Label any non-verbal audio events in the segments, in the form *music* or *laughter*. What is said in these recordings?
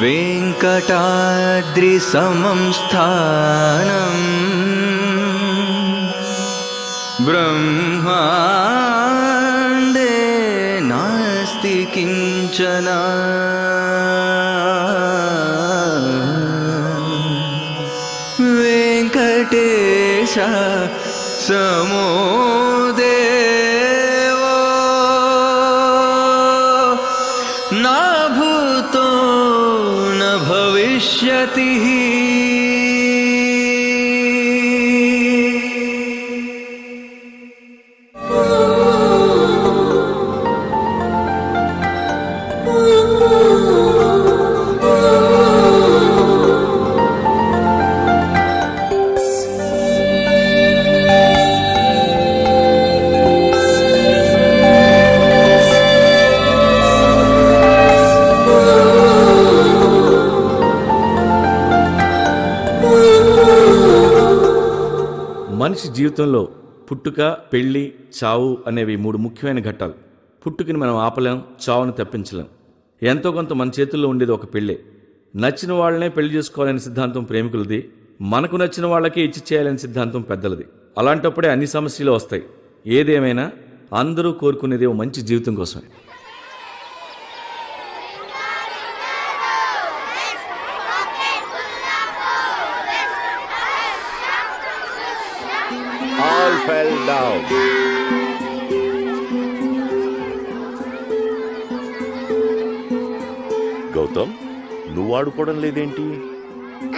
वेङ्कटाद्रिसमं स्थानम् ब्रह्माण्डे नास्ति किञ्चन वेङ्कटेश समो మనిషి జీవితంలో పుట్టుక పెళ్ళి చావు అనేవి మూడు ముఖ్యమైన ఘట్టాలు. పుట్టుకని మనం ఆపలేం చావుని తప్పించలేం. ఎంతో కొంత మన చేతుల్లో ఉండేది ఒక పెళ్ళే. నచ్చిన వాళ్ళనే పెళ్ళి చేసుకోవాలనే సిద్ధాంతం ప్రేమికులది. మనకు నచ్చిన వాళ్ళకే ఇచ్చి చేయాలనే సిద్ధాంతం పెద్దలది. అలాంటప్పుడే అన్ని సమస్యలు వస్తాయి. ఏదేమైనా అందరూ కోరుకునేది ఓ మంచి జీవితం కోసమే. ఆడుకోవడం లేదేంటి?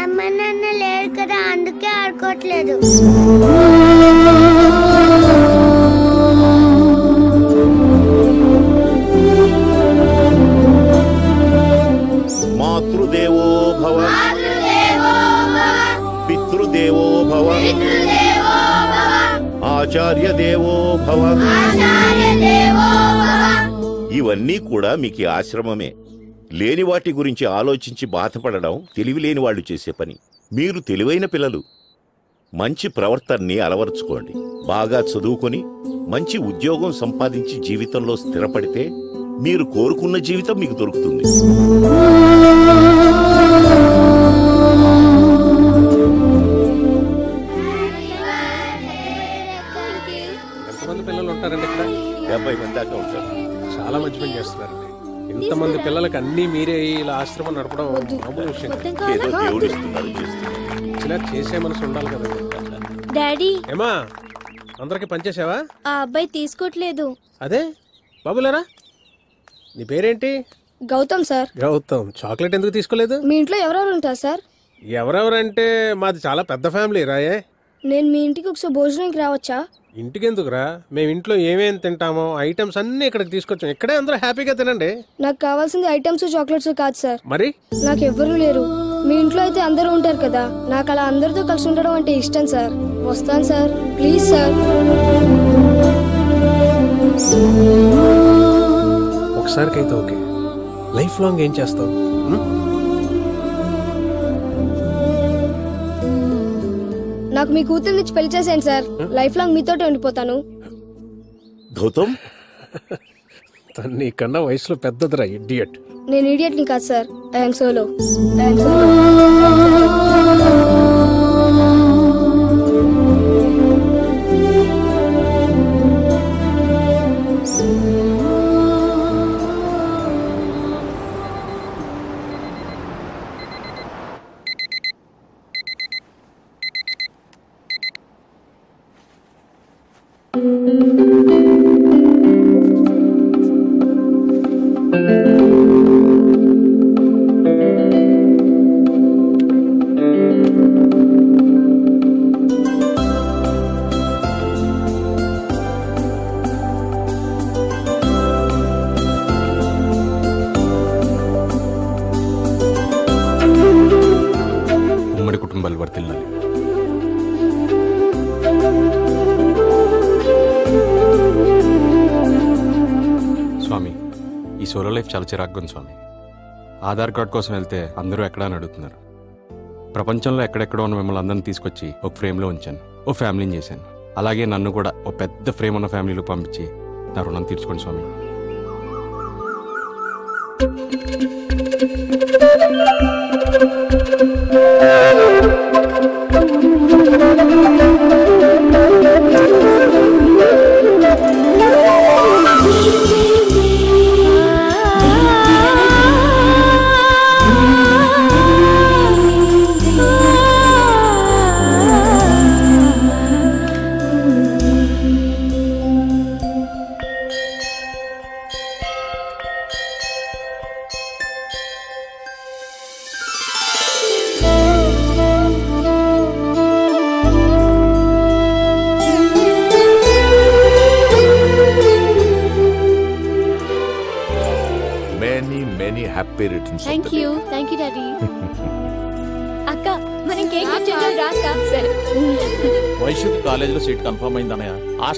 అమ్మ నాన్న లేరు కదా అందుకే ఆడుకోవట్లేదు. మాతృదేవో భవ. పితృదేవో భవ. ఆచార్య దేవో భవ. ఇవన్నీ కూడా మీకు ఆశ్రమమే. లేని వాటి గురించి ఆలోచించి బాధపడడం తెలివిలేని వాళ్ళు చేసే పని. మీరు తెలివైన పిల్లలు. మంచి ప్రవర్తనని అలవరుచుకోండి. బాగా చదువుకొని మంచి ఉద్యోగం సంపాదించి జీవితంలో స్థిరపడితే మీరు కోరుకున్న జీవితం మీకు దొరుకుతుంది. పిల్లలకి అన్నీ మీరే ఇలా ఆశ్రమం నడపడం మామూలు విషయం. కాదు. ఏదో దేవుడు ఇస్తున్నారు చేస్తున్నారు ఇలా చేసే మనసు ఉండాలి కదా. డాడీ. ఏమా అందరికి పనిచేసావా ఆ అబ్బాయి తీసుకోవట్లేదు. అదే బాబులేరా? నీ పేరేంటి? గౌతమ్ సార్. గౌతమ్ చాక్లెట్ ఎందుకు తీసుకోలేదు? మీ ఇంట్లో ఎవరెవరు ఉంటారు సార్? ఎవరెవరంటే మాది చాలా పెద్ద ఫ్యామిలీ రాయే నేను మీ ఇంటికి ఒకసారి భోజనానికి రావచ్చా? ఇంటికి ఎందుకురా మేము ఇంట్లో ఏమేమి తింటామో ఐటమ్స్ అన్నీ ఇక్కడికి తీసుకొచ్చాం. ఇక్కడే అందరూ హ్యాపీగా తినండి. నాకు కావాల్సింది ఐటమ్స్ చాక్లెట్స్ కాదు సార్. మరి? నాకు ఎవ్వరూ లేరు. మీ ఇంట్లో అయితే అందరూ ఉంటారు కదా. నాకు అలా అందరితో కలిసి ఉండడం అంటే ఇష్టం సార్. వస్తాను sir. Please sir. ఒకసారికైతే okay. Life long ఏం చేస్తావు? నాకు మీ కూతుర్ని ఇచ్చి పెళ్ళి చేసేయండి సార్. లైఫ్ లాంగ్ మీతోటే ఉండిపోతాను. గౌతమ్ *laughs* తను నీకన్నా వయసులో పెద్దదిరా ఇడియట్ నేను ఇడియట్ని కాదు sir. I'm solo I'm solo solo Swamy. Aadhaar card కోసం వెళ్తే అందరూ ఎక్కడా అని అడుగుతున్నారు. ప్రపంచంలో ఎక్కడెక్కడో ఉన్న మిమ్మల్ని అందరిని తీసుకొచ్చి ఒక ఫ్రేమ్లో ఉంచాను. ఓ ఫ్యామిలీని చేశాను. అలాగే నన్ను కూడా ఓ పెద్ద ఫ్రేమ్ ఉన్న ఫ్యామిలీలో పంపించి నా రుణం తీర్చుకోండి స్వామి.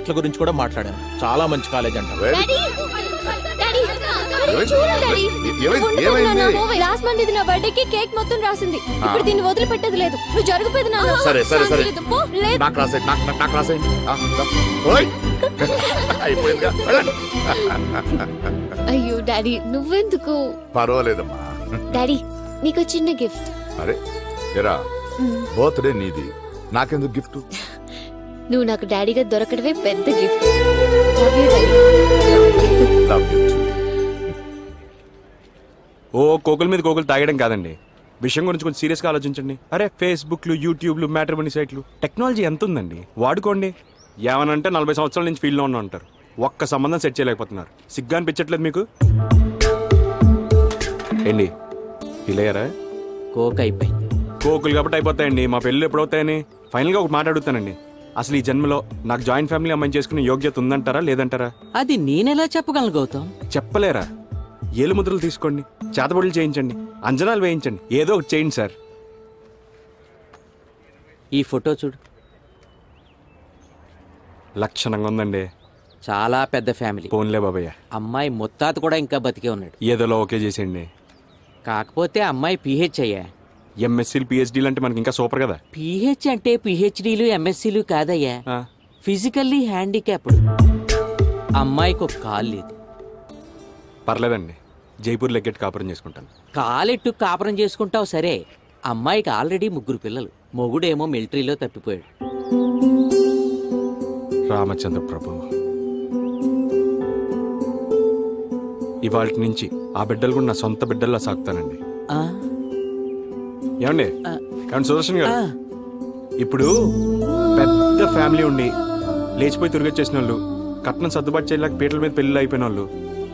హాస్టల్ గురించి కూడా మాట్లాడాను. చాలా మంచి కాలేజ్ అంట. డాడీ డాడీ ఏమైంది? చూడు డాడీ ఏమైంది? ఉండు ఏమైంది? నాన్న. లాస్ట్ మంత్ ఇది నా బర్త్డేకి కేక్ మొత్తం రాసింది. ఇప్పుడు దీన్ని వదిలిపెట్టేది లేదు. నువ్వు జరుగుపోయేది నాన్న సరే సరే సరే లేదు, పో, లేదు నాకు రాసేయండి నాకు నాకు- నాకు రాసేయండి ఆ, దా. ఓయ్! *laughs* అయిపోయిందిగా. వెళ్ళండి. అయ్యో డాడీ నువ్వెందుకు? పర్వాలేదమ్మా. డాడీ నీకు చిన్న గిఫ్ట్ అరే ఎరా బర్త్డే నీది. నాకెందుకు గిఫ్ట్ నువ్వు నాకు డాడీగా దొరకడమే పెద్ద గిఫ్ట్ ఓ కోకుల మీద కోకులు తాగడం కాదండి. విషయం గురించి కొంచెం సీరియస్గా ఆలోచించండి. అరే ఫేస్బుక్లు యూట్యూబ్లు మ్యాట్రిమనీ సైట్లు టెక్నాలజీ ఎంత ఉందండి వాడుకోండి. ఏమనంటే నలభై సంవత్సరాల నుంచి ఫీల్డ్లో ఉన్నా అంటారు ఒక్క సంబంధం సెట్ చేయలేకపోతున్నారు. సిగ్గా అనిపించట్లేదు మీకు? ఏంటి? ఫీల్ అయ్యారా కోక్ అయిపోయింది. కోకులు కాబట్టి అయిపోతాయండి. మా పెళ్ళి ఎప్పుడు అవుతాయని ఫైనల్గా ఒక మాట అడుగుతానండి. అసలు ఈ జన్మలో నాకు జాయింట్ ఫ్యామిలీ అమ్మాయి చేసుకునే యోగ్యత ఉందంటారా లేదంటారా? అది నేనెలా చెప్పగలను గౌతమ్? చెప్పలేరా? ఏలు ముద్రలు తీసుకోండి చేతబడులు చేయించండి అంజనాలు వేయించండి ఏదో ఒకటి చేయండి సార్. ఈ ఫోటో చూడు. లక్షణంగా ఉందండి. చాలా పెద్ద ఫ్యామిలీ. పోన్లే బాబయ్య. అమ్మాయి ముత్తాత కూడా ఇంకా బతికే ఉన్నాడు. ఏదోలో ఓకే చేసేయండి. కాకపోతే అమ్మాయి పిహెచ్ అయ్యా. ఎంఎస్సీలు పిహెచ్డీలు అంటే మనకి ఇంకా సూపర్ కదా? పిహెచ్ అంటే పిహెచ్డీలు ఎంఎస్సీలు కాదయ్యా. ఫిజికల్లీ హ్యాండిక్యాప్డ్ అమ్మాయికి ఒక కాలు లేదు. పర్లేదండి. జైపూర్ లెగ్గెట్ కాపురం చేసుకుంటాను. కాలెట్టు కాపురం చేసుకుంటావు సరే. అమ్మాయికి ఆల్రెడీ ముగ్గురు పిల్లలు. మొగుడేమో మిలిటరీలో తప్పిపోయాడు. రామచంద్ర ప్రభు. ఇవాళ నుంచి ఆ బిడ్డలు కూడా నా సొంత బిడ్డల్లా సాగుతానండి. ఆ, ఏమండి. ఏమండి సుదర్శన్ గారు? ఇప్పుడు పెద్ద ఫ్యామిలీ ఉండి లేచిపోయి తిరిగొచ్చేసిన వాళ్ళు కట్నం సర్దుబాటు చేయలేక పీటల మీద పెళ్ళి అయిపోయిన వాళ్ళు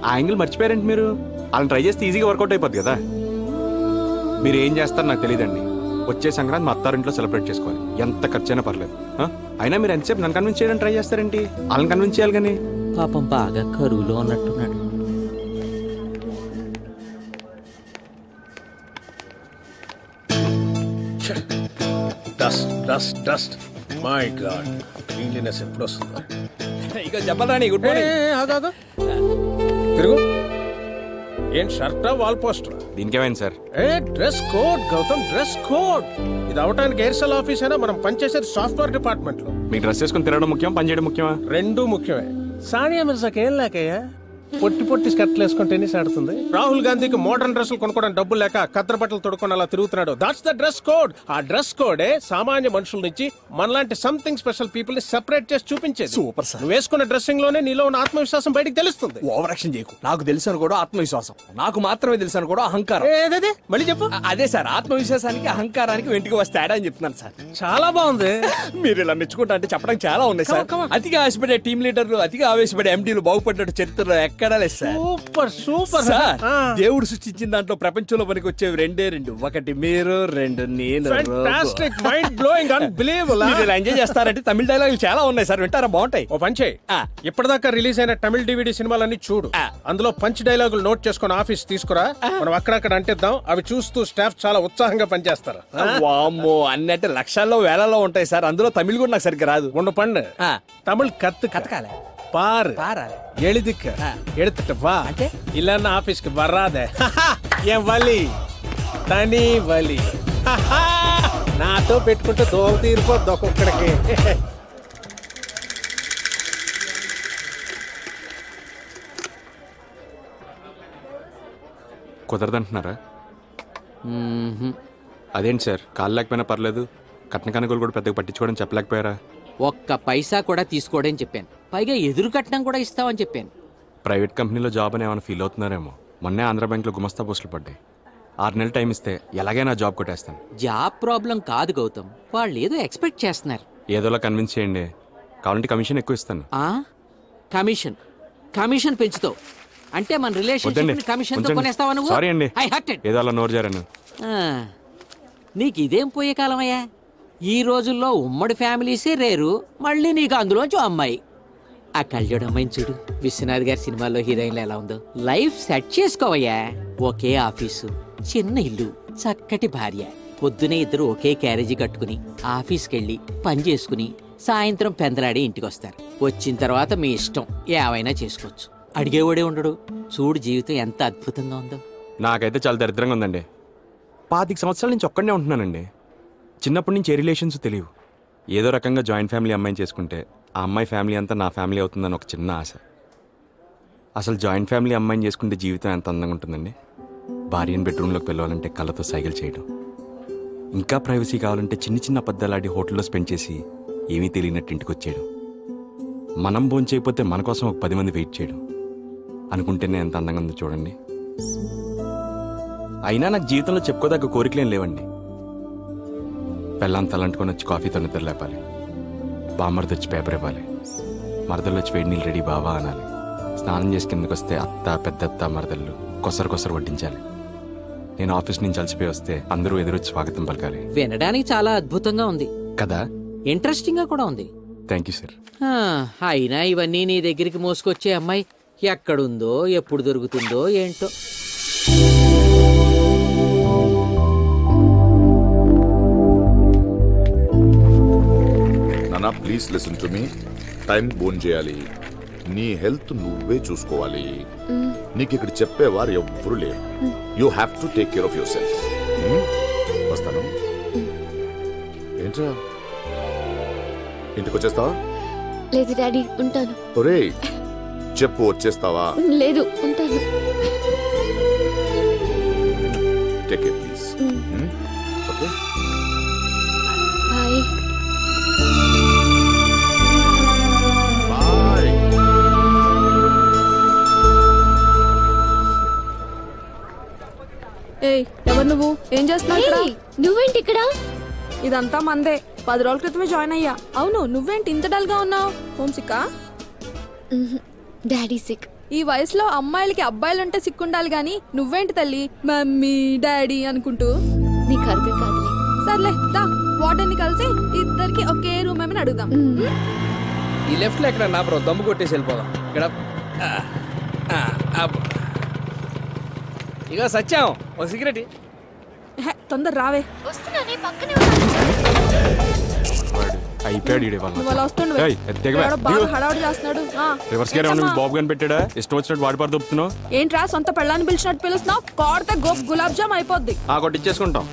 ఆ యాంగిల్ మర్చిపోయారండి మీరు? వాళ్ళని ట్రై చేస్తే ఈజీగా వర్కౌట్ అయిపోద్ది కదా? మీరు ఏం చేస్తారో నాకు తెలియదండి వచ్చే సంక్రాంతి మా అత్తారింట్లో సెలబ్రేట్ చేసుకోవాలి. ఎంత ఖర్చైనా పర్లేదు? అయినా మీరు ఎంతసేపు నన్ను కన్విన్స్ చేయడానికి ట్రై చేస్తారేంటి? వాళ్ళని కన్విన్స్ చేయాలి కానీ. పాపం బాగా కరువులో ఉన్నట్టున్నాడు. Dust dust dust my god cleanliness ఎప్పుడు వస్తుందో. ఇక చెప్పరాని గుడ్ ఏ, ఏ, ఆగు, ఆగు. తిరుగు. ఏం షర్టా వాల్ పోస్టర్ దీనికేమైంది సార్? ఏ dress code Gautham dress code. ఇది అవటానికి ఎయిర్సెల్ ఆఫీస్ అయినా మనం పనిచేసేది సాఫ్ట్వేర్ డిపార్ట్మెంట్లో మీ డ్రెస్ వేసుకొని తిరగడం ముఖ్యం పని చేయడం ముఖ్యమా? రెండు ముఖ్యమే. సానియా మిర్జాకి ఏం లేకయ్యా? పొట్టి పొట్టి స్కర్ట్లు వేసుకొని టెన్నిస్ ఆడుతుంది. రాహుల్ గాంధీకి మోడర్న్ డ్రెస్సులు కొనుక్కోవడం డబ్బులు లేక కద్దర బట్టలు తొడుకొని అలా తిరుగుతున్నాడు. దాట్స్ ద డ్రెస్ కోడ్ ఆ డ్రెస్ కోడే సామాన్య మనుషుల నుంచి మనలాంటి సంథింగ్ స్పెషల్ పీపుల్ని సెపరేట్ చేసి చూపించేది. Super sir. నువ్వు వేసుకున్న డ్రెస్సింగ్లోనే నీలో ఉన్న ఆత్మవిశ్వాసం బయటికి తెలుస్తుంది. ఓవర్ యాక్షన్ చేయకు. నాకు తెలుసు కూడా ఆత్మవిశ్వాసం. నాకు మాత్రమే తెలుసు కూడా అహంకారం. ఏదదే మళ్ళీ చెప్పు. అదే సార్ ఆత్మవిశ్వాసానికి అహంకారానికి వెంటికి వస్తే అని చెప్తున్నాను సార్ చాలా బాగుంది. మీరు ఇలా మెచ్చుకుంటా అంటే చెప్పడానికి చాలా ఉన్నాయి సార్. అతిగా ఆశపడే టీం లీడర్లు అతిగా ఆవేశపడే ఎండీలు బాగుపడ్డట్టు చరిత్రలో ఎక్కడా లేదు సార్. Super super sir. దేవుడు సృష్టించిన దాంట్లో ప్రపంచంలో మనకి వచ్చేవి రెండే రెండు. ఒకటి మీరు రెండు నేను. ఫ్యాంటాస్టిక్ మైండ్ బ్లోయింగ్ అన్బిలీవబుల్ మీరు ఇలా ఎంజాయ్ చేస్తారంటే తమిళ డైలాగులు చాలా ఉన్నాయి సార్. వింటారా? బాగుంటాయి. ఓ పంచే. ఇప్పటిదాకా రిలీజ్ అయిన తమిళ డివిడి సినిమాలన్నీ చూడు. అందులో పంచ్ డైలాగులు నోట్ చేసుకుని ఆఫీస్ తీసుకురా. మనం అక్కడక్కడ అంటిద్దాం. అవి చూస్తూ స్టాఫ్ చాలా ఉత్సాహంగా పనిచేస్తారు? వామ్మో అన్ని అంటే లక్షల్లో వేలలో ఉంటాయి సార్. అందులో తమిళ్ కూడా నాకు సరిగ్గా రాదు. ఉండు పండు. తమిళ్ కత్తు కతకాలే ಪಾರ್ ಪಾರ ಎಳಿದಿಕ್ಕ ಎಡ್ತಿಟ್ಟ ಬಾ ಇಲ್ಲ ಆಫೀಸ್ಗೆ ಬರಾದೆ ಏ ವಲಿ తని వలి నాతో పెట్టుకుంటే దోమ తీరిపోద్ది ఒక్కొక్కడికి కుదరదంటున్నారా అదేంటి సార్ కాలు లేకపోయినా పర్లేదు కట్న కనుగోలు కూడా పెద్దగా పట్టించుకోవడం చెప్పలేకపోయారా ఒక్క పైసా కూడా తీసుకోవడం చెప్పాను పైగా ఎదురు కట్నం కూడా ఇస్తావని చెప్పాను. ప్రైవేట్ కంపెనీలో జాబ్ అని ఏమైనా ఫీల్ అవుతున్నారేమో. మొన్నే ఆంధ్ర బ్యాంక్లో గుమస్తా పోస్టులు పడ్డాయి. ఆరు నెలలు టైం ఇస్తే ఎలాగైనా జాబ్ కొట్టేస్తాను. జాబ్ ప్రాబ్లం కాదు గౌతమ్. వాళ్ళు ఏదో ఎక్స్పెక్ట్ చేస్తున్నారు. ఏదోలా కన్విన్స్ చేయండి. కావాలంటే కమిషన్ ఎక్కువ ఇస్తాను. కమిషన్. కమిషన్ పెంచుతావు. అంటే మన రిలేషన్ కమిషన్. కొనేస్తావా నువ్వు? సారీ అండి. ఐ హర్టెడ్ ఏదో అలా నోరు జారాను. నీకు ఇదేం పోయే కాలమయ్యా? ఈ రోజుల్లో ఉమ్మడి ఫ్యామిలీసే రేరు మళ్ళీ నీకు అందులోంచి అమ్మాయి. ఆ కళ్యాణ అమ్మాయిని చూడు. విశ్వనాథ్ గారి సినిమాలో హీరోయిన్లు ఎలా ఉందో. లైఫ్ సెట్ చేసుకోవయ్యా. ఒకే ఆఫీసు చిన్న ఇల్లు చక్కటి భార్య. పొద్దునే ఇద్దరు ఒకే క్యారేజీ కట్టుకుని ఆఫీస్కి వెళ్ళి పని చేసుకుని సాయంత్రం పెందలాడి ఇంటికి వస్తారు వచ్చిన తర్వాత మీ ఇష్టం ఏవైనా చేసుకోవచ్చు. అడిగేవాడే ఉండడు. చూడు జీవితం ఎంత అద్భుతంగా ఉందో. నాకైతే చాలా దరిద్రంగా ఉందండి. పాతిక సంవత్సరాల నుంచి ఒక్కడనే ఉంటున్నానండి. చిన్నప్పటి నుంచి ఏ రిలేషన్స్ తెలియవు. ఏదో రకంగా జాయింట్ ఫ్యామిలీ అమ్మాయిని చేసుకుంటే ఆ అమ్మాయి ఫ్యామిలీ అంతా నా ఫ్యామిలీ అవుతుందని ఒక చిన్న ఆశ. అసలు జాయింట్ ఫ్యామిలీ అమ్మాయిని చేసుకుంటే జీవితం ఎంత అందంగా ఉంటుందండి? భార్యను బెడ్రూమ్లోకి పిలవాలంటే కళ్ళతో సైకిల్ చేయడం. ఇంకా ప్రైవసీ కావాలంటే చిన్న చిన్న అబద్ధాలాడి హోటల్లో స్పెండ్ చేసి ఏమీ తెలియనట్టు ఇంటికి వచ్చేయడం. మనం భోంచేయకపోతే మన కోసం ఒక పది మంది వెయిట్ చేయడం. అనుకుంటేనే ఎంత అందంగా ఉందో చూడండి. అయినా నాకు జీవితంలో చెప్పుకోదగ్గ కోరికలేం లేవండి. పెళ్ళాం తలంటుకొని వచ్చి కాఫీతో నిద్ర లేపాలి. బామ్మర్ది వచ్చి పేపర్ ఇవ్వాలి. మరదలు వచ్చి వేడి నీళ్ళు రెడీ బావా అనాలి. స్నానం చేసి కిందకు వస్తే అత్త పెద్దత్త మరదళ్ళు కొసరు కొసరు వడ్డించాలి. నేను ఆఫీస్ నుంచి అలసిపోయి వస్తే అందరూ ఎదురొచ్చి స్వాగతం పలకాలి. వినడానికి చాలా అద్భుతంగా ఉంది. కదా? ఇంట్రెస్టింగ్గా కూడా ఉంది. థ్యాంక్ యూ సార్ అయినా ఇవన్నీ నీ దగ్గరికి మోసుకొచ్చే అమ్మాయి ఎక్కడుందో ఎప్పుడు దొరుకుతుందో ఏంటో. నానా please listen to me time bone చేయాలి. నీ హెల్త్ నువ్వే చూసుకోవాలి. నీకు ఇక్కడ చెప్పేవారు ఎవ్వరు లేరు. You have to take care of yourself వస్తాను. ఏంట్రా? ఇంటికి వచ్చేస్తావా? లేదు డాడీ ఉంటాను. ఒరే చెప్పు వచ్చేస్తావా? లేదు ఉంటాను. టేక్ కేర్ ఏయ్ ఎవరు నువ్వు? ఏం చేస్తున్నావు ఇక్కడ? నువ్వేంటి ఇక్కడ? ఇదంతా మందే. పది రోజుల క్రితమే జాయిన్ అయ్యా. అవును నువ్వేంటి ఇంత డల్గా ఉన్నావు? హోమ్ సిక్కా? Daddy sick. ఈ వయసులో అమ్మాయిలకి అబ్బాయిలుంటే సిక్కుండాలి గాని నువ్వేంటి తల్లి? మమ్మీ డాడీ అనుకుంటూ. నీకు అర్థం కాదులే. సర్లే దా వాటర్ని కలిసి ఇద్దరికి ఒకే రూమ్ ఏమని అడుగుదాం. ఈ లెఫ్ట్లో ఎక్కడ నా బ్రో దమ్ము కొట్టేసి వెళ్ళిపోదాం. ఇక్కడ. ఆ, ఆ, అబ్బ. ఇక సత్యం ఒక సిగరెట్ తొందర రావే. వస్తున్నానే పక్కనే అయిపోయాడు ఈడే వాళ్ళ నువ్వు అలా వస్తుండు ఏయ్, అది దిగవే. ఎవడో బాగా దిగు. హడావుడి చేస్తున్నాడు. ఆ, రివర్స్ గేర్ ఏమన్నా ఎక్కమ్మా. బాబు కనిపెట్టాడా ఇష్టం వచ్చినట్టు వాడి పారు దొప్పుతున్నావు ఏంట్రా సొంత పెళ్ళాన్ని పిలిచినట్టు పిలుస్తున్నావు? కోడితే గోప్ గులాబ్ జామ్ అయిపోద్ది. ఆ కొట్టించేసుకుంటాం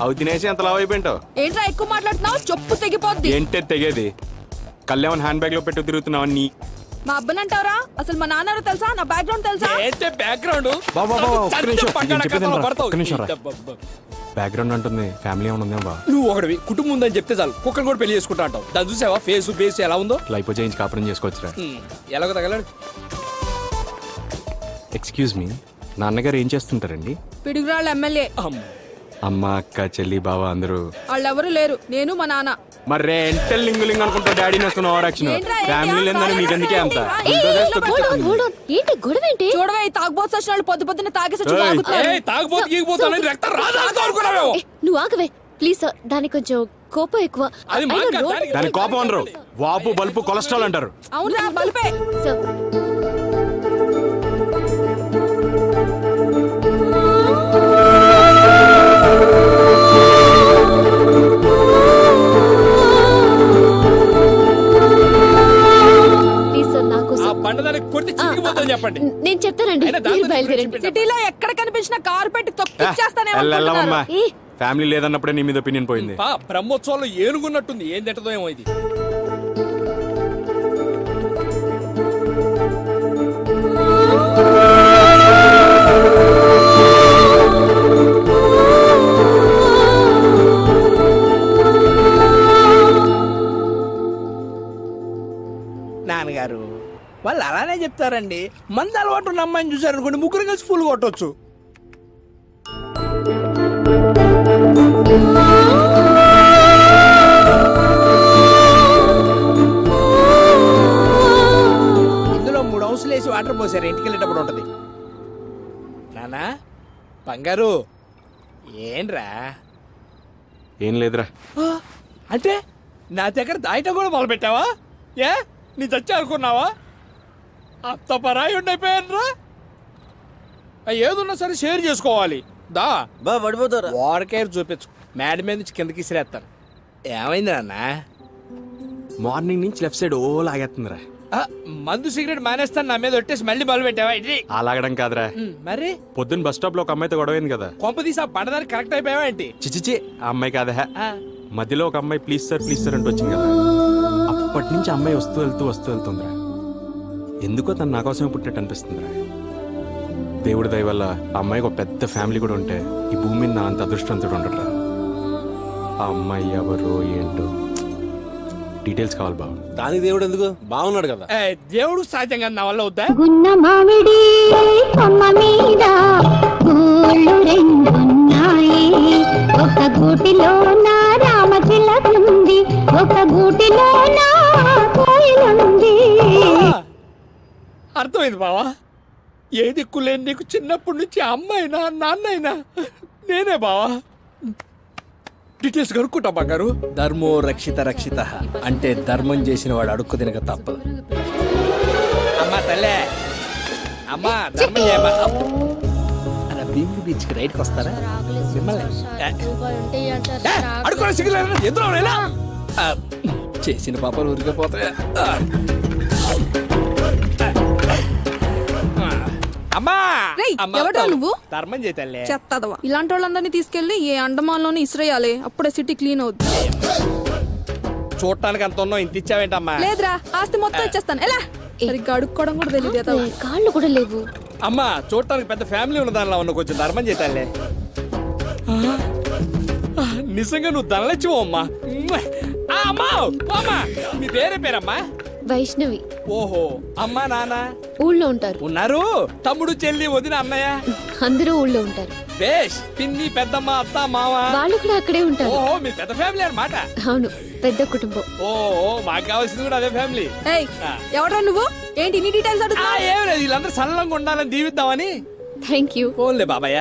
అవి తినేసి ఎంత లావు అయిపోయింటావు. ఏంట్రా ఎక్కువ మాట్లాడుతున్నావు? చెప్పు తెగిపోద్ది. ఏంటే తెగేది? కళ్యాణ్ హ్యాండ్ బ్యాగ్లో పెట్టు తిరుగుతున్నావు నీ? మా అబ్బని అంటావరా అసలు మా నాన్న ఎవరో తెలుసా? నా బ్యాక్గ్రౌండ్ తెలుసా? ఏంటే బ్యాక్గ్రౌండ్ బాబా బాబా ఒక్క నిమిషం నేను చెప్పేది వినరా? ఒక్క నిమిషం రా. బ్యాక్గ్రౌండ్ అంటుంది ఫ్యామిలీ ఏమైనా ఉందేమో బా. నువ్వు ఒకటివి కుటుంబం ఉందని చెప్తే చాలు. కుక్కను కూడా పెళ్ళి చేసుకుంటా అంటావు. దాన్ని చూసావా? ఫేస్ బేస్ ఎలా ఉందో? లైఫ్ చేంజ్ కాపురం చేసుకోవచ్చురా. హ్మ్, ఎలాగో తగలడు. ఎక్స్క్యూజ్ మీ నాన్నగారు ఏం చేస్తుంటారండి? పిడుగురాళ్ళ ఎమ్మెల్యే అమ్మ. అక్క చెల్లి బావ అందరూ. వాళ్ళెవరూ లేరు. నేను మా నాన్న. మరి ఎంత లింగు లింగ్ అనుకుంటా డాడీని వస్తున్న ఓవర్ యాక్షన్? ఫ్యామిలీ లేదని మీకు ఎందుకే అంత? ఏంటి? గొడవ ఏంటి? చూడవే ఈ తాగుబోతు వచ్చిన వాళ్ళు పొద్దు పొద్దున్న తాగేసి తాగుబోతు, గీగుబోతు రక్తం రాదా నువ్వు ఆగవే. ప్లీజ్ సార్ దానికి కొంచెం కోపం ఎక్కువ. దాని కోపం అనరు. వాపు బలుపు కొలెస్ట్రాల్ అంటారు. అవునురా బలిపే. బండదానికి కొట్టి చిరిగిపోతుందని చెప్పండి. నేను చెప్తానండి. మీరు బయలుదేరండి. సిటీలో ఎక్కడ కనిపించిన కారు పెట్టి వెళ్ళమ్మా తొక్కిచ్చేస్తానే ఫ్యామిలీ లేదన్నప్పుడే నీ మీద ఒపీనియన్ పోయింది. పా బ్రహ్మోత్సవాల్లో ఏనుగున్నట్టుంది. ఏం తింటదో ఏమో ఇది. వాళ్ళు అలానే చెప్తారండి. మంది అలవాటు ఉన్న అమ్మాయిని చూసారనుకోండి ముగ్గురు కలిసి ఫుల్ కొట్టొచ్చు. ఇందులో మూడు హౌసులు వేసి వాటర్ పోసారు ఇంటికి వెళ్ళేటప్పుడు ఉంటది. నానా బంగారు ఏంట్రా? ఏం లేదురా. అంటే నా దగ్గర దాయటం కూడా మొదలు పెట్టావా ఏ నీ చచ్చి అనుకున్నావా అంత పరాయి ఉండిపోయానురా ఏదున్నా సరే షేర్ చేసుకోవాలి. దా. బా పడిపోతారా వాడికే చూపించు. మేడ మీద నుంచి కిందకి ఇసిరేస్తాను ఏమైంది నాన్న మార్నింగ్ నుంచి లెఫ్ట్ సైడ్ ఓ లాగేస్తుందిరా మందు సిగరెట్ మానేస్తాను నా మీద ఒట్టేసి మళ్ళీ మొదలు పెట్టావా? ఇది ఆ లాగడం కాదురా. మరి? పొద్దున్న బస్ స్టాప్లో ఒక అమ్మాయితో గొడవైంది కదా. కొంప తీసి ఆ బండదానికి కరెక్ట్ అయిపోయావా ఏంటి? చిచిచి ఆ అమ్మాయి కాదా. మధ్యలో ఒక అమ్మాయి ప్లీజ్ సార్ ప్లీజ్ సార్ అంటూ వచ్చింది కదా. అప్పటి నుంచి అమ్మాయి వస్తూ వెళ్తూ వస్తూ వెళ్తుందిరా. ఎందుకో తను నా కోసమే పుట్టినట్టు అనిపిస్తుందిరా. దేవుడి దయ వల్ల ఆ అమ్మాయికి ఒక పెద్ద ఫ్యామిలీ కూడా ఉంటే ఈ భూమి మీద నా అంత అదృష్టవంతుడు ఉండడురా ఆ అమ్మాయి ఎవరో ఏంటో. డీటెయిల్స్ కావాలి బాబు. దానికి దేవుడు ఎందుకు? బాగున్నాడు కదా. ఏ, దేవుడు సహజంగా నా వల్ల అవుతా గున్న మామిడి కొమ్మ మీద రెండున్నాయి ఒక గూటిలో నా రామచిలకుంది ఒక గూటిలో నా కోయిలుంది. అర్థమైంది బావా? ఏ దిక్కు లేని నీకు చిన్నప్పటి నుంచి అమ్మాయినా నాన్నైనా? నేనే బావా? డీటెయిల్స్ కనుక్కుంటా బంగారు. ధర్మో రక్షిత రక్షిత. అంటే ధర్మం చేసిన వాడు అడుక్కు తినక తప్పదు. అమ్మా తల్లే. అమ్మా ధర్మం అలా బీచ్కి రైడ్కి వస్తారా? మిమ్మల్ని? అడుక్కునే సిగ్గులేదు ఎందులో చేసిన పాపాలు ఊరికే అమ్మా! రేయ్, నువ్వు? ధర్మం చేతల్లే. చెత్తదవా. ఇలాంటి వాళ్ళందరినీ తీసుకెళ్ళి ఏ అండమాన్లోనే ఇసిరేయాలి అప్పుడే సిటీ క్లీన్ అవుద్ది. చూడటానికి అంత ఉన్నావు ఇంత ఇచ్చావేంటమ్మా? లేదురా ఆస్తి మొత్తం ఇచ్చేస్తాను. ఎలా? సరిగ్గా అడుక్కోవడం కూడా తెలియదు కాళ్ళు కూడా లేవు. అమ్మా చూడటానికి పెద్ద ఫ్యామిలీ ఉన్న దానిలో ఉన్న కొంచెం ధర్మం చేతాలే నిజంగా నువ్వు ధనలచ్చివో అమ్మా. ఆ, అమ్మా ఓ అమ్మా మీ పేరే పేరమ్మా? వైష్ణవి. ఓహో అమ్మా నాన్న. ఊళ్ళో ఉంటారు. ఉన్నారు? తమ్ముడు చెల్లి వదిన అన్నయ్య. అందరూ ఊళ్ళో ఉంటారు. బేష్ పిన్ని పెద్దమ్మ అత్త మామ. వాళ్ళు కూడా అక్కడే ఉంటారు. ఓహో మీ పెద్ద ఫ్యామిలీ అన్నమాట. అవును పెద్ద కుటుంబం. ఓ ఓ మాకు కావాల్సింది కూడా అదే ఫ్యామిలీ. ఏయ్ ఎవడ్రా నువ్వు? ఏంటి ఇన్ని డీటెయిల్స్ ఆ, అడుగుతున్నావు? ఏం లేదు వీళ్ళందరూ సల్లంగా ఉండాలని దీవిద్దామని. థ్యాంక్ యూ పోన్లే బాబాయ్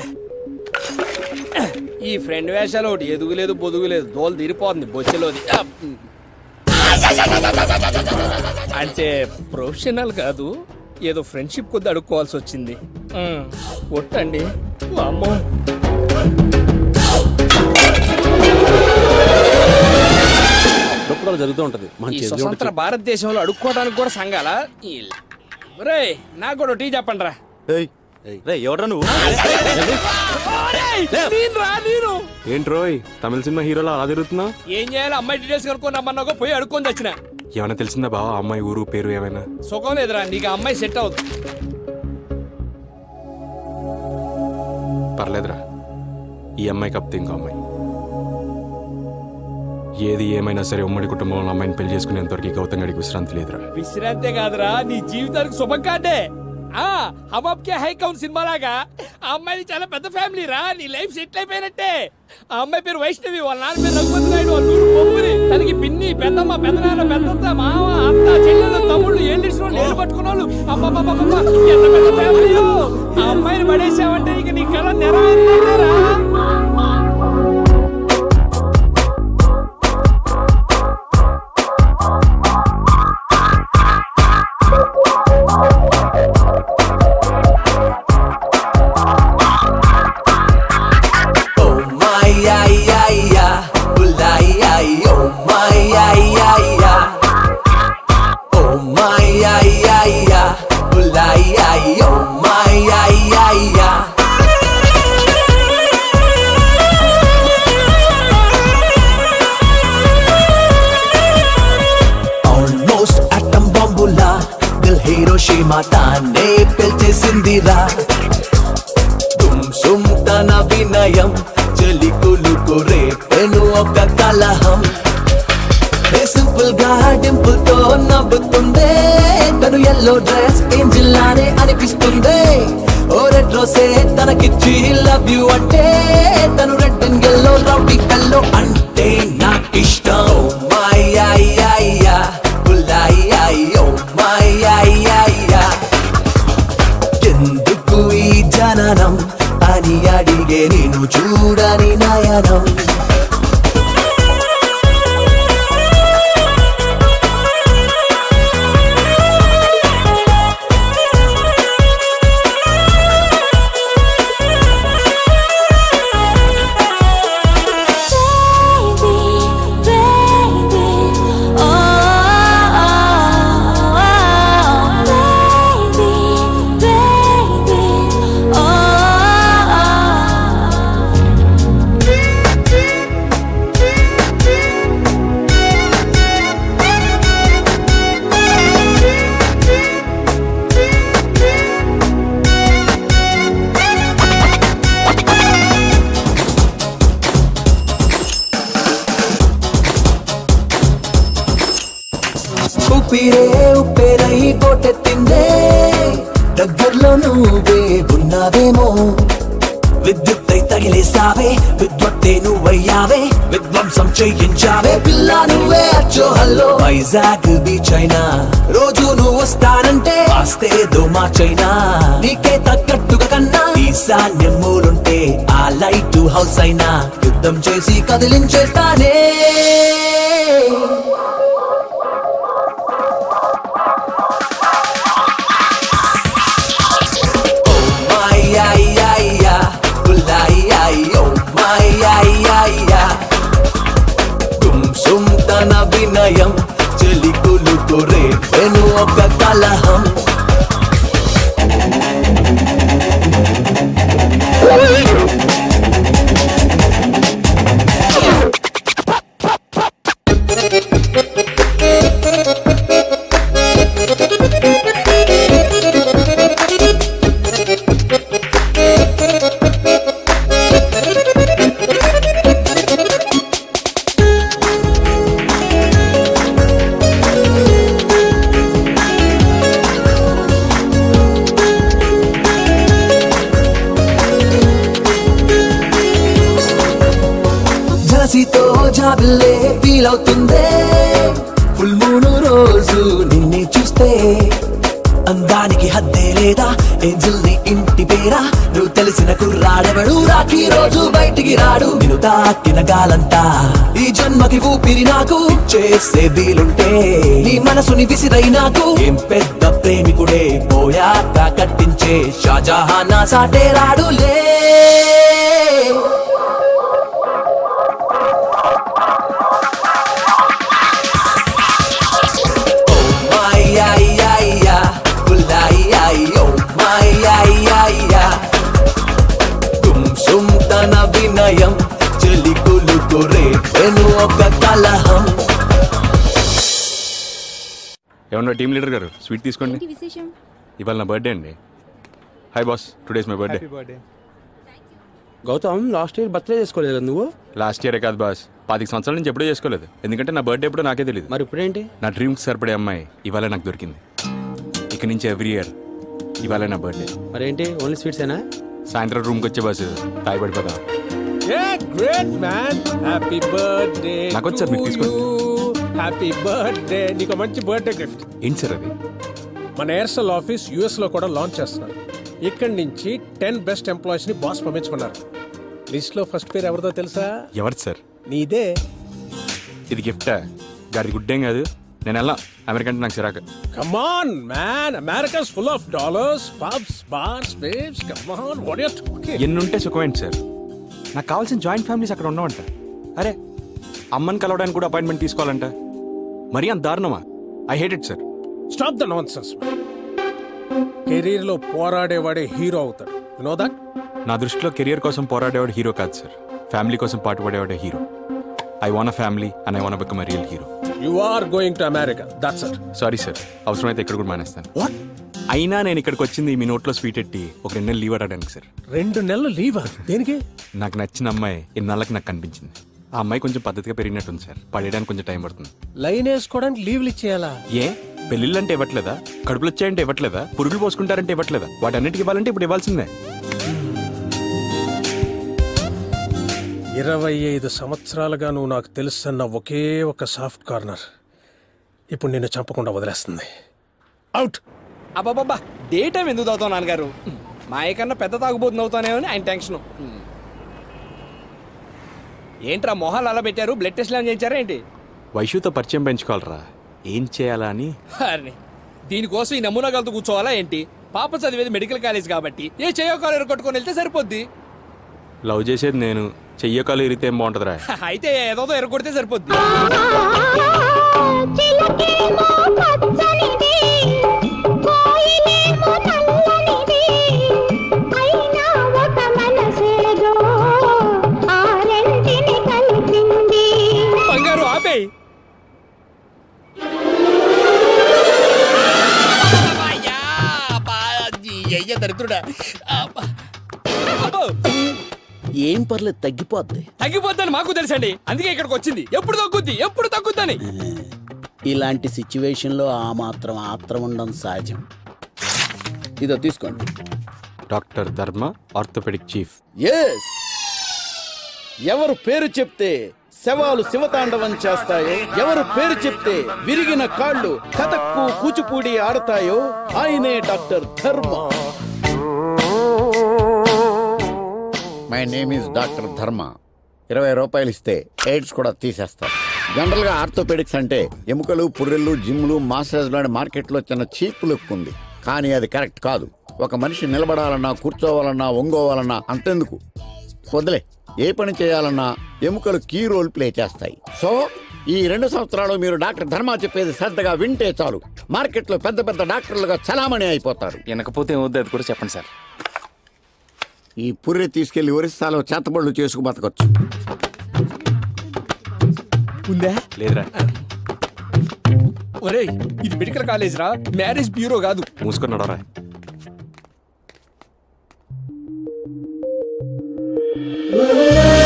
ఈ ఫ్రెండ్ వేషాలు ఒకటి ఎదుగులేదు బొదుగులేదు. దోలు తీరిపోతుంది బొచ్చెలోది. అంటే ప్రొఫెషనల్ కాదు ఏదో ఫ్రెండ్షిప్ కొద్ది అడుక్కోవాల్సి వచ్చింది ఉమ్, ఒట్టండి అమ్మో అప్పుడప్పుడు అలా జరుగుతూ ఉంటది స్వతంత్ర భారతదేశంలో అడుక్కోవడానికి కూడా సంఘాల రే నాకు కూడా టీ చెప్పండి రా రే ఎవడ్రా నువ్వు నేను రా నేను ఏంటి రోయ్ తమిళ సినిమా హీరోలో అలా తిరుగుతున్నావు ఏం చేయాలి? అమ్మాయి డీటెయిల్స్ కనుక్కొని రమ్మన్నాకో పోయి అడుక్కొని వచ్చిన ఏమైనా తెలిసిందా బావా? అమ్మాయి ఊరు పేరు ఏమైనా? సుఖం లేదురా నీకు ఆ అమ్మాయి సెట్ అవుతుంది పర్లేదురా. ఈ అమ్మాయి కప్తే ఇంకో అమ్మాయి. ఏది ఏమైనా సరే ఉమ్మడి కుటుంబంలో అమ్మాయిని పెళ్ళి చేసుకునేంతవరకు గౌతమ్ గడికి విశ్రాంతి లేదురా. విశ్రాంతే కాదురా నీ జీవితానికి శుభం కాటే ఆ హమాప్కే హై కౌన్ సినిమా లాగా? ఆ అమ్మాయిది చాలా పెద్ద ఫ్యామిలీ రా నీ లైఫ్ సెటిల్ అయిపోయినట్టే. ఆ అమ్మాయి పేరు వైష్ణవి వాళ్ళ నాన్న పేరు రఘుపతి నాయుడు వాళ్ళ ఊరు తనకి పిన్ని పెద్దమ్మ పెద్దనాన్న పెద్దత్త మామ అత్త చెల్లెలు తమ్ముళ్ళు ఏళ్ళు నేను పట్టుకున్న వాళ్ళు అబ్బబ్బబ్బబ్బ, ఎంత పెద్ద ఫ్యామిలీ ఆ అమ్మాయిని పడేసావంటే ఇక నీ కళ నెరవేరేరా లో డ్రెస్ ఏంజిల్లానే అనిపిస్తుంది. ఓ రెడ్ రోసే తనకిచ్చి లవ్ యు అంటే తను red and yellow rowdy fellow అంటే నాకు ఇష్టం ఓ ఎందుకు ఈ జననం? అని అడిగే నేను చూడని నయనం. వైజాగ్ బీచ్ అయినా రోజు నువ్వు వస్తానంటే దోమా చైనా నీకే తగ్గట్టుగా కన్నా ఈశాన్యం మూలుంటే ఆ లైట్ హౌస్ అయినా. యుద్ధం చేసి కదిలించేస్తానే. రేపెను ఒక కలహం ఈ జన్మకి ఊపిరి నాకు. చేసే వీలుంటే నీ మనసుని విసిరై నాకు. ఏం పెద్ద ప్రేమికుడే పోయాక కట్టించే షాజహాన్ నా సాటే రాడులే ఒక కలహం. ఏమన్నా టీం లీడర్ గారు స్వీట్ తీసుకోండి. విశేషం? ఇవాళ నా బర్త్డే అండి. Hi boss today's my birthday Gautham last year birthday చేసుకోలేదు కదా నువ్వు? లాస్ట్ ఇయరే కాదు బాస్ పాతిక సంవత్సరాల నుంచి ఎప్పుడూ చేసుకోలేదు. ఎందుకంటే నా బర్త్డే ఎప్పుడో నాకే తెలియదు మరి ఇప్పుడేంటి? నా డ్రీమ్కి సరిపడే అమ్మాయి ఇవాళ నాకు దొరికింది. ఇక నుంచి ఎవ్రీ ఇయర్ ఇవాళ నా బర్త్డే మరేంటి? ఓన్లీ స్వీట్స్ ఏనా? సాయంత్రం రూమ్కి వచ్చే బస్సు తాగి పడిపోతాం గ్రేట్ మ్యాన్ హ్యాపీ బర్త్డే నాకు వచ్చి సార్ మీరు తీసుకోండి. హ్యాపీ బర్త్డే నీకు మంచి బర్త్డే గిఫ్ట్ ఏంటి సార్ అది? మన ఎయిర్సెల్ ఆఫీస్ యుఎస్లో కూడా లాంచ్ చేస్తున్నారు. ఇక్కడి నుంచి టెన్ బెస్ట్ ఎంప్లాయీస్ని బాస్ పంపించమన్నారు. లిస్ట్లో ఫస్ట్ పేరు ఎవరిదో తెలుసా? ఎవరు సార్? నీదే. ఇది గిఫ్టా గాడి గుడ్డేం కాదు. నేను వెళ్ళా అమెరికా అంటే నాకు చిరాక. Come on man America's full of dollars pubs bars babes come on what you talking ఎన్నుంటే సుఖమేంటి సార్? నాకు కావాల్సిన జాయింట్ ఫ్యామిలీస్ అక్కడ ఉండవంట. అరే అమ్మని కలవడానికి కూడా అపాయింట్మెంట్ తీసుకోవాలంట. మరీ అంత దారుణమా? I hate it sir stop the nonsense కెరీర్లో పోరాడేవాడే హీరో అవుతాడు. యు నో దట్ నా దృష్టిలో కెరియర్ కోసం పోరాడేవాడు హీరో కాదు సార్ ఫ్యామిలీ కోసం పాటుపడేవాడే hero. I want a family and I want become real hero you are going to America that's it sorry sir అవసరమైతే ఇక్కడ కూడా మానేస్తాను. అయినా నేను ఇక్కడికి వచ్చింది మీ నోట్లో స్వీట్ ఎట్టి. ఒక రెండు నెలలు లీవ్ అడగడానికి సార్. రెండు నెలలు లీవా దేనికి? నాకు నచ్చిన అమ్మాయి ఇన్నాళ్ళకి నాకు కనిపించింది. ఆ అమ్మాయి కొంచెం పద్ధతిగా పెరిగినట్టుంది సార్. పడేయడానికి కొంచెం టైం పడుతుంది. లైన్ వేసుకోవడానికి లీవ్లు ఇచ్చేయాలా? ఏ? పెళ్ళిళ్ళంటే ఇవ్వట్లేదా? కడుపులు వచ్చాయంటే ఇవ్వట్లేదా? పురుగులు పోసుకుంటారంటే ఇవ్వట్లేదా? వాటన్నిటికి ఇవ్వాలంటే ఇప్పుడు ఇవ్వాల్సిందే. ఇరవై ఐదు సంవత్సరాలుగా నువ్వు నాకు తెలుసన్న ఒకే ఒక సాఫ్ట్ కార్నర్. ఇప్పుడు నిన్ను చంపకుండా వదిలేస్తుంది. అవుట్! అబ్బాబ్బా డే టైం ఎందుకు తాగుతావు నాన్నగారు? మా కన్నా పెద్ద తాగుబోతుంది అవుతానేమని ఆయన టెన్షన్. ఏంట్రా మొహాలు అలా పెట్టారు? బ్లడ్ టెస్ట్ ఏమైనా చేయించారా ఏంటి? వైషుతో పరిచయం పెంచుకోవాలరా. ఏం చేయాలా అని? అరే దీనికోసం ఈ నమూనా గలతో కూర్చోవాలా ఏంటి? పాప చదివేది మెడికల్ కాలేజ్ కాబట్టి ఏ చేయో కాలేరు కొట్టుకొని వెళ్తే సరిపోద్ది. లవ్ చేసేది నేను. చెయ్యకాలు ఇరితే ఏం బాగుంటుందిరా? అయితే ఏదో ఎరగొడితే సరిపోద్ది. దరిద్రుడా. ఏం పర్లేదు తగ్గిపోద్ది. తగ్గిపోద్దని మాకు తెలుసండి. అందుకే ఇక్కడికి వచ్చింది. ఎప్పుడు తగ్గుద్ది? ఎప్పుడు తగ్గుద్దని? ఇలాంటి సిచ్యువేషన్లో ఆ మాత్రం ఆత్రం ఉండడం సహజం. ఇదో తీసుకోండి. డాక్టర్ ధర్మ ఆర్థోపెడిక్ చీఫ్. ఎస్ ఎవరు పేరు చెప్తే శవాలు శివతాండవం చేస్తాయో ఎవరు పేరు చెప్తే విరిగిన కాళ్ళు కథక్కు కూచిపూడి ఆడతాయో ఆయనే డాక్టర్ ధర్మ. మై నేమ్ ఈజ్ డాక్టర్ ధర్మ ఇరవై రూపాయలు ఇస్తే ఎయిడ్స్ కూడా తీసేస్తాం జనరల్గా ఆర్థోపెడిక్స్ అంటే ఎముకలు పుర్రెలు జిమ్లు మాసాజ్ లాంటి మార్కెట్లో చిన్న చీప్ లుక్ ఉంది కానీ అది కరెక్ట్ కాదు. ఒక మనిషి నిలబడాలన్నా కూర్చోవాలన్నా ఒంగోవాలన్నా అంతెందుకు. వదిలే ఏ పని చేయాలన్నా ఎముకలు కీ రోల్ ప్లే చేస్తాయి. సో ఈ రెండు సంవత్సరాలు మీరు డాక్టర్ ధర్మ చెప్పేది శ్రద్ధగా వింటే చాలు. మార్కెట్లో పెద్ద పెద్ద డాక్టర్లుగా చలామణి అయిపోతారు. వినకపోతే ఏమవుద్ది అది కూడా చెప్పండి సార్. ఈ పుర్రె తీసుకెళ్ళి ఒరిస్సాలో చేతబడులు చేసుకు బతకొచ్చు. ఉందా? లేదురా. ఒరేయ్ ఇది మెడికల్ కాలేజ్ రా మ్యారేజ్ బ్యూరో కాదు. మూసుకొని నడవరా మహాప్రభు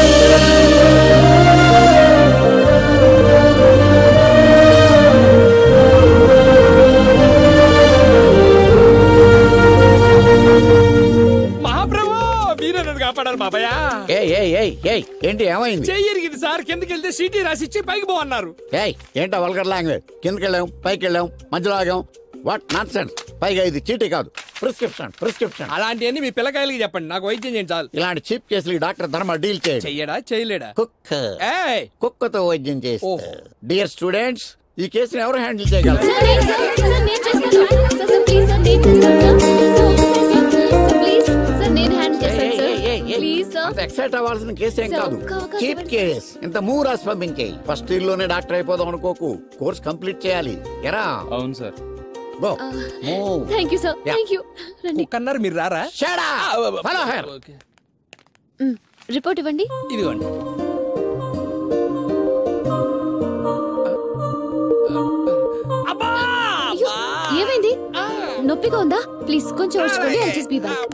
మీరే నన్ను కాపాడారు బాబాయ్ ఏయ్ ఏయ్ ఏయ్ ఏయ్ ఏంటి ఏమైంది చెయ్యి ఇరిగింది సార్ కిందకి వెళ్తే సీటీ రాసి ఇచ్చి పైకి పో అన్నారు ఏయ్ ఏంటో వల్గర్ లాంగ్వేజ్ కిందకి వెళ్ళాం పైకి వెళ్ళాం మధ్యలో ఆగాం వాట్ నాట్ సెన్స్ పైగా ఇది చీటీ కాదు ప్రిస్క్రిప్షన్ ప్రిస్క్రిప్షన్ అలాంటివన్నీ మీ పిల్లకాయలకి చెప్పండి నాకు వైద్యం చేయండి చాలు ఇలాంటి చీప్ కేసులు డాక్టర్ ధర్మ డీల్ చేయండి చెయ్యడా చేయలేడా కుక్క కుక్కతో వైద్యం చేస్తారు డియర్ స్టూడెంట్స్ ఈ కేసుని ఎవరు హ్యాండిల్ చేయగలరు అంత ఎక్సైట్ అవ్వాల్సిన కేసు ఏం కాదు. ఒక్క అవకాశం చీప్ ఇవ్వండి. కేస్ ఇంత మూవ్ రాసి పంపించేయి ఫస్ట్ ఇయర్లోనే డాక్టర్ అయిపోదాం అనుకోకు. కోర్స్ కంప్లీట్ చేయాలి. ఎరా? అవును sir go move thank you sir thank you రండి. కన్నారు మీరు రారా? Follow her. మ్, రిపోర్ట్ ఇవ్వండి. ఇదిగోండి. అయ్యో, ఏమైంది? నొప్పిగా ఉందా? ప్లీజ్ కొంచెం ఓర్చుకోండి ఐ జస్ట్ బీ బ్యాక్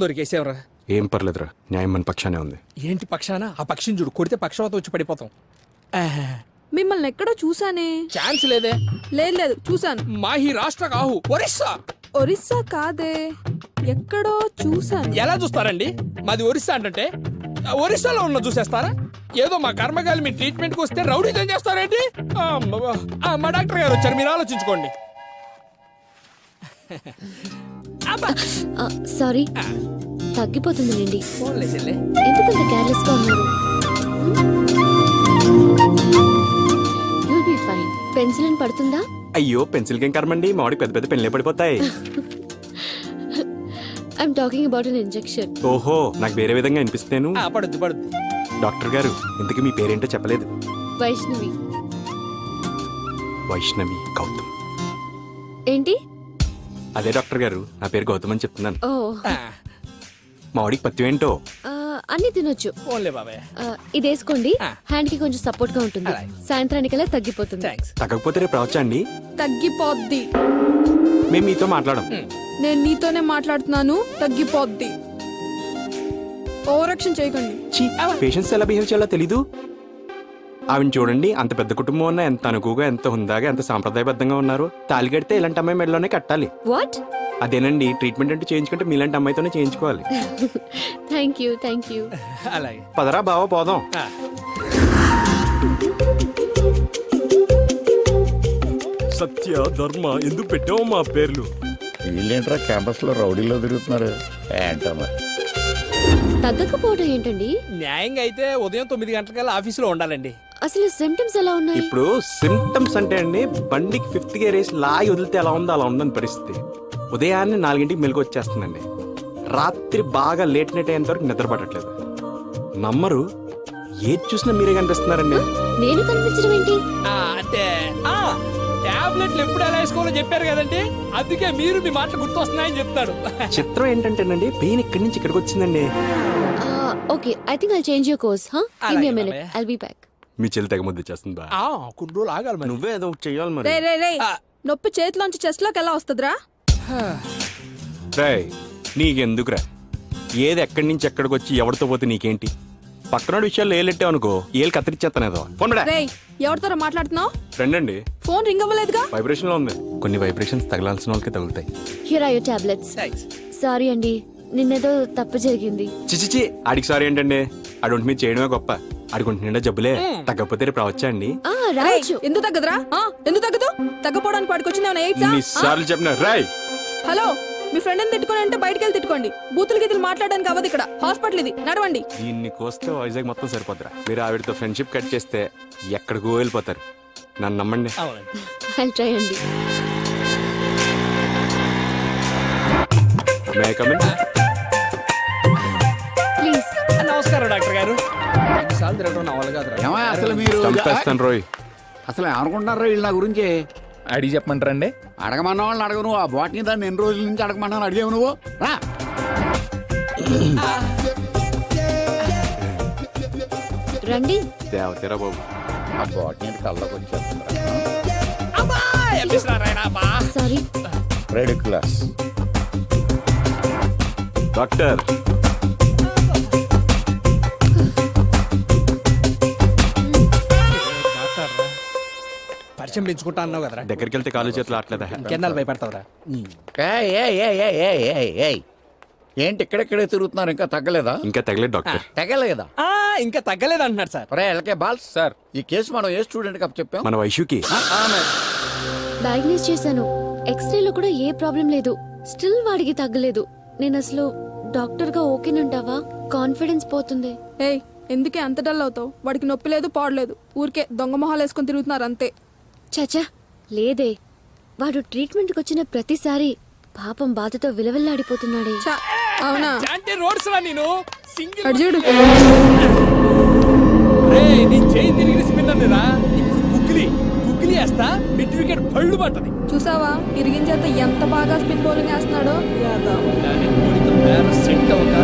దొరికేసేవరా? ఏం పర్లేదురా న్యాయం మన పక్షానే ఉంది. ఏంటి పక్షాన? ఆ పక్షిని చూడు కొడితే పక్షవాత వచ్చి పడిపోతాం. మిమ్మల్ని ఎక్కడో చూసానే ఛాన్స్ లేదే. లేదు లేదు చూసాను మాహి రాష్ట్ర కాహు ఒరిస్సా. ఒరిస్సా కాదే. ఎక్కడో చూసాను ఎలా చూస్తారండి? మాది ఒరిస్సా అంటే ఒరిస్సాలో ఉన్న చూసేస్తారా? ఏదో మా కర్మగాలి మీ ట్రీట్మెంట్కి వస్తే రౌడీజం చేస్తారేంటి? ఆ, మ- ఆ, మా డాక్టర్ గారు వచ్చారు మీరు ఆలోచించుకోండి. సారీ. తగ్గిపోతుంది లేండి ఫోన్లే చెల్లె. ఎందుకు ఇంత కేర్లెస్గా ఉన్నారు యుల్ బి ఫైన్ పెన్సిలిన్ పడుతుందా? అయ్యో పెన్సిల్ కేం కర్మండి? మామిడి పెద్ద పెద్ద పెన్లే పడిపోతాయి. I'm talking about an injection ఓహో నాకు వేరే విధంగా అనిపిస్తేను పడుద్ది పడుద్ది. డాక్టర్ గారు ఇంతకీ మీ పేరేంటో చెప్పలేదు. వైష్ణవి. వైష్ణవి గౌతమ్ ఏంటి? అదే డాక్టర్ గారు నా పేరు గౌతమ్ అని చెప్తున్నాను. ఓ. మామిడికి పత్యం ఏంటో? ఆ, అన్ని తినొచ్చు. ఓన్లే బాబాయ్. ఆ, ఇది వేసుకోండి హ్యాండ్కి కొంచెం సపోర్ట్గా ఉంటుంది సాయంత్రానికల్లా తగ్గిపోతుంది. తగ్గకపోతే రేపు రావచ్చా అండి? తగ్గిపోద్ది. మేము మీతో మాట్లాడం నేను నీతోనే మాట్లాడుతున్నాను తగ్గిపోద్ది. ఓవరాక్షన్ చేయకండి. పేషెంట్స్ ఎలా బిహేవ్ చేయాలో తెలీదు. ఆవిడ చూడండి అంత పెద్ద కుటుంబం ఉన్నా ఎంత అనుకుగా ఎంత హుందాగా ఎంత సాంప్రదాయబద్ధంగా ఉన్నారు. తాళి కడితే ఇలాంటి అమ్మాయి మెడలోనే కట్టాలి. వాట్ అదేనండి ట్రీట్మెంట్ అంటే చేయించుకుంటే మీలాంటి అమ్మాయితోనే చేయించుకోవాలి. థ్యాంక్ యూ థ్యాంక్ యూ అలాగే. పదరా బావ పోదాం. సత్య ధర్మ ఎందుకు పెట్టావు మా పేర్లు? వీళ్ళేంట్రా క్యాంపస్లో రౌడీలో తిరుగుతున్నారు ఏంటమ్మా తగ్గకపోవడం ఏంటండి? న్యాయంగా అయితే ఉదయం తొమ్మిది గంటలకల్లా ఆఫీసులో ఉండాలండి. అసలు సిమ్టమ్స్ ఎలా ఉన్నాయి? ఇప్పుడు సిమ్టమ్స్ అంటే అండి బండికి ఫిఫ్త్ గేర్ వేసి లాగి వదిలితే ఎలా ఉందో? అలా ఉందని పరిస్థితి. ఉదయాన్నే నాలుగింటికి మెలకు వచ్చేస్తుందండి. రాత్రి బాగా లేట్ నైట్ అయ్యేంత వరకు నిద్ర పట్టట్లేదు. నమ్మరు ఏది చూసినా మీరే కనిపిస్తున్నారండి. నేను కనిపించడం ఏంటి? ఆ, అంటే ఆ టాబ్లెట్లు ఎప్పుడు ఎలా వేసుకోవాలో చెప్పారు కదండి? అందుకే మీరు మీ మాటలు గుర్తొస్తున్నాయని చెప్తాడు చిత్రం ఏంటంటేనండి పెయిన్ ఇక్కడి నుంచి ఇక్కడికి వచ్చిందండి. Okay I think I change your course హా give me minute. I'll be back మీ చెల్లి తెగ ముద్ద చేస్తుంది? బా ఆ, కొన్ని రోజులు ఆగాలి మరి. నువ్వే ఏదో ఒకటి చెయ్యాలి మరి. రే రే రే నొప్పి చేతిలోంచి చెస్ట్లోకి ఎలా వస్తుందిరా? రేయ్ నీకెందుకురా? ఏది ఎక్కడి నుంచి ఎక్కడికి వచ్చి ఎవరితో పోతే నీకేంటి? పక్కన విషయాలు ఏలెట్టావు అనుకో ఏళ్ళు కత్తిరిచ్చేస్తానేదో. ఫోన్ ఎవరితో మాట్లాడుతున్నావు? ఫ్రెండ్ అండి ఫోన్ రింగ్ అవ్వలేదుగా? వైబ్రేషన్లో ఉంది. కొన్ని వైబ్రేషన్స్ తగలాల్సిన వాళ్ళకి తగులుతాయి. Here are your tablets sorry అండి నిన్నేదో తప్పు జరిగింది. చిచిచి ఆడికి సారీ ఏంటండి? ఆడి మీద చేయడమే గొప్ప. ఆడికి నిండా జబ్బులే తగ్గకపోతే రేపు రావచ్చా అండి? రావచ్చు. ఎందుకు తగ్గదురా? ఆ, ఎందుకు తగ్గదు? తగ్గపోవడానికి వాడికి? ఎన్నిసార్లు చెప్పిన రాయ్! హలో మీ ఫ్రెండ్ని తిట్టుకొని అంటే బయటికి వెళ్ళి తిట్టుకోండి. బూతులు గీతులు మాట్లాడడానికి అవ్వదు ఇక్కడ. హాస్పిటల్ ఇది. నడవండి. దీన్ని కోస్తే వైజాగ్ మొత్తం సరిపోతురా మీరు ఆవిడతో ఫ్రెండ్షిప్ కట్ చేస్తే ఎక్కడికో వెళ్ళిపోతారు. నన్ను నమ్మండి. నమస్కారం డాక్టర్ గారు. ఎన్నిసార్లు తిరగడం నా వల్ల కాదురా. ఏమయ్య, అసలు మీరు చంపేస్తాను రోయ్. అసలు ఏమనుకుంటున్నారా వీళ్ళు నా గురించి? అడిగి చెప్పమంటారండి. అడగమన్న వాళ్ళని అడగ నువ్వు ఆ బాటిని దాన్ని ఎన్ని రోజుల నుంచి అడగమన్నాను అడిగావు నువ్వు? రా. రండి. దేవతేరా బాబు. ఆ బాటిని కళ్ళకి సారీ. Red class doctor. పరిచయం పెంచుకుంటా అన్నావు కదరా. దగ్గరికి వెళ్తే కాలు చేతులు ఆటలేదా ఇంకెన్నాళ్ళు భయపడతావురా. ఏయ్, ఏయ్, ఏయ్, ఏయ్, ఏయ్, ఏయ్, ఏయ్. ఏంటి ఇక్కడెక్కడే తిరుగుతున్నారు? ఇంకా తగ్గలేదా? ఇంకా తగలేదు డాక్టర్. తగ్గలేదా? ఆ, ఇంకా తగ్గలేదు అంటున్నాడు సార్. ఒరే ఎల్కే బాల్స్ సార్ ఈ కేసు మనం ఏ స్టూడెంట్ కప్ చెప్పాం? మన వైషుకి డయాగ్నోస్ చేశాను. ఎక్స్రేలో కూడా ఏ ప్రాబ్లం లేదు. స్టిల్ వాడికి తగ్గలేదు. నేను అసలు డాక్టర్గా ఓకేనంటావా? కాన్ఫిడెన్స్ పోతుంది. ఏయ్ ఎందుకే అంత డల్ అవుతావు? వాడికి నొప్పి లేదు పాడలేదు ఊరికే దొంగ మొహాలు వేసుకొని తిరుగుతున్నారు అంతే. చచా లేదే. వాడు ట్రీట్మెంట్కి వచ్చిన ప్రతిసారి పాపం బాధతో విలవిల్లాడిపోతున్నాడే. అవునా? అంటే రోడ్స్ రా నేను. సింగిల్ అటు చూడు. రే నీ చేయి తిరిగి స్పిన్నర్ రా. ఇప్పుడు గుగ్గిలి గుగ్గిలి వేస్తా మిడ్ వికెట్ పళ్ళు పట్టది చూసావా? ఇరిగించేత ఎంత బాగా స్పిన్ బౌలింగ్ వేస్తున్నాడో. సెట్ అవ్వక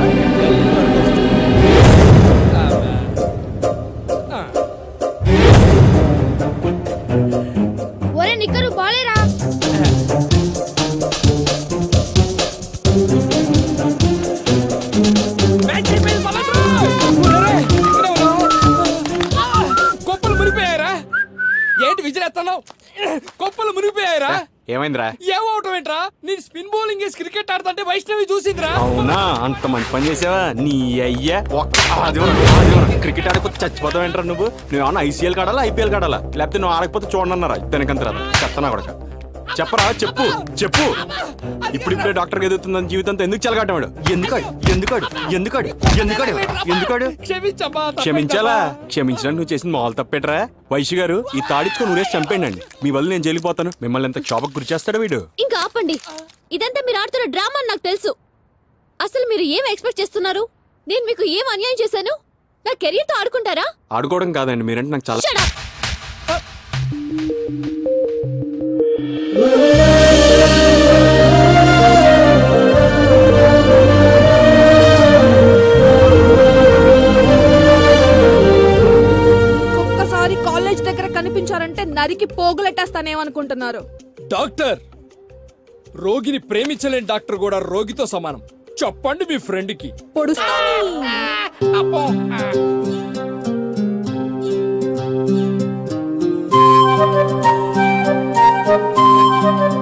ఆ, కొప్పలు మునిగిపోయారా ఏంటి విజిలేస్తున్నావు కొప్పలు మునిగిపోయారా ఏమైందిరా? ఏమవటం ఏంట్రా? నేను స్పిన్ బౌలింగ్ వేసి క్రికెట్ ఆడుతుంటే వైష్ణవి చూసిందిరా. అవునా? అంత మంచి పని చేసావా? నీ అయ్యా. క్రికెట్ ఆడకపోతే చచ్చిపోతావు ఏంట్రా నువ్వు? నువ్వు ఏమన్నా ఐసీఎల్ కాడాలా ఐపీఎల్ కాడాలా? లేకపోతే నువ్వు ఆడకపోతే చూడనన్నారా తెనకంత రాదు. చెత్తనా కొడక. చెప్పరా? చెప్పు. చెప్పు. ఇప్పుడు ఇప్పుడే డాక్టర్ ఎదుగుతుందని జీవితంతో ఎందుకు చెలగాటమాడు? ఎందుకాడు? ఎందుకాడు? ఎందుకాడు? ఎందుకాడు? ఎందుకాడు. క్షమించాలా? క్షమించడానికి నువ్వు చేసిన మాల్ తప్పేట్రా? వైశ్య గారు ఈ తాడించుకొని ఊరేసి చంపేయండి మీ వల్ల నేను జైలిపోతాను మిమ్మల్ని ఎంత క్షోభకు గురి చేస్తాడు వీడు? ఇంకా ఆపండి. ఇదంతా మీరు ఆడుతున్న డ్రామా అని నాకు తెలుసు. అసలు మీరు ఏం ఎక్స్పెక్ట్ చేస్తున్నారు? నేను మీకు ఏం అన్యాయం చేశాను? నా కెరీర్తో ఆడుకుంటారా? ఆడుకోవడం కాదండి. మీరంటే నాకు చాలా ఒక్కసారి కాలేజ్ దగ్గర కనిపించారంటే నరికి పోగులెట్టేస్తానేమనుకుంటున్నారు. డాక్టర్ రోగిని ప్రేమించలేని డాక్టర్ కూడా రోగితో సమానం. చెప్పండి మీ ఫ్రెండ్కి పొడుస్తా మరుమల్లెల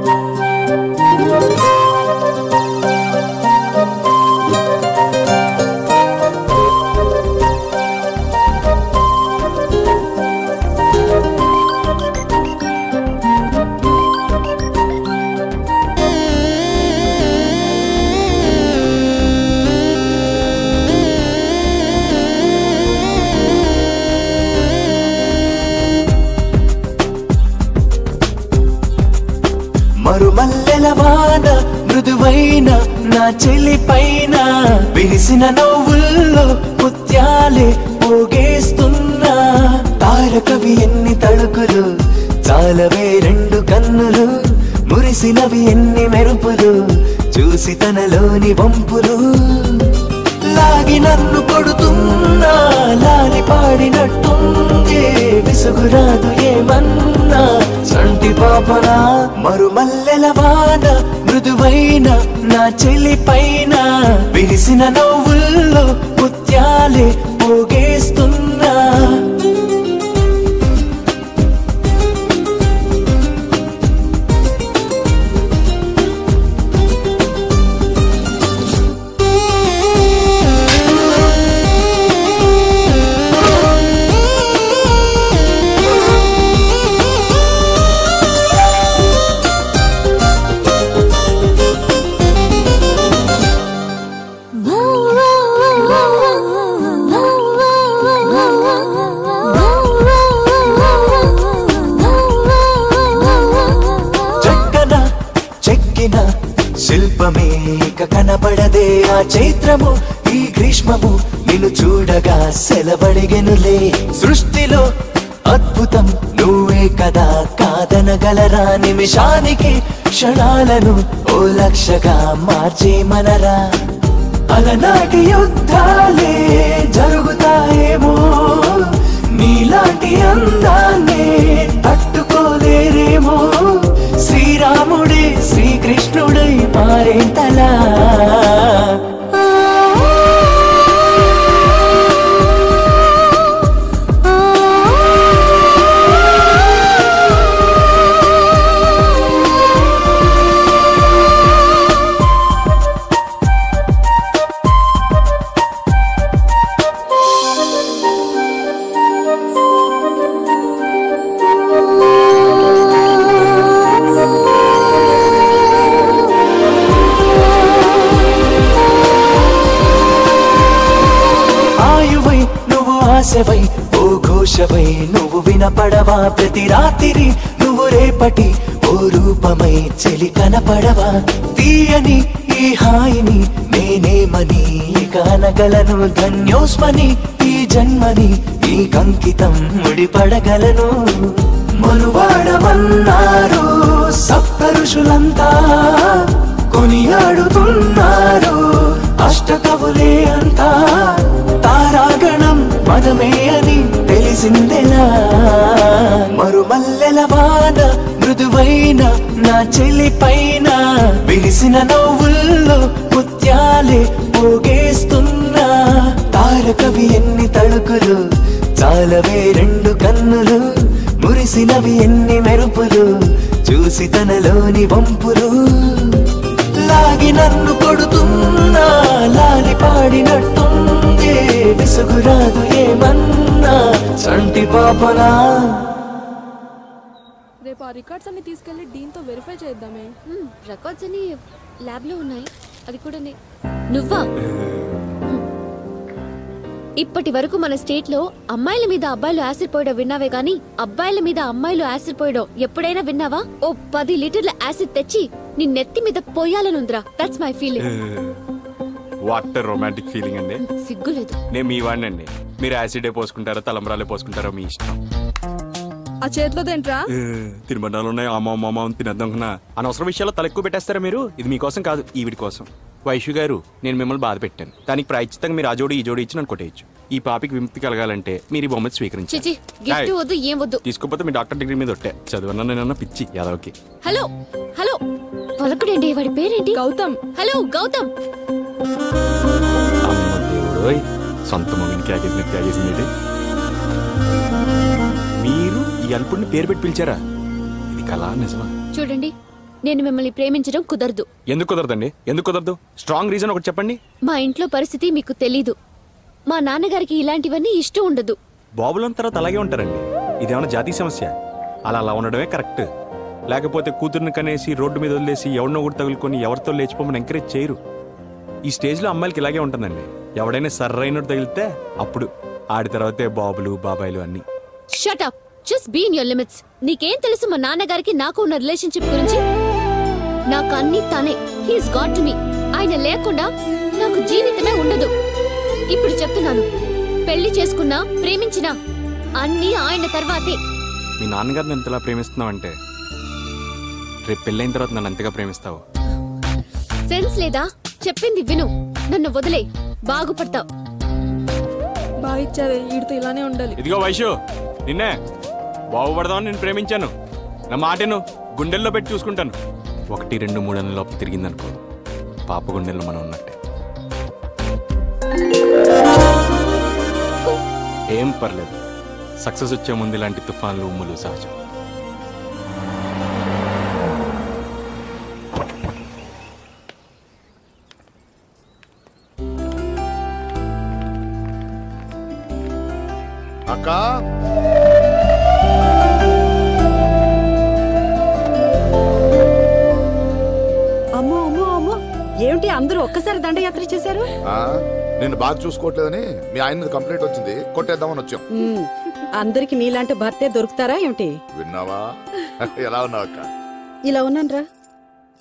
నా చెలి పైన విరిసిన నవ్వుల్లో ముత్యాలే పోగేస్తున్నా. తారకవి ఎన్ని తడుకులు చాలవే రెండు కన్నులు. మురిసినవి ఎన్ని మెరుపులు చూసి తనలోని వంపులు. లాగి నన్ను కొడుతున్నా లాలి పాడినట్టుంది విసుగురాదు ఏమన్నా. సంటి పాపనా మరుమల్లెల వాన మృదువైన నా చెలి పైన విరిసిన నవ్వుల్లో ముత్యాలే పోగేస్తున్నా. కనబడదే ఆ చైత్రము ఈ గ్రీష్మము. నిన్ను చూడగా సెలవడిగెనులే. సృష్టిలో అద్భుతం నువ్వే కదా కాదనగలరా నిమిషానికి. క్షణాలను ఓ లక్షగా మార్చే మనరా అలనాటి యుద్ధాలే జరుగుతాయేమో. నీలాంటి అందాన్నే తట్టుకోలేరేమో. శ్రీరాముడే శ్రీకృష్ణుడై మారేంతలా. ఆశవై ఓ ఘోషవై నువ్వు వినపడవా ప్రతి రాత్రి నువ్వు రేపటి ఓ రూపమై చెలి కనపడవా? తీయని ఈ హాయిని నేనేమని? ఇక అనగలను ధన్యోస్మని ఈ జన్మని ఈ కంకితం ముడిపడగలను. మనువాడమన్నారు సప్త ఋషులంతా కొనియాడుతున్నారు అష్టకవులే అంతా పాదమే అని తెలిసిందేనా? మరుమల్లెల వాన మృదువైన నా చెలి పైన విరిసిన నవ్వుల్లో ముత్యాలే పోగేస్తున్నా. తారకవి ఎన్ని తడుకులు చాలవే రెండు కన్నులు మురిసినవి ఎన్ని మెరుపులు చూసి తనలోని వంపులు. లాగి నన్ను కొడుతున్నా లాలి పాడినట్టుంది విసుగురాదు ఏమన్నా చంటి పాపనా? రేపు ఆ రికార్డ్స్ అన్ని తీసుకెళ్ళి డీన్తో వెరిఫై చేద్దామే. రికార్డ్స్ అని ల్యాబ్లో ఉన్నాయి. అది కూడా నే- నువ్వా ఇప్పటి వరకు మన స్టేట్లో అమ్మాయిల మీద అబ్బాయిలు యాసిడ్ పోయడం విన్నావే గానీ అబ్బాయిల మీద అమ్మాయిలు యాసిడ్ పోయడం ఎప్పుడైనా విన్నావా? ఓ పది లీటర్ల యాసిడ్ తెచ్చి నీ నెత్తి మీద పోయాలనుందిరా. That's my feeling what romantic feeling అండి. సిగ్గులేదు. నేను మీ వాడిని అండి. మీరు యాసిడే పోసుకుంటారో తలంబరాలే పోసుకుంటారో మీ ఇష్టం. ఆ చేతిలోదేంట్రా తినబడ్డాలు ఉన్నాయి. అమ్మ అమ్మ అని తినేద్దాం కన్నా అనవసర విషయాల్లో తల ఎక్కువ పెట్టేస్తారా మీరు? ఇది మీకోసం కాదు ఈవిడి కోసం. వైషు గారు నేను మిమ్మల్ని బాధ పెట్టాను. దానికి ప్రాయశ్చితంగా మీరు ఆ జోడి ఈ జోడి ఇచ్చి నన్ను కొట్టేయచ్చు. ఈ పాపికి విముక్తి కలగాలంటే మీరు ఈ బొమ్మ చిచి స్వీకరించాలి గిఫ్ట్ హాయ్. వద్దు ఏం వద్దు. తీసుకోకపోతే మీ డాక్టర్ డిగ్రీ మీద ఒట్టే. చదువన్నా నేనన్నా పిచ్చి యాదవ్కి. Hello hello. పలకడేంటి వాడి పేరేంటి? గౌతమ్. హలో గౌతమ్. అమ్మ దేవుడోయ్ సొంత మొగిని క్యాగేసినట్టు క్యాగేసింది మీరు ఈ అల్పుడిని పేరు పెట్టి పిలిచారా? ఇది కళా నిజమా? చూడండి నేను మిమ్మల్ని ప్రేమించడం కుదరదు. ఎందుకు కుదరదండి? ఎందుకు కుదరదు? స్ట్రాంగ్ రీజన్ ఒకటి చెప్పండి. మా ఇంట్లో పరిస్థితి మీకు తెలీదు. మా నాన్నగారికి ఇలాంటివన్నీ ఇష్టం ఉండదు. బాబులం తర్వాత అలాగే ఉంటారండి. ఇదేమన్నా జాతీయ సమస్య? అలా అలా ఉండడమే కరెక్ట్. లేకపోతే కూతుర్ని కనేసి రోడ్డు మీద వదిలేసి ఎవరినో ఒకటి తగులుకొని ఎవరితో లేచిపోమని ఎంకరేజ్ చేయరు. ఈ స్టేజ్లో అమ్మాయిలకి ఇలాగే ఉంటుందండి. ఎవడైనా సర్రైనట్టు తగిలితే అప్పుడు. ఆడి తర్వాతే బాబులు బాబాయిలు అన్నీ. Shut up just be in your limits నీకేం తెలుసు మా నాన్నగారికి నాకు ఉన్న రిలేషన్షిప్ గురించి? నాకు అన్ని తనే. హీస్ గాట్ టు మీ ఆయన లేకుండా నాకు జీవితమే ఉండదు. ఇప్పుడు చెప్తున్నాను. పెళ్ళి చేసుకున్నా ప్రేమించినా అన్నీ ఆయన తర్వాతే. మీ నాన్నగారిని ఎంతలా ప్రేమిస్తున్నావంటే రేపు పెళ్ళైన తర్వాత నన్ను ఎంతగా ప్రేమిస్తావు. సెన్స్ లేదా? చెప్పింది విను. నన్ను వదిలే. బాగుపడతావు. బాగా ఇచ్చావే వీడితో ఇలానే ఉండాలి. ఇదిగో వైషు నిన్నే బాగుపడదామని నేను ప్రేమించాను. నా మాటను గుండెల్లో పెట్టి చూసుకుంటాను. ఒకటి రెండు మూడు నెలల లోపు తిరిగిందనుకో పాప గుండెల్లో మనం ఉన్నట్టే. ఏం పర్లేదు. సక్సెస్ వచ్చే ముందు ఇలాంటి తుఫాన్లు ఉమ్ములు సహజం. నిన్ను బాగా చూసుకోవట్లేదని మీ ఆయన మీద కంప్లైంట్ వచ్చింది. కొట్టేద్దామని వచ్చాం. అందరికి నీలాంటి భర్తే దొరుకుతారా ఏమిటి? విన్నావా? *laughs* ఎలా ఉన్నావు అక్క? ఇలా ఉన్నానరా.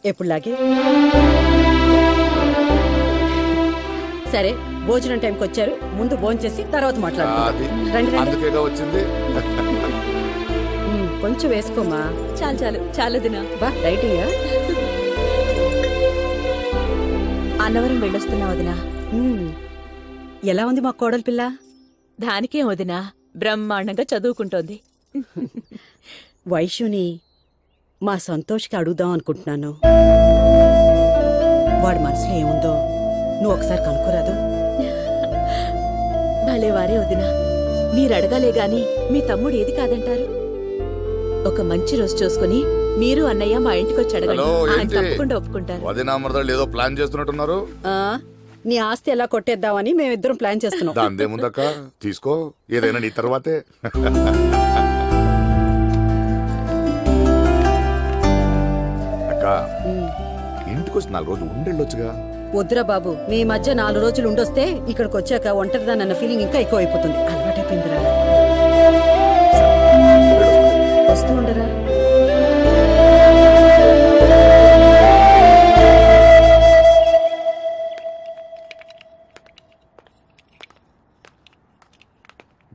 ఎప్పుడులాగే. సరే భోజనం టైంకి వచ్చారు. ముందు భోజనం చేసి తర్వాత వచ్చింది. ఉమ్, కొంచెం వేసుకోమా? చాలు చాలు చాలు దినా. బా రైటింగా అన్నవరం వెళ్ళొస్తున్నా వదినా ఎలా ఉంది మా కోడలి పిల్ల? దానికేం వదినా బ్రహ్మాండంగా చదువుకుంటోంది. వైశ్యుని మా సంతోష్కి అడుగుదాం అనుకుంటున్నాను. వాడి మనసులో ఏముందో నువ్వు ఒకసారి కనుక్కోరాదు. భలే వారే వదినా. మీరు అడగాలే గాని మీ తమ్ముడు ఏది కాదంటారు? ఒక మంచి రోజు చూసుకుని మీరు అన్నయ్య మా ఇంటికి వచ్చి అడగండి ఆయన? తప్పకుండా ఒప్పుకుంటారు. వదినా మరదళ్ళు ఏదో ప్లాన్ చేస్తున్నట్టున్నారు? నీ ఆస్తి ఎలా కొట్టేద్దామని మేమిద్దరం ప్లాన్ చేస్తున్నాం. దాందేముందక్క తీసుకో. ఏదైనా నీ తర్వాతే. అక్క ఉమ్. ఇంటికి వచ్చి నాలుగు రోజులు ఉండెళ్ళొచ్చుగా? వద్దురా బాబు మీ మధ్య నాలుగు రోజులు ఉండొస్తే ఇక్కడికి వచ్చాక ఒంటరిదానన్న ఫీలింగ్ ఇంకా ఎక్కువ అయిపోతుంది అలవాటైపోయిందిరా వస్తూ ఉండరా?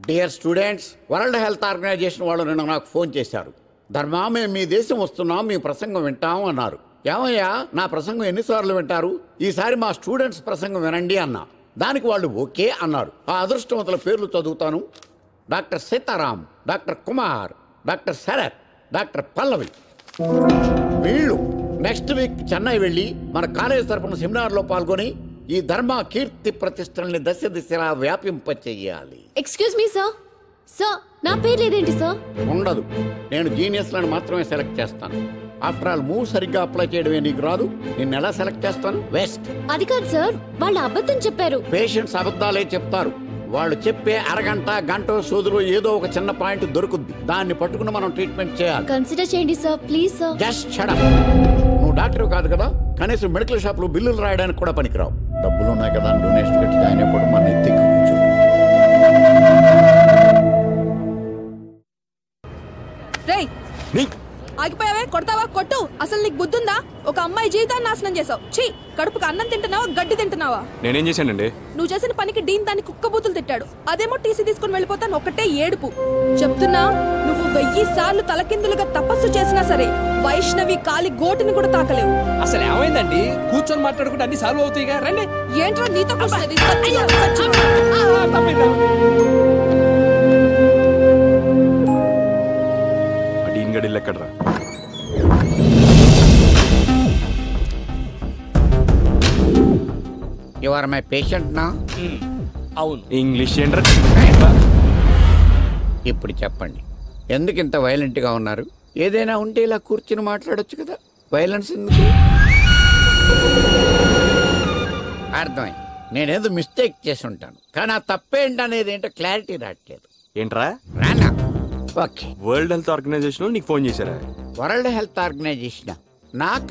Dear students World Health Organization వాళ్ళు నిన్న నాకు ఫోన్ చేశారు. ధర్మా మేము మీ దేశం వస్తున్నాం మీ ప్రసంగం వింటాం అన్నారు. ఏమయ్యా నా ప్రసంగం ఎన్నిసార్లు వింటారు? ఈసారి మా స్టూడెంట్స్ ప్రసంగం వినండి అన్నా. దానికి వాళ్ళు ఓకే అన్నారు. ఆ అదృష్టవంతుల పేర్లు చదువుతాను. Doctor Sitaram doctor Kumar doctor Sarath doctor Pallavi. వీళ్ళు నెక్స్ట్ వీక్ చెన్నై వెళ్ళి మన కాలేజ్ తరపున సెమినార్లో పాల్గొని ఈ ధర్మ కీర్తి ప్రతిష్టల్ని దశ దిశలా వ్యాపింపచేయాలి. ఎక్స్క్యూజ్ మీ సార్ సార్ నా పేరు లేదేంటి సార్ ఉండదు. నేను జీనియస్లను మాత్రమే సెలెక్ట్ చేస్తాను. ఆఫ్టర్ ఆల్ మూవ్ సరిగ్గా అప్లై చేయడమే నీకు రాదు. నిన్ను ఎలా సెలెక్ట్ చేస్తాను? వెస్ట్ అది కాదు సార్ వాళ్ళు అబద్ధం చెప్పారు. పేషెంట్స్ అబద్ధాలే చెప్తారు. వాళ్ళు చెప్పే అరగంట గంట సోదులు ఏదో ఒక చిన్న పాయింట్ దొరుకుద్ది. దాన్ని పట్టుకుని మనం ట్రీట్మెంట్ చేయాలి. కన్సిడర్ చేయండి sir please sir just shut up doctor కాదు కదా? కనీసం మెడికల్ షాప్లో బిల్లులు రాయడానికి కూడా పనికిరావు. డబ్బులు ఉన్నాయి కదా డొనేషన్ కట్టి ఆయన ఎప్పుడు మన రేయ్! ఆగిపోయావే కొడతావా కొట్టు అసలు నీకు బుద్ధుందా ఒక అమ్మాయి జీవితాన్ని నాశనం చేసావు ఛీ కడుపుకి అన్నం తింటున్నావా గడ్డి తింటున్నావా నేనేం చేశానండి నువ్వు చేసిన పనికి డీన్ దాన్ని కుక్క బూతులు తిట్టాడు అదేమో టీసీ తీసుకుని వెళ్ళిపోతాను ఒకటే ఏడుపు చెప్తున్నా నువ్వు వెయ్యి సార్లు తలకిందులుగా తపస్సు చేసినా సరే వైష్ణవి కాలి గోటిని కూడా తాకలేవు అసలు ఏమైందండి కూర్చొని మాట్లాడుకుంటే అన్ని సాల్వ్ అవుతాయిగా రండి ఏంట్రా నీతో కూర్చునేది? గడి ఎక్కడరా యు ఆర్ మై పేషెంట్ నా అవును. ఇంగ్లీష్ ఏంట్రా? ఇప్పుడు చెప్పండి. ఎందుకు ఇంత వైలెంట్గా ఉన్నారు? ఏదైనా ఉంటే ఇలా కూర్చుని మాట్లాడొచ్చు కదా? వైలెన్స్ ఎందుకు? అర్థమైంది. నేనేదో మిస్టేక్ చేసి ఉంటాను. కానీ ఆ తప్పేంటి అనేది ఏంటో క్లారిటీ రావట్లేదు. ఏంట్రా? Rana? Okay. World Health Organization నీకు ఫోన్ చేశారా? వరల్డ్ హెల్త్ ఆర్గనైజేషన్ నాక?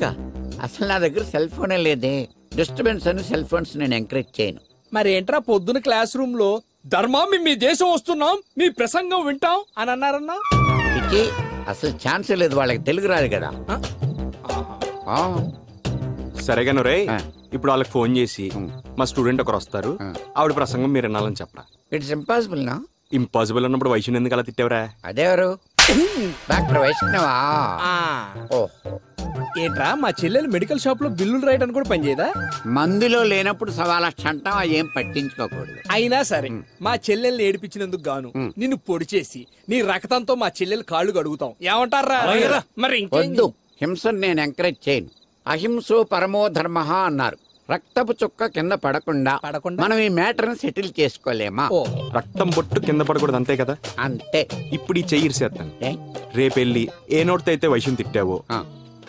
అసలు నా దగ్గర సెల్ ఫోనే లేదే. డిస్టర్బెన్స్ అని సెల్ ఫోన్స్ నేను ఎంకరేజ్ చేయను. మరి ఏంట్రా పొద్దున క్లాస్ రూమ్లో ధర్మా మేము మీ దేశం వస్తున్నాం మీ ప్రసంగం వింటాం అని అన్నారన్నా? పిచ్చి అసలు ఛాన్సే లేదు వాళ్ళకి తెలుగు రాదు కదా. ఆ, సరేగాను రే ఇప్పుడు వాళ్ళకి ఫోన్ చేసి మా స్టూడెంట్ ఒకరు వస్తారు ఆవిడ ప్రసంగం మీరు వినాలని చెప్పరా? ఇట్స్ ఇంపాసిబుల్ నా? ఇంపాసిబుల్ అన్నప్పుడు వయసు ఎందుకు అలా తిట్టావురా? అదెవరు? డాక్టర్ వైష్ణవా? ఓ. ఏంట్రా మా చెల్లెలు మెడికల్ షాప్లో బిల్లులు రాయడానికి కూడా పనిచేయదా? మందులో లేనప్పుడు అంటాం అవి ఏం పట్టించుకోకూడదు. అయినా సరే మా చెల్లెల్ని ఏడిపించినందుకు గాను నిన్ను పొడి చేసి నీ రక్తంతో మా చెల్లెలు కాళ్ళు కడుగుతాం. ఏమంటారా. మరి ఇంకేం? వద్దు హింసను నేను ఎంకరేజ్ చేయను. అహింసో పరమో ధర్మ అన్నారు. రక్తపు చుక్క కింద పడకుండా మనం ఈ మ్యాటర్ సెటిల్ చేసుకోలేమా? రక్తం బొట్టు కింద పడకూడదు అంతే కదా? అంతే. ఇప్పుడు ఈ చెయ్యి ఇరిసేస్తాను. రేపెళ్ళి ఏ నోటితో అయితే వైశ్యం తిట్టావో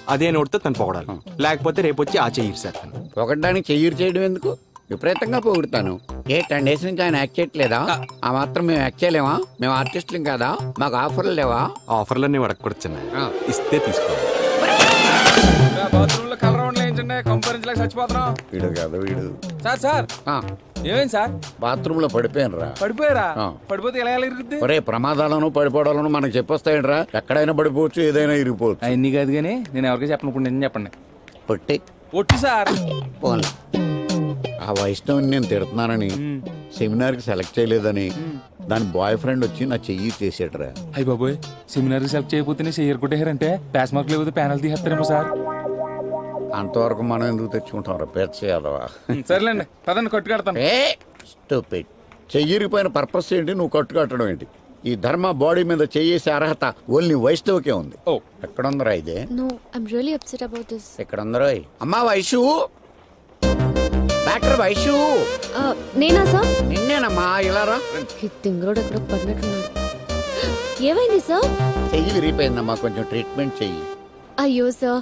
అదే నోటితో తను పొగడాలి. లేకపోతే రేపు వచ్చి ఆ చెయ్యి ఇరిసేస్తాను. పొగడ్డానికి చెయ్యి చేయడం ఎందుకు? విపరీతంగా పొగుడుతాను. ఏ టెన్ డేస్ నుంచి ఆయన యాక్ట్ చేయట్లేదా? ఆ. మాత్రం మేము యాక్ట్ చేయలేమా? మేము ఆర్టిస్టులం కాదా? మాకు ఆఫర్లు లేవా? ఆఫర్లన్నీ అడగకూడదు ఇస్తే తీసుకో బాత్రూమ్లో కలర్ వేయించండి కంపరించలేక చచ్చిపోతున్నాం. వీడు కాదు వీడు. Sir sir. ఏమైంది సార్? బాత్రూమ్లో పడిపోయాను రా పడిపోయారా? ఆ. పడిపోతే ఎలా ఎలా ఇరుగుద్ది ఒరే ప్రమాదాలను పడిపోవడాలను మనకు చెప్పొస్తాయంట్రా. ఎక్కడైనా పడిపోవచ్చు ఏదైనా ఇరిగిపోవచ్చు. అన్ని కాదు కానీ నేను ఎవరికి చెప్పను ఇప్పుడు నేను చెప్పండి. పొట్టి. ఒట్టి సార్. పోన్లే. ఆ వైష్ణవుని నేను తిడుతున్నానని సెమినార్కి సెలెక్ట్ చేయలేదని దాని బాయ్ ఫ్రెండ్ వచ్చి నా చెయ్యి చేసాడురా అయ్యి బాబోయ్ సెమినార్ సెలెక్ట్ చేయకపోతే చెయ్యరు కొట్టేశారంటే పాస్ మార్క్ లేకపోతే ప్యానల్ తీసేస్తారేమో సార్. అంతవరకు మనం ఎందుకు తెచ్చుకుంటాం రా? పేర్చ యాదవా సర్లేండి పదండి కొట్టు కడతాను ఏ స్టూపిడ్. చెయ్యిరిపోయిన పర్పస్ ఏంటి? నువ్వు కట్టు కట్టడం ఏంటి? ఈ ధర్మ బాడీ మీద చెయ్యేసే అర్హత ఓన్లీ వైష్ణవ్కే ఉంది. ఓ. ఎక్కడుందరా ఇదే? No I'm really upset about this ఇక్కడ ఉందరో అమ్మా వైషు! డాక్టర్ వైషు! నేనా సార్? నిన్నేనమ్మా ఇలా రా. ఈ తింగరోడు ఎక్కడో పడినట్టున్నాడు. ఏమైంది సార్? చెయ్యి విరిగిపోయిందమ్మా కొంచెం ట్రీట్మెంట్ చెయ్యి. అయ్యో సార్.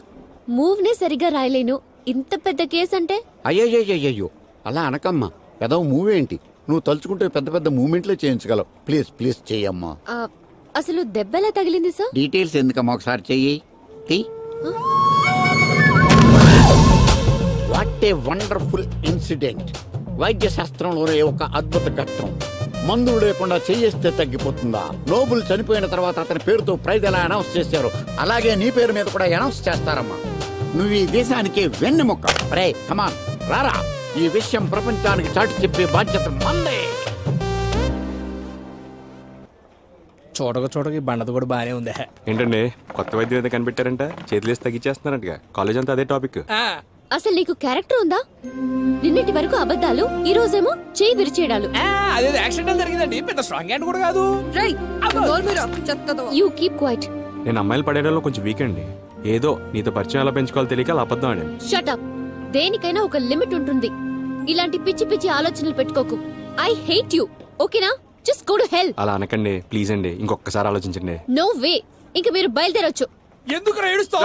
మూవ్ నే సరిగ్గా రాయలేను. ఇంత పెద్ద కేసు అంటే అయ్యయ్యయ్యో అలా అనకమ్మా. ఏదో మూవ్ ఏంటి నువ్వు తలుచుకుంటే పెద్ద పెద్ద మూమెంట్లే చేయించగలవు. Please please చెయ్యమ్మా. అసలు దెబ్బ ఎలా తగిలింది సార్? డీటెయిల్స్ ఎందుకమ్మా ఒకసారి చెయ్యి. What a wonderful incident. వైద్య శాస్త్రంలోనే ఒక అద్భుత ఘట్టం. మందులు లేకుండా చేయేస్తే తగ్గిపోతుందా? నోబుల్ చనిపోయిన తర్వాత అతని పేరుతో ప్రైజ్ ఎలా అనౌన్స్ చేశారు? అలాగే నీ పేరు మీద కూడా అనౌన్స్ చేస్తారమ్మా. నువ్వు ఈ దేశానికి వెన్నెముక్క రే కమాన్ రారా. ఈ విషయం ప్రపంచానికి చాటి చెప్పే బాధ్యత మందే. చూడక చూడక ఈ బండది కూడా బానే ఉంది. ఏంటండి కొత్త వైద్యం ఏదో కనిపెట్టారంట? చేతులేసి తగ్గించేస్తున్నారంటగా. కాలేజ్ అంతా అదే టాపిక్. అసలు నీకు క్యారెక్టర్ ఉందా? నిన్నటి వరకు అబద్ధాలు ఈ రోజేమో చేయి విరిచేయడాలు. అదే యాక్సిడెంట్ జరిగిందండి. పెద్ద స్ట్రాంగ్ హ్యాండ్ కూడా కాదు. యూ కీప్ క్వైట్ నేను అమ్మాయిలు పడేయడంలో కొంచెం వీక్ అండి. ఏదో నీతో పరిచయం ఎలా పెంచుకోవాలో తెలియక అలా అబద్ధం ఆడాను. షట్ అప్ దేనికైనా ఒక లిమిట్ ఉంటుంది. ఇలాంటి పిచ్చి పిచ్చి ఆలోచనలు పెట్టుకోకు. ఐ హేట్ యు ఓకేనా? జస్ట్ గో టు హెల్ అలా అనకండి. ప్లీజ్ అండి. ఇంకొకసారి ఆలోచించండి. నో వే ఇంక మీరు బయలుదేరొచ్చు. ఎందుకు ఏడుస్తావు?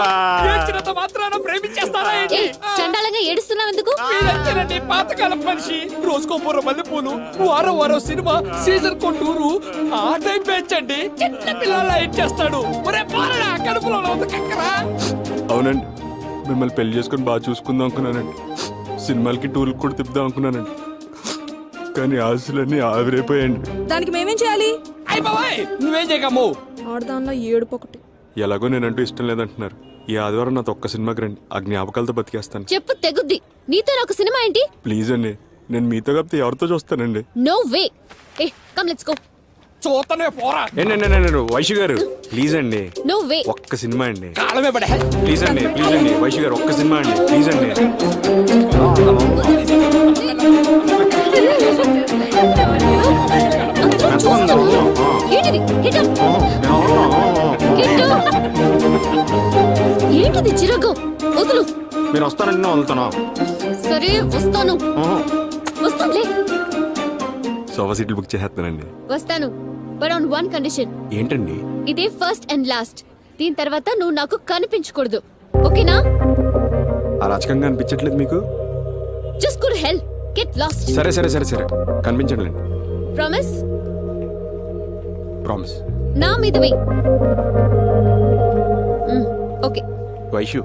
ఏడ్చినంత మాత్రాన ప్రేమించేస్తారా ఏంటి? చండాలంగా ఏడుస్తున్నావు ఎందుకు? మీరంతేనండి పాతకాలం మనిషి. రోజుకో పూర మల్లెపూలు వారం వారం సినిమా సీజన్ కో టూరు. ఆ టైం పెంచండి చిన్న పిల్లల ఏం చేస్తాడు? ఒరే కడుపులో కక్కరా. అవునండి. మిమ్మల్ని పెళ్ళి చేసుకుని బాగా చూసుకుందాం అనుకున్నానండి. సినిమాలకి టూర్కి కూడా తిప్పుదాం అనుకున్నానండి. కానీ ఆశలన్నీ ఆవిరైపోయాయండి. దానికి మేమేం చేయాలి? అయ్య బాబాయ్ నువ్వేం చేయకమ్ము ఆడదానిలో ఏడుపు ఒకటి. ఎలాగో నేనంటూ ఇష్టం లేదంటున్నారు ఈ ఆదివారం నాతో ఒక్క సినిమాకి రండి ఆ జ్ఞాపకాలతో బతికేస్తాను చెప్పు తెగుద్ది నీతో నాకు సినిమా ఏంటి ప్లీజ్ అండి నేను మీతో కాకపోతే ఎవరితో చూస్తానండి నో వే ఏ కమ్ లెట్స్ గో చూస్తానే పోరా ఏంటండి వైషు గారు ప్లీజ్ అండి నో వే ఒక్క సినిమా అండి కాలమే పడే ప్లీజ్ అండి ప్లీజ్ అండి వైషు గారు ఒక్క సినిమా అండి ప్లీజ్ అండి ఏంటిది Get up. ఏంటిది చిరగు. వదులు. నేను వదులుతాను. సరే వస్తాను. వస్తానులే. సోఫా సీట్లు బుక్ చేసేస్తానండి. వస్తాను. బట్ ఆన్ వన్ కండిషన్ ఏంటండి? ఇదే ఫస్ట్ అండ్ లాస్ట్ దీని తర్వాత నువ్వు నాకు కనిపించకూడదు. ఓకేనా? ఆ రాజకంగా అనిపించట్లేదు మీకు? Just good hell get lost సరే సరే సరే సరే. కనిపించండి. ప్రామిస్ ప్రామిస్ నా మీద వెయ్. ఓకే వైషు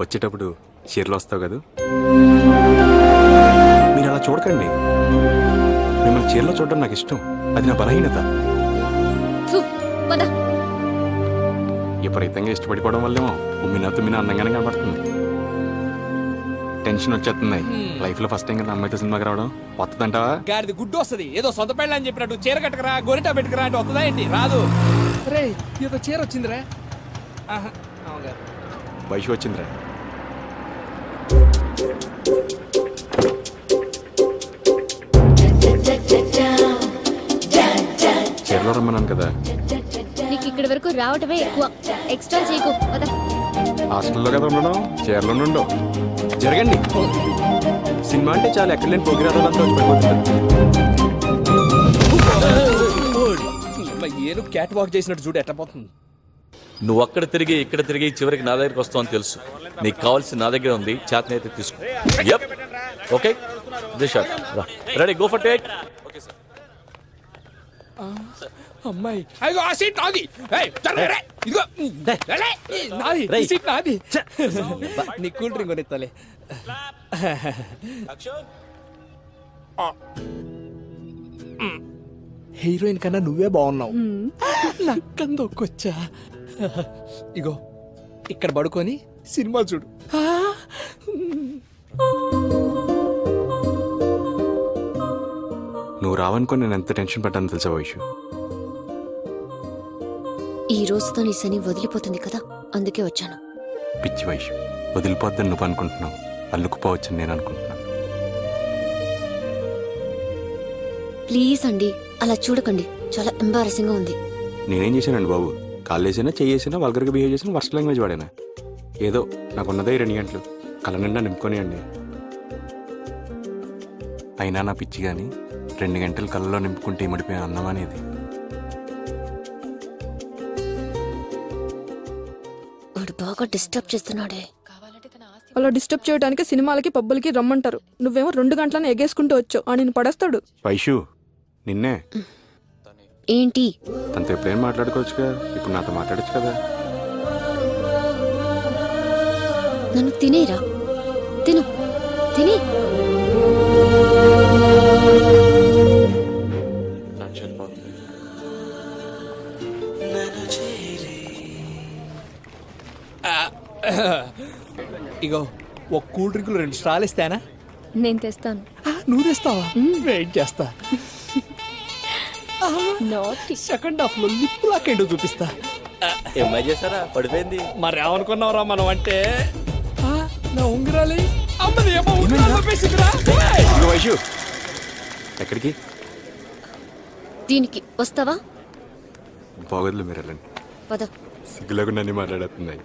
వచ్చేటప్పుడు చీరలు వస్తావు కదా? మీరు అలా చూడకండి. మిమ్మల్ని చీరలో చూడడం నాకు ఇష్టం. అది నా బలహీనత. విపరీతంగా ఇష్టపడిపోవడం వల్లేమో ఉమ్మిన తుమ్మిన అందంగానే కనబడుతుంది. టెన్షన్ వచ్చేస్తుంది లైఫ్లో ఫస్ట్ టైం కదా అమ్మాయితో సినిమాకి రావడం. వస్తుందంటావా గాడిది గుడ్డు వస్తది. ఏదో సొంత పెళ్ళ అని చెప్పినట్టు చీర కట్టకరా గొరిటా పెట్టుకురా అంటే వస్తుందా ఏంటి? రాదు. రే ఏదో చీర వచ్చిందిరా. వైషు వచ్చిందిరా. చీరలో రమ్మన్నాను కదా. నీకు ఇక్కడి వరకు రావటమే ఎక్కువ. ఎక్స్ట్రా చేయకు పద. హాస్టల్లో కదా ఉండడం చీరలో ఉండవు జరగండి. సినిమా అంటే చాలా ఎక్కడ లేని అమ్మ, ఏను క్యాట్ వాక్ చేసినట్టు చూడు ఎట్ట పోతుంది నువ్వు అక్కడ తిరిగి ఇక్కడ తిరిగి చివరికి నా దగ్గరికి వస్తావు అని తెలుసు. నీకు కావాల్సిన నా దగ్గర ఉంది. చేతనైతే తీసుకో. యప్ ఓకే దిశాట్ రెడీ గో ఫర్ టేక్ అమ్మాయి. అయ్యో ఆ సీట్ నాది. ఇదిగో. ఈ నాది. ఈ సీట్ నాది. *laughs* నీ కూల్ డ్రింక్ కొనిస్తాలే హీరోయిన్ కన్నా నువ్వే బాగున్నావు. నక్కందొక్కొచ్చా. *laughs* ఇగో ఇక్కడ పడుకొని సినిమా చూడు. నువ్వు రావనుకొని నేను ఎంత టెన్షన్ పడ్డాను తెలుసా వైషు? ఈ రోజుతో నీ శని వదిలిపోతుంది కదా అందుకే వచ్చాను. పిచ్చి వైషు వదిలిపోద్దని నువ్వు అనుకుంటున్నావు. అల్లుకుపోవచ్చని నేను అనుకుంటున్నాను. ప్లీజ్ అండి అలా చూడకండి. చాలా ఎంబారసింగ్గా ఉంది. నేనేం చేశానండి బాబు? కాళ్ళు వేసినా చేసినా వల్గర్గా బిహేవ్ చేసిన వర్స్ట్ లాంగ్వేజ్ వాడానా? ఏదో నాకున్నదే రెండు గంటలు. కళ్ళ నిండా నింపుకొని అండి అయినా నా పిచ్చి కానీ రెండు గంటలు కళ్ళలో నింపుకుంటే ఇమిడిపోయిన అన్నం అనేది? వాడు బాగా డిస్టర్బ్ చేస్తున్నాడే. అలా డిస్టర్బ్ చేయడానికి సినిమాలకి పబ్బులకి రమ్మంటారు. నువ్వేమో రెండు గంటలను ఎగేసుకుంటూ వచ్చావు. ఆ నేను పడేస్తాడు. వైషు నిన్నే? ఏంటి? తనతో ఎప్పుడైనా మాట్లాడుకోవచ్చుగా? ఇప్పుడు నాతో మాట్లాడచ్చు కదా. నన్ను తినేరా? తిను. తినే. ఇగో ఒక కూల్ డ్రింక్ రెండు స్టాల్ ఇస్తానా నేను తెస్తాను. నువ్వు తెస్తావా? వెయిట్ చేస్తా. సెకండ్ హాఫ్లో లిప్ లాక్ ఏంటో చూపిస్తా. ఏమై చేశారా? పడిపోయింది. మరి ఏమనుకున్నావురా మనం అంటే? ఆ, నా ఉంగరాలి. అమ్మది ఏమో వైషు. ఎక్కడికి? దీనికి వస్తావా? బాగోదులు మీరు వెళ్ళండి. పద. సిగ్గులేకుండా అన్ని మాట్లాడుతున్నాయి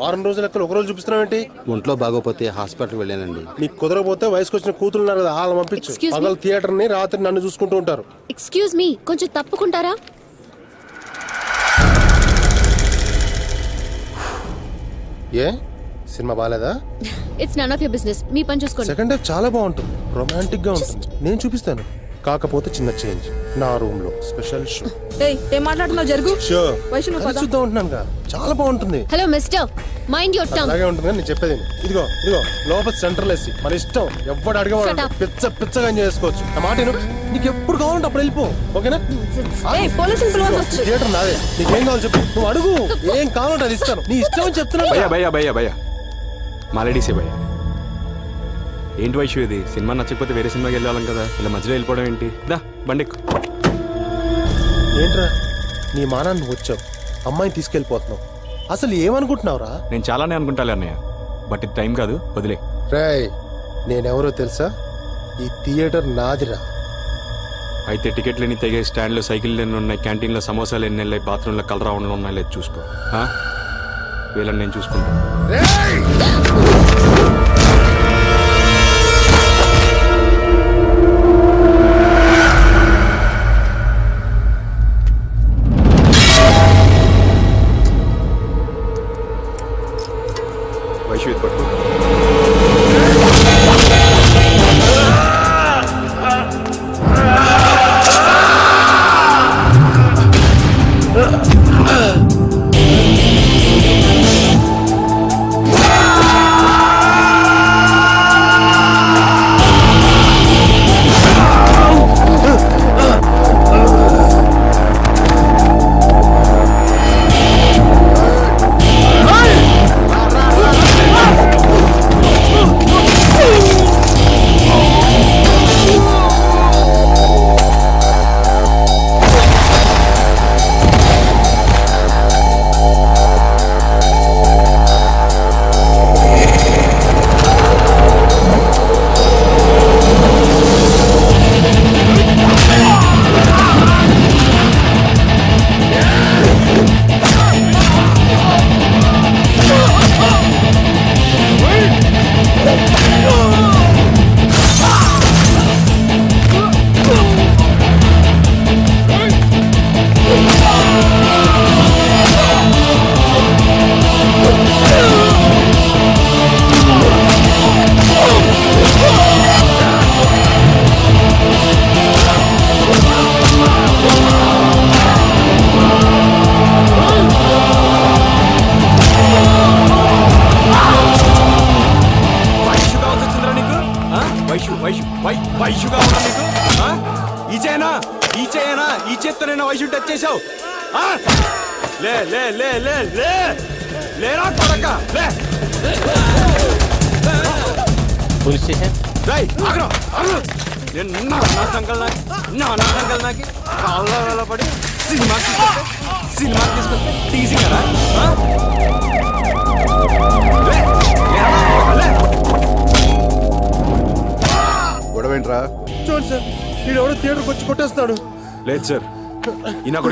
వారం రోజుల లెక్కలు ఒక రోజు చూపిస్తున్నావేంటి ఒంట్లో బాగోపోతే హాస్పిటల్కి వెళ్ళానండి. నీకు కుదరకపోతే వయసుకు వచ్చిన కూతురు ఉన్నారు కదా వాళ్ళని పంపించు. Excuse me? పగల థియేటర్ని రాత్రి నన్ను చూసుకుంటూ ఉంటారు. ఎక్స్క్యూజ్ మీ కొంచెం తప్పుకుంటారా? ఏ? సినిమా బాగాలేదా it's none of your business మీ పని చూసుకోండి. సెకండ్ హాఫ్ చాలా బాగుంటుంది. రొమాంటిక్గా ఉంటుంది. నేను చూపిస్తాను. కాకపోతే చిన్న చేంజ్. నా రూమ్లో స్పెషల్ షో. ఏయ్ ఏం మాట్లాడుతున్నావు జరుగు? షో. వైష్ణవి పద. చూద్దాం ఉంటున్నాను చాలా బాగుంటుంది. Hello mister. Mind your tongue. అలాగే ఉంటుంది నేను చెప్పేది. ఇదిగో ఇదిగో లోపల సెంట్రల్ ఏసీ. మన ఇష్టం? ఎవ్వడు అడిగేవాడు. పిచ్చ పిచ్చగా ఎంజాయ్ చేసుకోవచ్చు. నా మాట విను. నీకు ఎప్పుడు కావాలంటే అప్పుడు వెళ్ళిపో. ఓకేనా? ఏయ్ పోలీసులు పిలవాల్సి వస్తుంది థియేటర్ నాదే. నీకేం కావాలి చెప్పు. నువ్వు అడుగు. ఏం కావాలంటే అది ఇస్తాను. నీ ఇష్టం అని చెప్తున్నాను భయ్యా భయ్యా భయ్యా భయ్యా. మా లేడీసే భయ్యా. ఏంటి వైషు ఇది? సినిమా నచ్చకపోతే వేరే సినిమాకి వెళ్ళాలి కదా. ఇలా మధ్యలో వెళ్ళిపోవడం ఏంటి? దా బండెక్కు ఏంట్రా? నీ మానాన్ని వచ్చావు. అమ్మాయిని తీసుకెళ్ళిపోతున్నావు. అసలు ఏమనుకుంటున్నావురా? నేను చాలానే అనుకుంటాలే అన్నయ్య. బట్ ఇది టైం కాదు. వదిలే. రేయ్ నేనెవరో తెలుసా? ఈ థియేటర్ నాదిరా. అయితే టికెట్లు ఎన్ని తెగే స్టాండ్లో సైకిల్ ఎన్ని ఉన్నాయి క్యాంటీన్లో సమోసాలు ఎన్ని వెళ్ళాయి బాత్రూంలో కలర్ రౌండ్లో ఉన్నాయి లేదు చూసుకో? వీళ్ళని నేను చూసుకుంటాను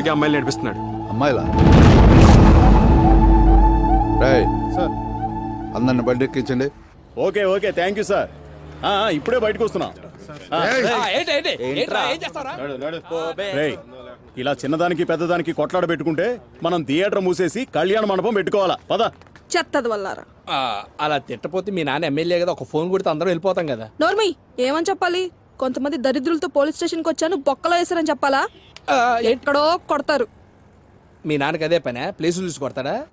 కొడుకు అమ్మాయిలు నడిపిస్తున్నాడు. అమ్మాయిలా? రాయ్ సార్. అందరిని బండి ఎక్కించండి. Okay okay thank you sir ఇప్పుడే బయటకు వస్తున్నాం. ఇలా చిన్నదానికి పెద్దదానికి కొట్లాడ పెట్టుకుంటే మనం థియేటర్ మూసేసి కళ్యాణ మండపం పెట్టుకోవాలా? పద. చెత్తది వల్లారా. అలా తిట్టపోతే మీ నాన్న ఎమ్మెల్యే కదా ఒక ఫోన్ కొడితే అందరం వెళ్ళిపోతాం కదా. నోర్మి ఏమని చెప్పాలి? కొంతమంది దరిద్రులతో పోలీస్ స్టేషన్కి వచ్చాను బొక్కలో వేసారని చెప్పాలా? ఎక్కడో కొడతారు. మీ నాన్నకి అదే పనే? ప్లేసులు చూసి కొడతాడా?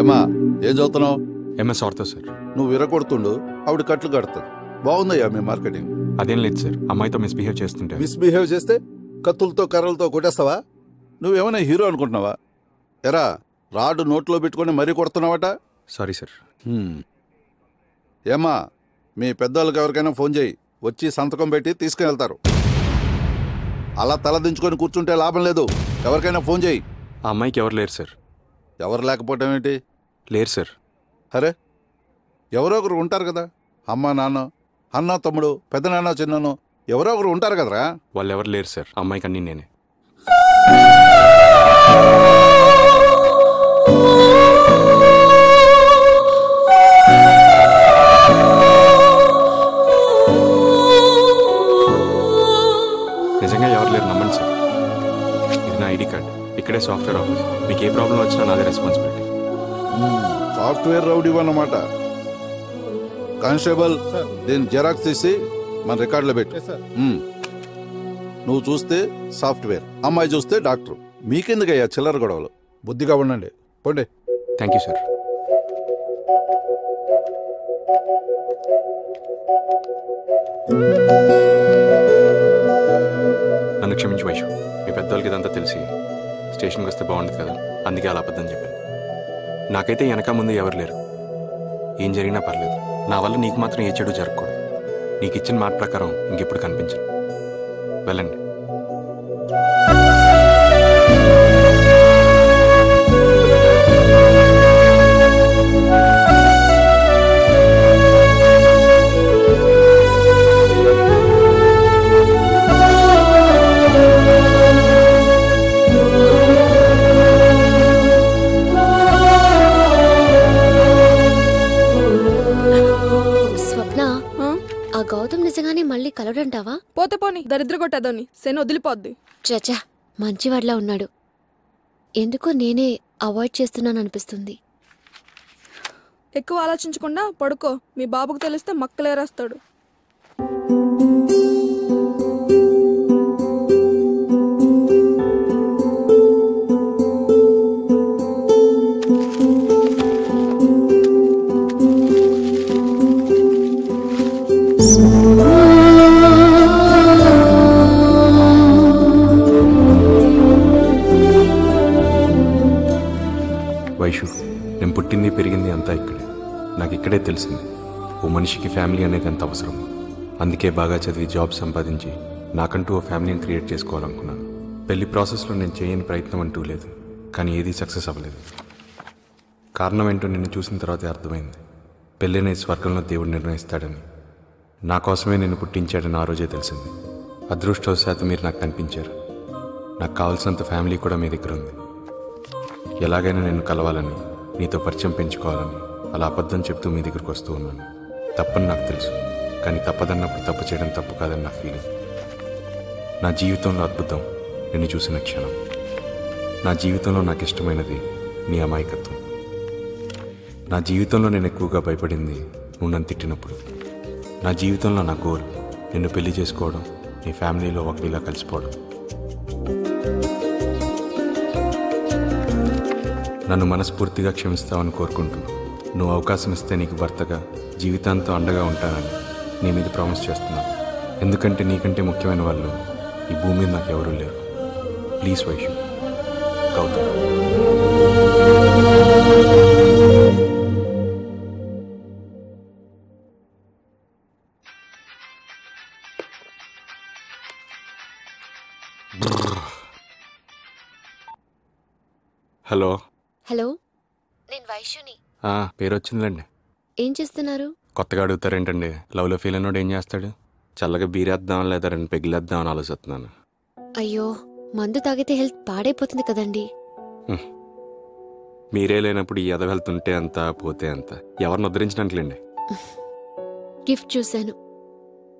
ఏమా ఏం చదువుతున్నావు? ఎంఎస్ ఆర్తో సార్. నువ్వు విరగొడుతుండు ఆవిడ కట్లు కడుతుంది. బాగుందయ్యా మీ మార్కెటింగ్. అదేం లేదు సార్. అమ్మాయితో మిస్బిహేవ్ చేస్తుంటే. మిస్బిహేవ్ చేస్తే కత్తులతో కర్రలతో కొట్టేస్తావా? నువ్వేమైనా హీరో అనుకుంటున్నావా? ఎరా రాడ్ నోట్లో పెట్టుకొని మరీ కొడుతున్నావట? Sorry sir. హ్మ్. మీ పెద్దవాళ్ళకి ఎవరికైనా ఫోన్ చేయి. వచ్చి సంతకం పెట్టి తీసుకుని అలా తల దించుకొని కూర్చుంటే లాభం లేదు. ఎవరికైనా ఫోన్ చేయి. ఆ అమ్మాయికి ఎవరు లేరు సార్? ఎవరు లేకపోవటం ఏంటి? లేరు సార్. అరే ఎవరో ఒకరు ఉంటారు కదా. అమ్మ నాన్న అన్న తమ్ముడు పెద్దనాన్న చిన్నను ఎవరో ఒకరు ఉంటారు కదరా. వాళ్ళు ఎవరు లేరు సార్? అమ్మాయికి అన్నీ నేనే. ఇక్కడే సాఫ్ట్వేర్ ఆఫీస్. మీకు ఏ ప్రాబ్లం వచ్చినా నాదే రెస్పాన్సిబిలిటీ సాఫ్ట్వేర్ రౌడీ అన్నమాట. కానిస్టేబుల్ దీని జెరాక్స్ తీసి మన రికార్డులో పెట్టు. నువ్వు చూస్తే సాఫ్ట్వేర్ అమ్మాయి చూస్తే డాక్టర్. మీకెందుకయ్యా చిల్లర గొడవలు? బుద్ధిగా ఉండండి. పోండి. థ్యాంక్ యూ సార్ నన్ను క్షమించు వైషు మీ పెద్దవాళ్ళకి ఇదంతా తెలిసి స్టేషన్కి వస్తే బాగుండదు కదా. అందుకే అలా అబద్ధం చెప్పాను. నాకైతే వెనక ముందు ఎవరు లేరు. ఏం జరిగినా పర్లేదు. నా వల్ల నీకు మాత్రం ఏ చెడు జరగకూడదు. నీకు ఇచ్చిన మాట ప్రకారం ఇంకెప్పుడు కనిపించను. వెళ్ళండి. కలవడంటావా పోతే పోని దరిద్ర కొట్టేదోని శని వదిలిపోద్ది. చచా మంచివాడ్లా ఉన్నాడు. ఎందుకో నేనే అవాయిడ్ చేస్తున్నాను అనిపిస్తుంది ఎక్కువ ఆలోచించకుండా పడుకో. మీ బాబుకు తెలిస్తే మక్కలేరేస్తాడు. పుట్టింది పెరిగింది అంతా ఇక్కడే. నాకు ఇక్కడే తెలిసింది. ఓ మనిషికి ఫ్యామిలీ అనేది ఎంత అవసరం అందుకే బాగా చదివి జాబ్ సంపాదించి నాకంటూ ఓ ఫ్యామిలీని క్రియేట్ చేసుకోవాలనుకున్నాను. పెళ్ళి ప్రాసెస్లో నేను చేయని ప్రయత్నం అంటూ లేదు. కానీ ఏదీ సక్సెస్ అవ్వలేదు. కారణం ఏంటో నిన్ను చూసిన తర్వాతే అర్థమైంది. పెళ్ళిన స్వర్గంలో దేవుడు నిర్ణయిస్తాడని. నా కోసమే నేను పుట్టించాడని ఆ రోజే తెలిసింది. అదృష్టవశాత్తు మీరు నాకు కనిపించారు. నాకు కావాల్సినంత ఫ్యామిలీ కూడా మీ దగ్గర ఉంది. ఎలాగైనా నేను కలవాలని. నీతో పరిచయం పెంచుకోవాలని అలా అబద్ధం చెప్తూ మీ దగ్గరకు వస్తూ ఉన్నాను. తప్పని నాకు తెలుసు కానీ తప్పదన్నప్పుడు తప్పు చేయడం తప్పు కాదని నా ఫీలింగ్ నా జీవితంలో అద్భుతం నిన్ను చూసిన క్షణం. నా జీవితంలో నాకు ఇష్టమైనది నీ అమాయకత్వం. నా జీవితంలో నేను ఎక్కువగా భయపడింది నువ్వు నన్ను తిట్టినప్పుడు. నా జీవితంలో నా గోల్ నిన్ను పెళ్ళి చేసుకోవడం నీ ఫ్యామిలీలో ఒకటిలా కలిసిపోవడం. నన్ను మనస్ఫూర్తిగా క్షమిస్తావని కోరుకుంటూ నువ్వు అవకాశం ఇస్తే నీకు భర్తగా జీవితాంతం అండగా ఉంటానని నీ మీద ప్రామిస్ చేస్తున్నాను. ఎందుకంటే నీకంటే ముఖ్యమైన వాళ్ళు ఈ భూమి మీద నాకు ఎవరూ లేరు. Please Vaishu Gautham. Hello. Hello? నేను వైశ్యుని ఆ, పేరు వచ్చిందిలేండి ఏం చేస్తున్నారు? కొత్తగా అడుగుతారేంటండి? లవ్లో ఫీల్ అయినోడు ఏం చేస్తాడు? చల్లగా బీరేద్దాం లేదా రెండు పెగిలేద్దాం అని ఆలోచిస్తున్నాను. అయ్యో మందు తాగితే హెల్త్ పాడైపోతుంది కదండి. మీరే లేనప్పుడు ఈ ఎద వెళ్తుంటే అంత పోతే అంత ఎవరిని ఉద్ధరించినట్లేండి గిఫ్ట్ చూశాను.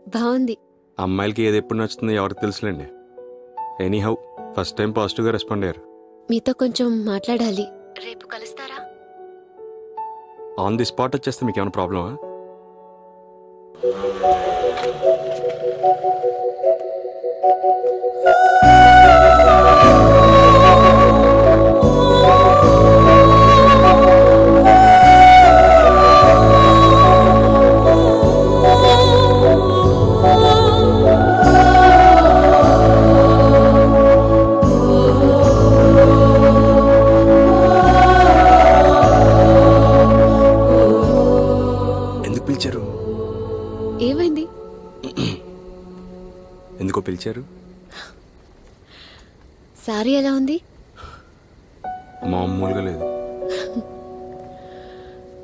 బాగుంది అమ్మాయిలకి ఏది ఎప్పుడు నచ్చుతుందో ఎవరికి తెలుసులేండి. ఎనీ హౌ ఫస్ట్ టైం పాజిటివ్గా రెస్పాండ్ అయ్యారు. మీతో కొంచెం మాట్లాడాలి. రేపు కలుస్తారా? ఆన్ ది స్పాట్ వచ్చేస్తే మీకు ఏమైనా ప్రాబ్లమా వచ్చారు సారీ ఎలా ఉంది? మామూలుగా లేదు.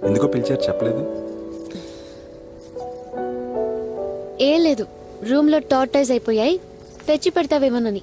ఎందుకో పిలిచారు చెప్పలేదు? ఏం లేదు. రూమ్లో టార్టైజ్ అయిపోయాయి. తెచ్చి పెడతావేమోనని.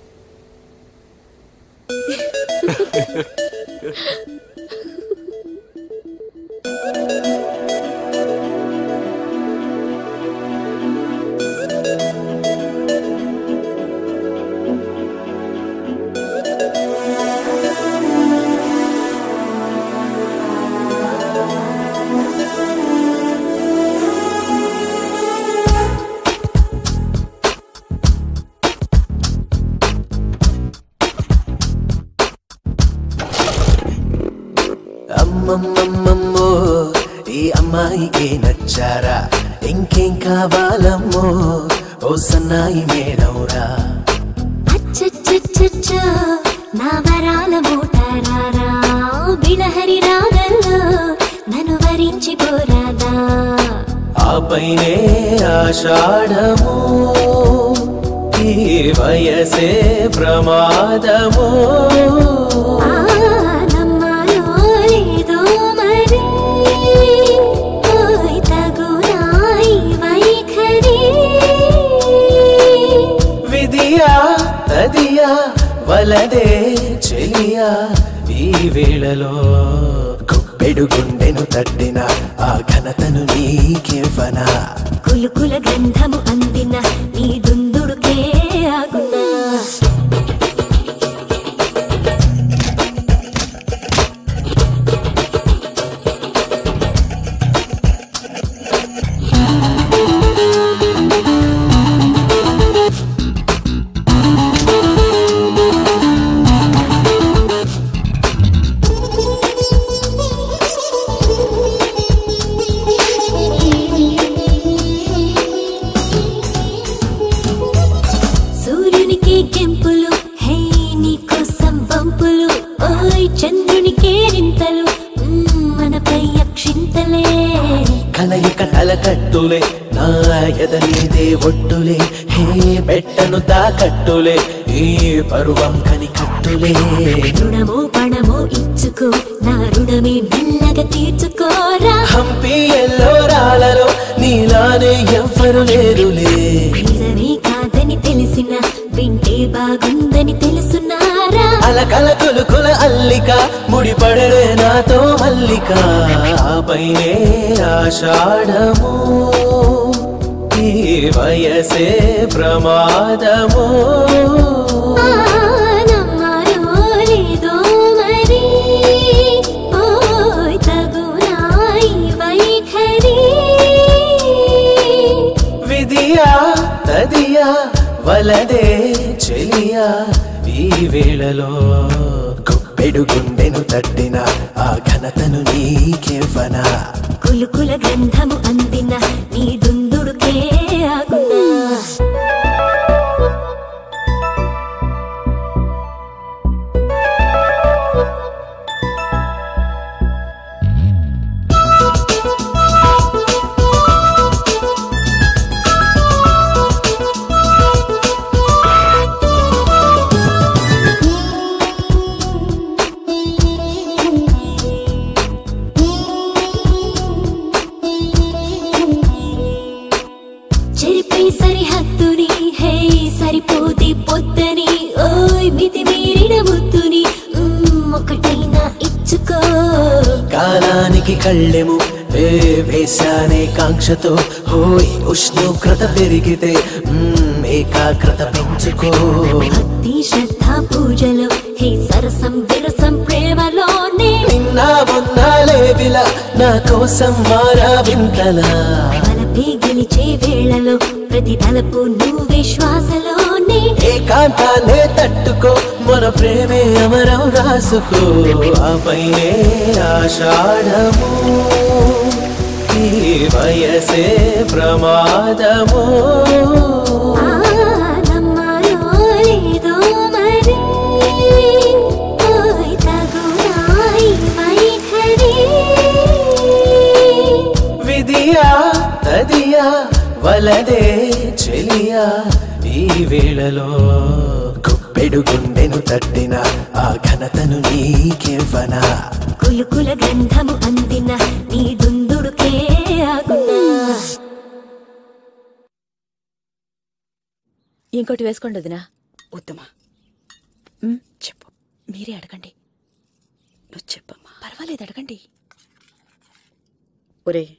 రాసుకో ఆపైనే ఆషాఢము. ఈ వయసే ప్రమాదము. తదియా వలదే చెలియా ఈ వేళలో. గుప్పెడు గుండెను తట్టిన ఆ ఘనతను నీకివ్వనా? కులుకుల గంధము అందిన నీ దుందుడుకే ఆగునా? ఇంకోటి వేసుకోండి వదినా? వద్దమ్మా. ఉమ్, చెప్పు. మీరే అడగండి. నువ్వు చెప్పమ్మా. పర్వాలేదు అడగండి. ఒరే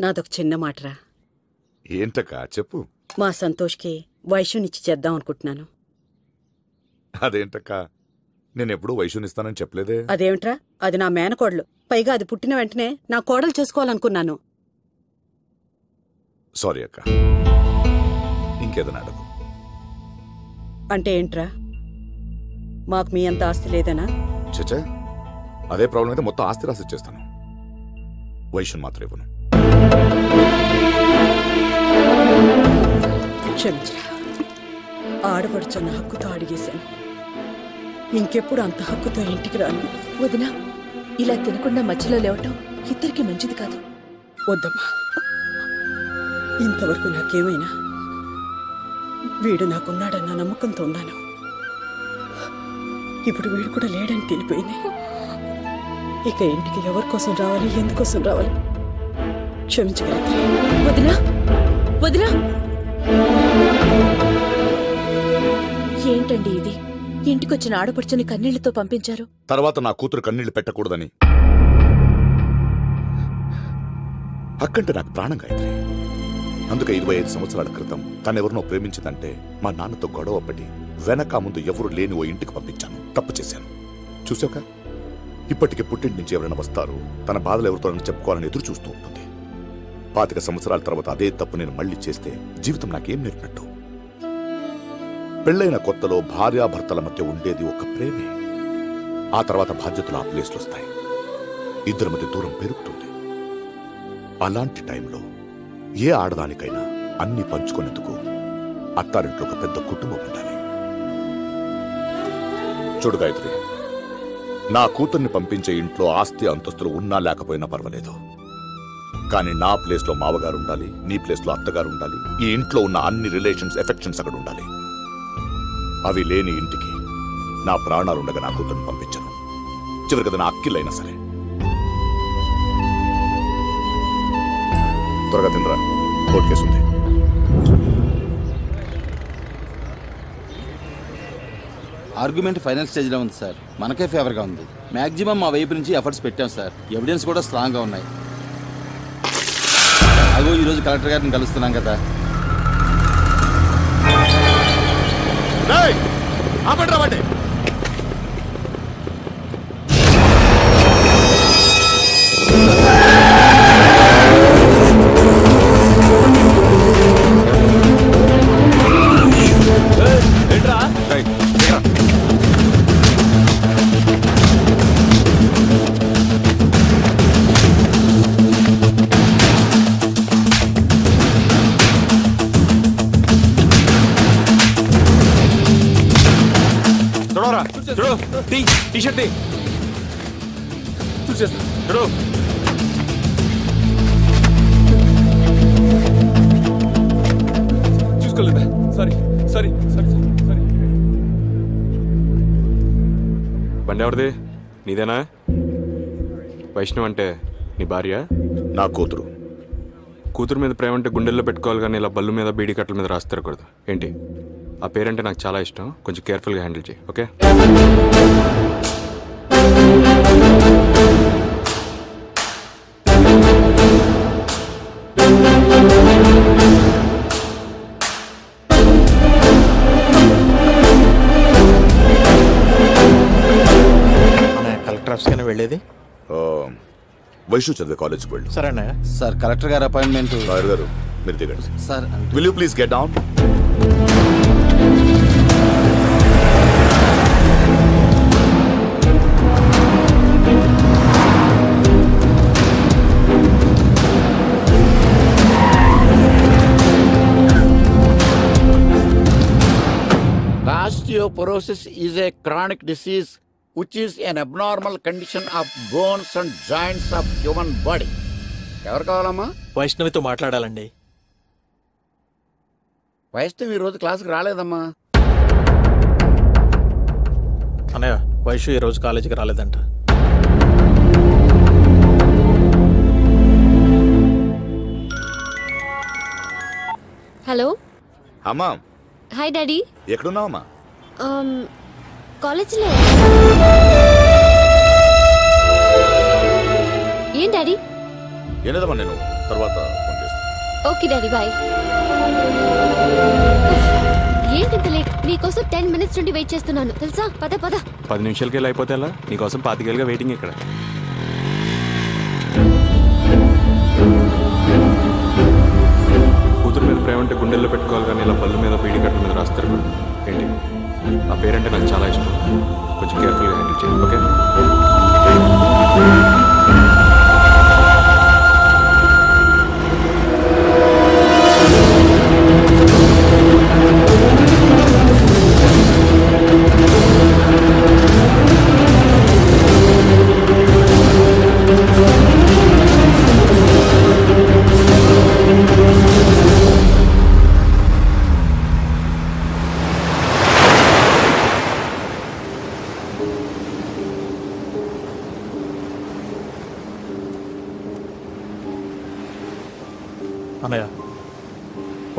నాదొక చిన్న మాటరా. ఏంటక్క? చెప్పు. మా సంతోష్కి వైశ్యునిచ్చి చేద్దాం అనుకుంటున్నాను. అదేంటక్క? నేను ఎప్పుడూ వైశ్యునిస్తానని చెప్పలేదే. అదేమిట్రా? అది నా మేనకోడలు. పైగా అది పుట్టిన వెంటనే నా కోడలు చేసుకోవాలనుకున్నాను. సారీ అక్క. ఇంకేదైనా అడగు. అంటే ఏంట్రా? మాకు మీ అంత ఆస్తి లేదనా? చచ్చా అదే ప్రాబ్లం అయితే మొత్తం ఆస్తి రాసి ఇచ్చేస్తాను. వైశ్యం మాత్రం ఇవ్వను. క్షమించరా. ఆడపడుచున్న హక్కుతో అడిగేశాను. ఇంకెప్పుడు అంత హక్కుతో ఇంటికి రాను? వదినా ఇలా తినకుండా మధ్యలో లేవటం ఇద్దరికి మంచిది కాదు. వద్దమ్మా. ఇంతవరకు నాకేమైనా? వీడు నాకున్నాడన్న నమ్మకంతో ఉన్నాను. ఇప్పుడు వీడు కూడా లేడని తెలిపోయింది. ఇక ఇంటికి ఎవరి కోసం రావాలి ఎందుకోసం రావాలి? క్షమించగలిగితే వదినా వదినా! ఏంటండి ఇది? ఇంటికొచ్చిన ఆడపడుచుని కన్నీళ్ళతో పంపించారు. తర్వాత నా కూతురు కన్నీళ్ళు పెట్టకూడదని. అక్కంటే నాకు ప్రాణం గాయత్రి అందుకే ఇరవై ఐదు సంవత్సరాల క్రితం తనెవరినో ప్రేమించిందంటే మా నాన్నతో గొడవ పడి వెనక ముందు ఎవరు లేని ఓ ఇంటికి పంపించాను. తప్పు చేశాను. చూసాక ఇప్పటికే పుట్టింటి నుంచి ఎవరైనా వస్తారు తన బాధలు ఎవరితోనని చెప్పుకోవాలని ఎదురు చూస్తూ ఉంటుంది. పాతిక సంవత్సరాల తర్వాత అదే తప్పు నేను మళ్ళీ చేస్తే జీవితం నాకేం నేర్పినట్టు? పెళ్ళైన కొత్తలో భార్యాభర్తల మధ్య ఉండేది ఒక ప్రేమే. ఆ తర్వాత బాధ్యతలు ఆ ప్లేస్లో వస్తాయి. ఇద్దరి మధ్య దూరం పెరుగుతుంది. అలాంటి టైంలో ఏ ఆడదానికైనా అన్ని పంచుకునేందుకు అత్తారింట్లో ఒక పెద్ద కుటుంబం ఉండాలి. చూడు గాయత్రి నా కూతుర్ని పంపించే ఇంట్లో ఆస్తి అంతస్తులు ఉన్నా లేకపోయినా పర్వాలేదు. కానీ నా ప్లేస్లో మావగారు ఉండాలి నీ ప్లేస్లో అత్తగారు ఉండాలి ఈ ఇంట్లో ఉన్న అన్ని రిలేషన్స్ ఎఫెక్షన్స్ అక్కడ ఉండాలి. అవి లేని ఇంటికి నా ప్రాణాలుండగా నా కూతుర్ని పంపించను. కదా నా అక్కిల్లైనా సరే. త్వరగా తినరా? కోర్టు కేసు ఉంది. ఆర్గ్యుమెంట్ ఫైనల్ స్టేజ్లో ఉంది సార్. మనకే ఫేవర్గా ఉంది. మ్యాక్సిమం మా వైపు నుంచి ఎఫర్ట్స్ పెట్టాం సార్. ఎవిడెన్స్ కూడా స్ట్రాంగ్గా ఉన్నాయి. అగో ఈరోజు కలెక్టర్ గారిని కలుస్తున్నాం కదా. ఆపండి రావండి వైష్ణవ్ అంటే నీ భార్య? నా కూతురు. కూతురు మీద ప్రేమ అంటే గుండెల్లో పెట్టుకోవాలి కానీ ఇలా బల్లు మీద బీడీ కట్టల మీద రాసి తిరగకూడదు ఏంటి? ఆ పేరంటే నాకు చాలా ఇష్టం. కొంచెం కేర్ఫుల్గా హ్యాండిల్ చేయి ఓకే? వైషు చదివే కాలేజ్కి వెళ్ళు. సరే అన్నయ్య. సార్ కలెక్టర్ గారి అపాయింట్మెంట్. రాయర్ గారు మీరు దిగండి. Sir will you please get down Osteoporosis is a chronic disease. Which is an abnormal condition of bones and joints of human body. ఎవరు కావాలమ్మా? వైష్ణవితో మాట్లాడాలండి. వైష్ణవి ఈ రోజు క్లాస్కి రాలేదమ్మా. అన్నయ్య వైషు ఈ రోజు కాలేజీకి రాలేదంట. హలో. అమ్మా. హాయ్ డాడీ ఎక్కడున్నావమ్మా? Um, కాలేజ్లో. ఏం డాడీ? ఏం లేదమ్మా నేను? తర్వాత ఫోన్ చేస్తాను ఓకే డాడీ బాయ్. ఏంటింత లేట్? నీకోసం టెన్ మినిట్స్ నుండి వెయిట్ చేస్తున్నాను. తెలుసా? పద పద. పది నిమిషాలకి వెళ్ళి అయిపోతే ఎలా? నీకోసం పాతికేళ్ళుగా వెయిటింగ్ ఇక్కడ. కూతురు మీద ప్రేమ అంటే గుండెల్లో పెట్టుకోవాలి కానీ ఇలా పళ్ళు మీద బీడి కట్టల మీద రాస్తారు. ఏంటి? నా పేరంటే నాకు చాలా ఇష్టం. కొంచెం కేర్ఫుల్గా హ్యాండిల్ చేయండి ఓకే? Thank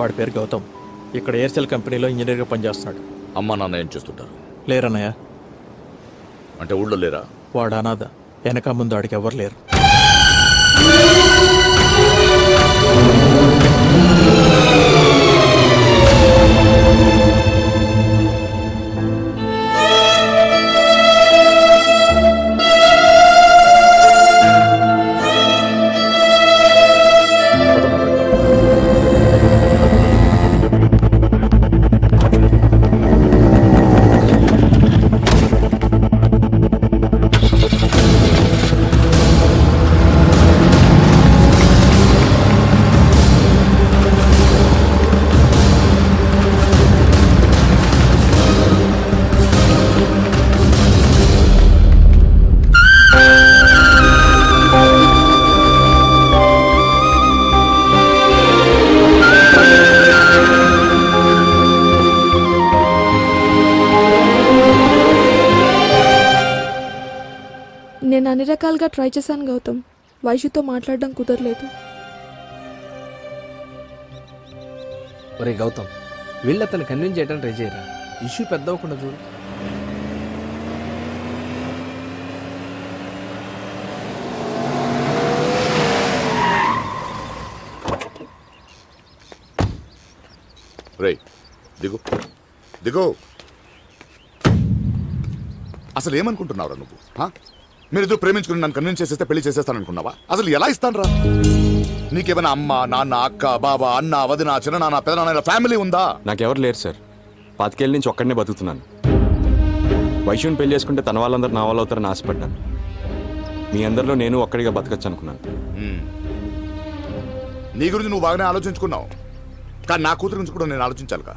వాడి పేరు గౌతమ్. ఇక్కడ ఎయిర్సెల్ కంపెనీలో ఇంజనీర్గా పనిచేస్తున్నాడు. అమ్మ నాన్న ఏం చేస్తుంటారు? లేరన్నయ్య. అంటే ఊళ్ళో లేరా? వాడు అనాథ. వెనక ముందు ఆడికి ఎవరు లేరు. నేను అన్ని రకాలుగా ట్రై చేశాను గౌతమ్. వైషుతో మాట్లాడడం కుదరలేదు. ఒరే గౌతమ్ వీళ్ళు అతను కన్విన్స్ చేయడానికి ట్రై చేయరా? ఇష్యూ పెద్ద అవ్వకుండా చూడు. రే దిగు. దిగు. అసలు ఏమనుకుంటున్నావురా నువ్వు హా? మీరిద్దరు ప్రేమించుకుని నన్ను కన్విన్స్ చేసేస్తే పెళ్ళి చేసేస్తాను అనుకున్నావా అసలు ఎలా ఇస్తాను రా నీకేమైనా అమ్మ నాన్న అక్క బాబా అన్న వదిన చిన్ననాన్న పెదనాన్న ఫ్యామిలీ ఉందా? నాకెవరు లేరు సార్. పాతికేళ్ళ నుంచి ఒక్కడనే బతుకుతున్నాను. వైశ్యుని పెళ్ళి చేసుకుంటే తన వాళ్ళందరూ నా వాళ్ళు అవుతారని ఆశపడ్డాను. మీ అందరిలో నేను ఒక్కడిగా బతకచ్చు అనుకున్నాను. నీ గురించి నువ్వు బాగానే ఆలోచించుకున్నావు. కానీ నా కూతురు గురించి కూడా నేను ఆలోచించాలిగా.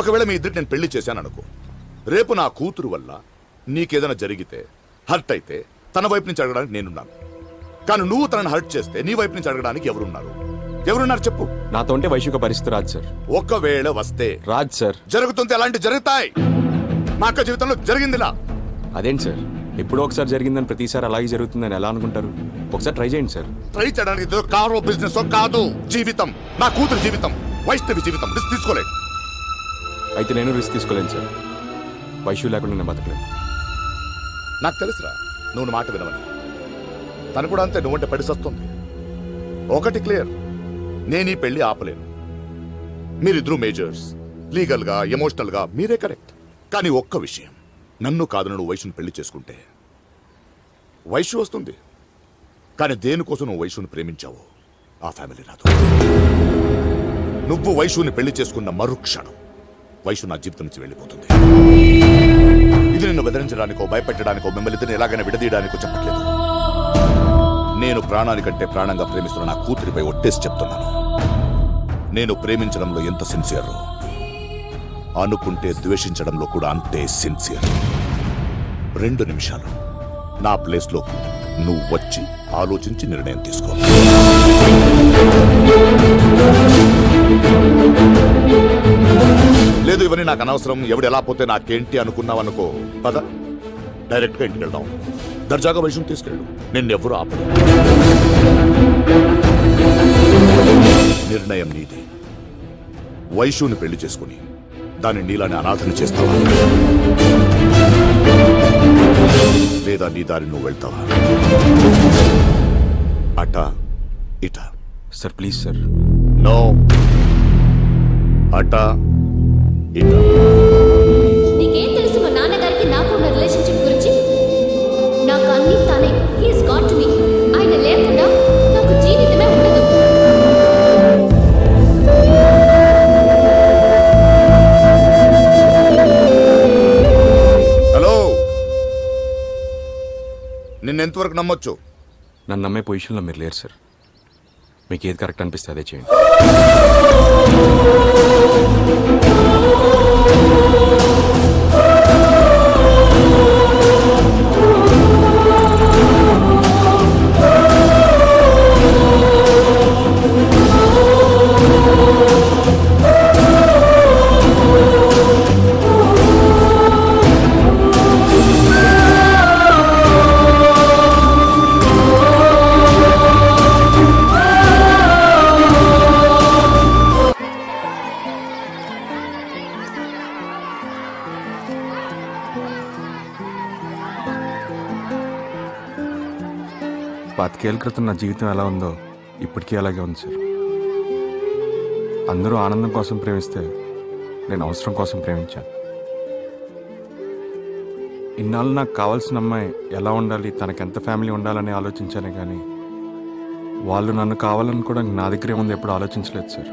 ఒకవేళ మీ ఇద్దరికి నేను పెళ్ళి చేశాను అనుకో రేపు నా కూతురు వల్ల నీకేదైనా జరిగితే హర్ట్ అయితే తన వైపు నుంచి అడగడానికి నేనున్నాను. కానీ నువ్వు తనని హర్ట్ చేస్తే నీ వైపు నుంచి అడగడానికి ఎవరున్నారు? ఎవరున్నారు చెప్పు. నాతో ఉంటే వైశ్యుక పరిస్థితి రాదు సార్. ఒకవేళ వస్తే రాదు సార్. జరుగుతుంది అలాంటి జరుగుతాయి. మా అక్క జీవితంలో జరిగిందిలా. అదేంటి సార్? ఎప్పుడో ఒకసారి జరిగిందని ప్రతిసారి అలాగే జరుగుతుందని ఎలా అనుకుంటారు? ఒకసారి ట్రై చేయండి సార్. ట్రై చేయడానికి కారో బిజినెస్ కాదు. జీవితం. నా కూతురు జీవితం. వైష్ణవి జీవితం. రిస్క్ తీసుకోలేదు అయితే నేను రిస్క్ తీసుకోలేను సార్. వైశ్యు లేకుండా నేను బతకలేను. నాకు తెలుసురా. నువ్వు మాట వినవని. తను కూడా అంతే నువ్వంటే పడిసొస్తుంది ఒకటి క్లియర్ నేను ఈ పెళ్ళి ఆపలేను. మీరిద్దరూ మేజర్స్ లీగల్గా ఎమోషనల్గా మీరే కరెక్ట్. కానీ ఒక్క విషయం నన్ను కాదు నువ్వు వయసును పెళ్ళి చేసుకుంటే. వయసు వస్తుంది. కానీ దేనికోసం నువ్వు వయసును ప్రేమించావు ఆ ఫ్యామిలీ రాదు. నువ్వు వయసుని పెళ్ళి చేసుకున్న మరుక్షణం వయసు నా జీవితం నుంచి వెళ్ళిపోతుంది. ఇది నిన్ను బెదిరించడానికో భయపెట్టడానికో మిమ్మల్ని ఇద్దరిని ఎలాగైనా విడదీయడానికో చెప్పట్లేదు. నేను ప్రాణానికంటే ప్రాణంగా ప్రేమిస్తున్న నా కూతురిపై ఒట్టేసి చెప్తున్నాను. నేను ప్రేమించడంలో ఎంత సిన్సియర్ అనుకుంటే ద్వేషించడంలో కూడా అంతే సిన్సియర్ రెండు నిమిషాలు. నా ప్లేస్లో నువ్వు వచ్చి ఆలోచించి నిర్ణయం తీసుకో. లేదు ఇవన్నీ నాకు అనవసరం. ఎవడు ఎలా పోతే నాకేంటి అనుకున్నావు అనుకో పద. డైరెక్ట్గా ఇంటికి వెళ్దాం దర్జాగా వైషం తీసుకెళ్ళు. నేను ఎవరు ఆపడు నిర్ణయం నీది. వైషుని పెళ్ళి చేసుకుని దాన్ని నీలాని అనాథన చేస్తావా? లేదా నీ దారి నువ్వు వెళ్తావా? అట ఇట. Sir please sir. నో. అట నీకేం తెలుసు మా నాన్నగారికి నాకు ఉన్న రిలేషన్షిప్ గురించి? నాకు అన్ని తానే. హీస్ గాట్ టు మీ ఆయన లేకుండా నాకు జీవితమే ఉండదు. హలో. నిన్నెంతవరకు నమ్మొచ్చు? నన్ను నమ్మే పొజిషన్లో మీరు లేరు సార్. మీకు ఏది కరెక్ట్ అనిపిస్తే అదే చేయండి. ఆ పాతికేళ్ళ క్రితం నా జీవితం ఎలా ఉందో ఇప్పటికీ అలాగే ఉంది సార్. అందరూ ఆనందం కోసం ప్రేమిస్తే నేను అవసరం కోసం ప్రేమించాను. ఇన్నాళ్ళు నాకు కావాల్సిన అమ్మాయి ఎలా ఉండాలి తనకెంత ఫ్యామిలీ ఉండాలని ఆలోచించానే కానీ వాళ్ళు నన్ను కావాలని కూడా నా దగ్గర ఏముంది ఎప్పుడు ఆలోచించలేదు సార్.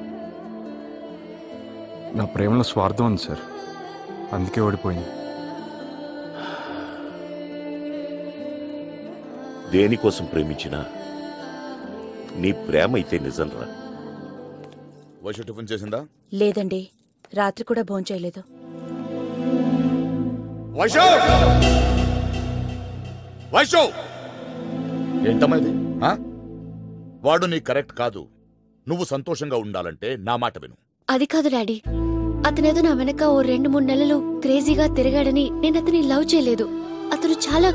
నా ప్రేమలో స్వార్థం ఉంది సార్. అందుకే ఓడిపోయింది దేనికోసం ప్రేమించినా నీ ప్రేమ అయితే నిజంరా వైషు టిఫిన్ చేసిందా? లేదండి రాత్రి కూడా భోంచేయలేదు వైషు వైషు ఏంటమ్మా ఇది? ఆ? వాడు నీ కరెక్ట్ కాదు. నువ్వు సంతోషంగా ఉండాలంటే నా మాట విను. అది కాదు డాడీ. అతనేదో నా వెనక ఓ రెండు మూడు నెలలు క్రేజీగా తిరిగాడని నేను అతని లవ్ చేయలేదు. అతను చాలా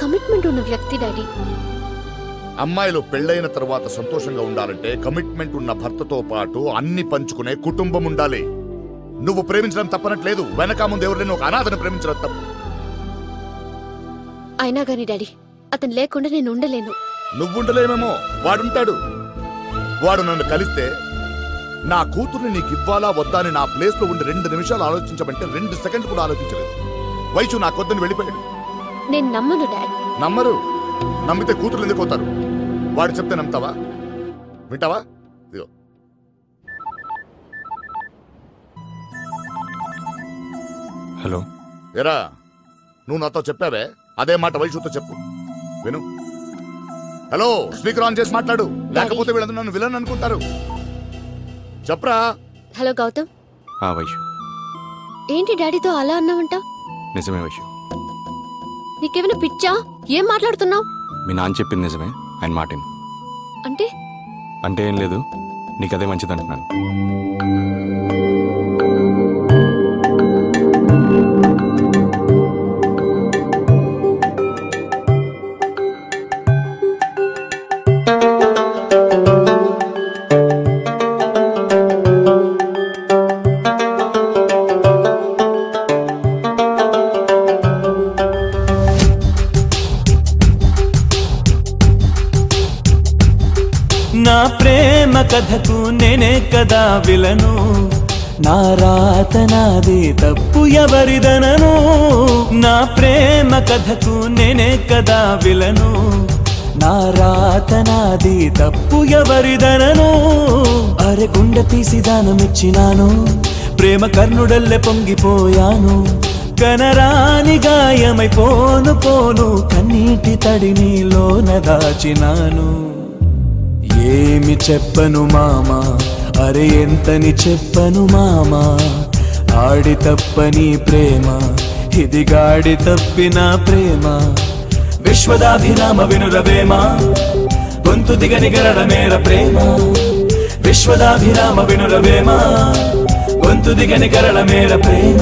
కమిట్మెంట్ ఉన్న వ్యక్తి డాడీ. అమ్మాయిలు పెళ్ళైన తర్వాత సంతోషంగా ఉండాలంటే కమిట్మెంట్ ఉన్న భర్తతో పాటు అన్ని పంచుకునే కుటుంబం ఉండాలి. నువ్వు ప్రేమించడం తప్పనట్లేదు. వెనక ముందు ఎవరిని ఒక అనాథను ప్రేమించడం తప్పు. అయినా గాని డాడీ అతను లేకుండా నేను ఉండలేను. నువ్వుండలేమేమో? వాడుంటాడు. వాడు నన్ను కలిస్తే నా కూతుర్ని నీకు ఇవ్వాలా వద్దా అని నా ప్లేస్లో ఉండి రెండు నిమిషాలు ఆలోచించమంటే రెండు సెకండ్ కూడా ఆలోచించలేదు. వైచు నా కొద్దని వెళ్ళిపోయాడు. నేను నమ్మను డాడ్. నమ్మరు. నమ్మితే కూతురు ఎందుకు అవుతారు? వాడు చెప్తే నమ్ముతావా? వింటావా? ఇదిగో. హలో. ఎరా నువ్వు నాతో చెప్పావే? అదే మాట వైషుతో చెప్పు. విను. హలో స్పీకర్ ఆన్ చేసి మాట్లాడు. లేకపోతే వీళ్ళందరూ నన్ను విలన్ అనుకుంటారు. చెప్పరా? హలో గౌతమ్. ఆ వైషు ఏంటి డాడీతో అలా అన్నావంట? నిజమే వైషు నీకేమైనా పిచ్చా? ఏం మాట్లాడుతున్నావు? మీ నాన్న చెప్పింది నిజమే. ఆయన మాటిను అంటే? అంటే ఏం లేదు. నీకు అదే నా ప్రేమ కథకు నేనే కదా విలను. నా రాత నాది తప్పు ఎవరిదనను? నా ప్రేమ కథకు నేనే కదా విలను. నా రాత నాది తప్పు ఎవరిదనను? అరే గుండె తీసి దానమిచ్చినాను. ప్రేమ కర్ణుడల్లె పొంగిపోయాను. కనరాని గాయమైపోను పోను కన్నీటి తడి నీలోన దాచినాను. ఏమి చెప్పను మామా? అరే ఎంతని చెప్పను మామా? ఆడి తప్పని ప్రేమ ఇది గాడి తప్పిన ప్రేమ. విశ్వదాభిరామ వినురవేమ గొంతు దిగని గరడమేర ప్రేమ. విశ్వదాభిరామ వినురవేమ గొంతు దిగని గరళమేర ప్రేమ.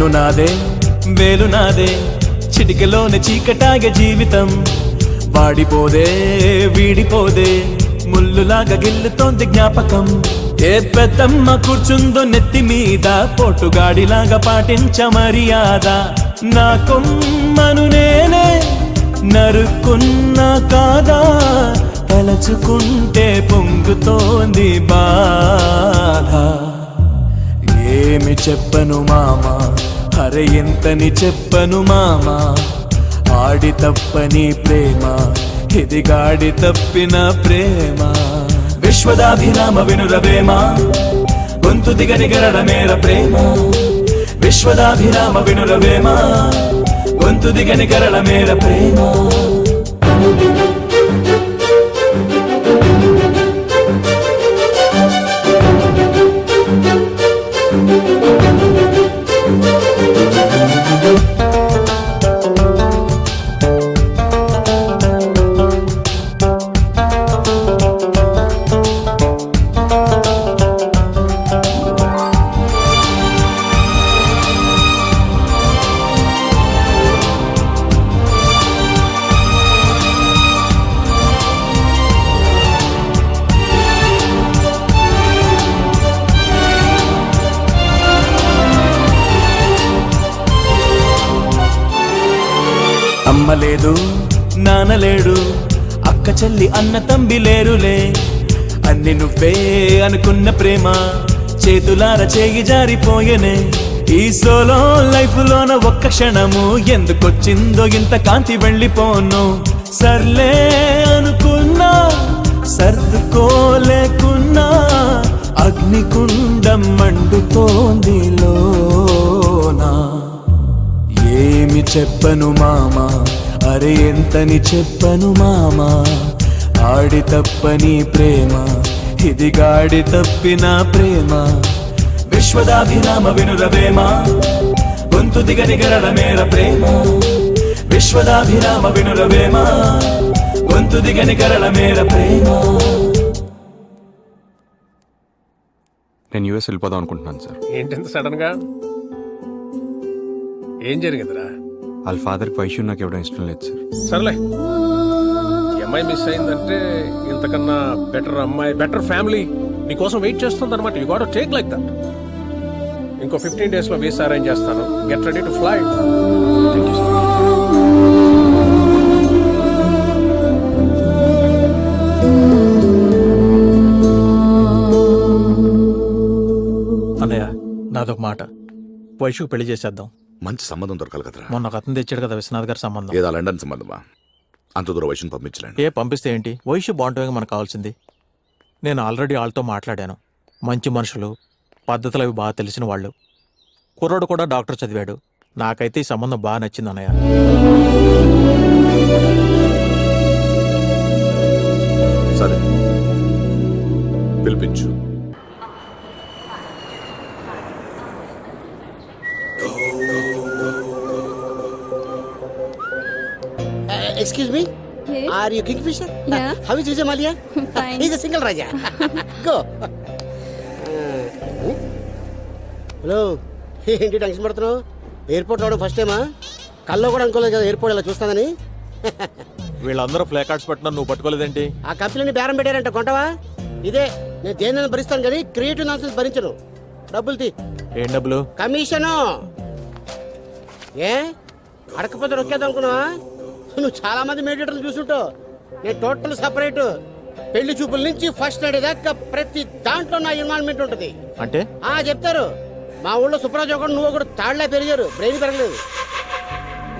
కన్ను నాదే వేలు నాదే. చిటికలోని చీకటాగే జీవితం. వాడిపోదే వీడిపోదే. ముల్లులాగా గిల్లుతోంది జ్ఞాపకం. ఏ పెద్దమ్మ కూర్చుందో నెత్తి మీద. పొట్టుగాడిలాగా పాటించ మర్యాద. నా కొమ్మను నేనే నరుక్కున్నా కాదా. తలచుకుంటే పొంగుతోంది బాధ. ఏమి చెప్పను మామా? అరే ఎంతని చెప్పను మామా? ఆడి తప్పని ప్రేమ ఇది గాడి తప్పిన ప్రేమ. విశ్వదాభిరామ వినురవేమ? గొంతు దిగని గరడమేర ప్రేమ. విశ్వదాభిరామ వినురవేమ? గొంతు దిగని గరళమేర ప్రేమ. చెల్లి అన్న తంబి లేరులే. అన్ని నువ్వే అనుకున్న ప్రేమ చేతులార చేయి జారిపోయెనే. ఈ సోలో లైఫ్ లోన ఒక్క క్షణము ఎందుకొచ్చిందో ఇంత కాంతి వెళ్ళిపోను. సర్లే అనుకున్నా సర్దుకోలేకున్నా అగ్నికుండం మండుతోంది లోనా. ఏమి చెప్పను మామా? అరే ఎంతని చెప్పను మామా? ఆడి తప్పని ప్రేమ ఇది గాడి తప్పిన ప్రేమ. విశ్వదాభిరామ వినురవేమ గొంతు దిగని గరడ మేర ప్రేమ. విశ్వదాభిరామ వినురవేమ గొంతు దిగని గరడ మేర ప్రేమ. నేను యూఎస్ వెళ్ళిపోదాం అనుకుంటున్నాను సార్. ఏంటంత సడన్గా? ఏం జరిగిందిరా? వాళ్ళ ఫాదర్కి వైశ్యం నాకు ఇవ్వడం ఇష్టం లేదు సార్. సర్లే. అమ్మాయి మిస్ అయిందంటే ఇంతకన్నా బెటర్ అమ్మాయి బెటర్ ఫ్యామిలీ నీకోసం వెయిట్ చేస్తుంది అనమాట you got take like that ఇంకో ఫిఫ్టీన్ డేస్లో వీసా అరేంజ్ చేస్తాను. గెట్ రెడీ టు ఫ్లై అన్నయ్య నాదొక మాట. వైషుకు పెళ్ళి చేసేద్దాం. మంచి సంబంధం దొరకాలి కదరా. మొన్న ఒక అతను తెచ్చాడు కదా విశ్వనాథ్ గారి సంబంధం. ఏదా లండన్ సంబంధమా? అంత దూరం వయసును పంపించలేండి ఏ పంపిస్తే ఏంటి? వైషు బాగుంటుంది మనకు కావాల్సింది. నేను ఆల్రెడీ వాళ్ళతో మాట్లాడాను. మంచి మనుషులు పద్ధతులు అవి బాగా తెలిసిన వాళ్ళు. కుర్రోడు కూడా డాక్టర్ చదివాడు. నాకైతే ఈ సంబంధం బాగా నచ్చింది అన్నయ్య. సరే. Are you Kingfisher how is Vijay Mallya is single raja go hello ఏంటి టెన్షన్ పడుతున్నావు? ఎయిర్పోర్ట్ రావడం ఫస్ట్ టైమా కల్లో కూడా అనుకోలేదు కదా ఎయిర్పోర్ట్ ఇలా చూస్తానని. *laughs* వీళ్ళందరూ ప్లే కార్డ్స్ పెట్టినా నువ్వు పట్టుకోలేదేంటి? ఆ కంపెనీని బేరం పెట్టారంట కొంటవా? ఇదే నేను దేని భరిస్తాను కానీ క్రియేటివ్ నాన్సెన్స్ భరించను డబ్బులు తీ. ఏం డబ్బులు? కమిషను ఏ? అడకపోతే రొక్కేద్దాం అనుకున్నావా? నువ్వు చాలా మంది మెడిటర్లు చూసుంటావు. నేను టోటల్ సపరేట్ పెళ్ళి చూపుల నుంచి ఫస్ట్ దాకా ప్రతి దాంట్లో నా ఇన్వాల్వ్మెంట్ ఉంటుంది. అంటే? ఆ చెప్తారు. మా ఊళ్ళో సుప్రాజ్ ఒకడు నువ్వు ఒకడు తాళ్ళా పెరిగారు. బ్రెయిన్ పెరగలేదు.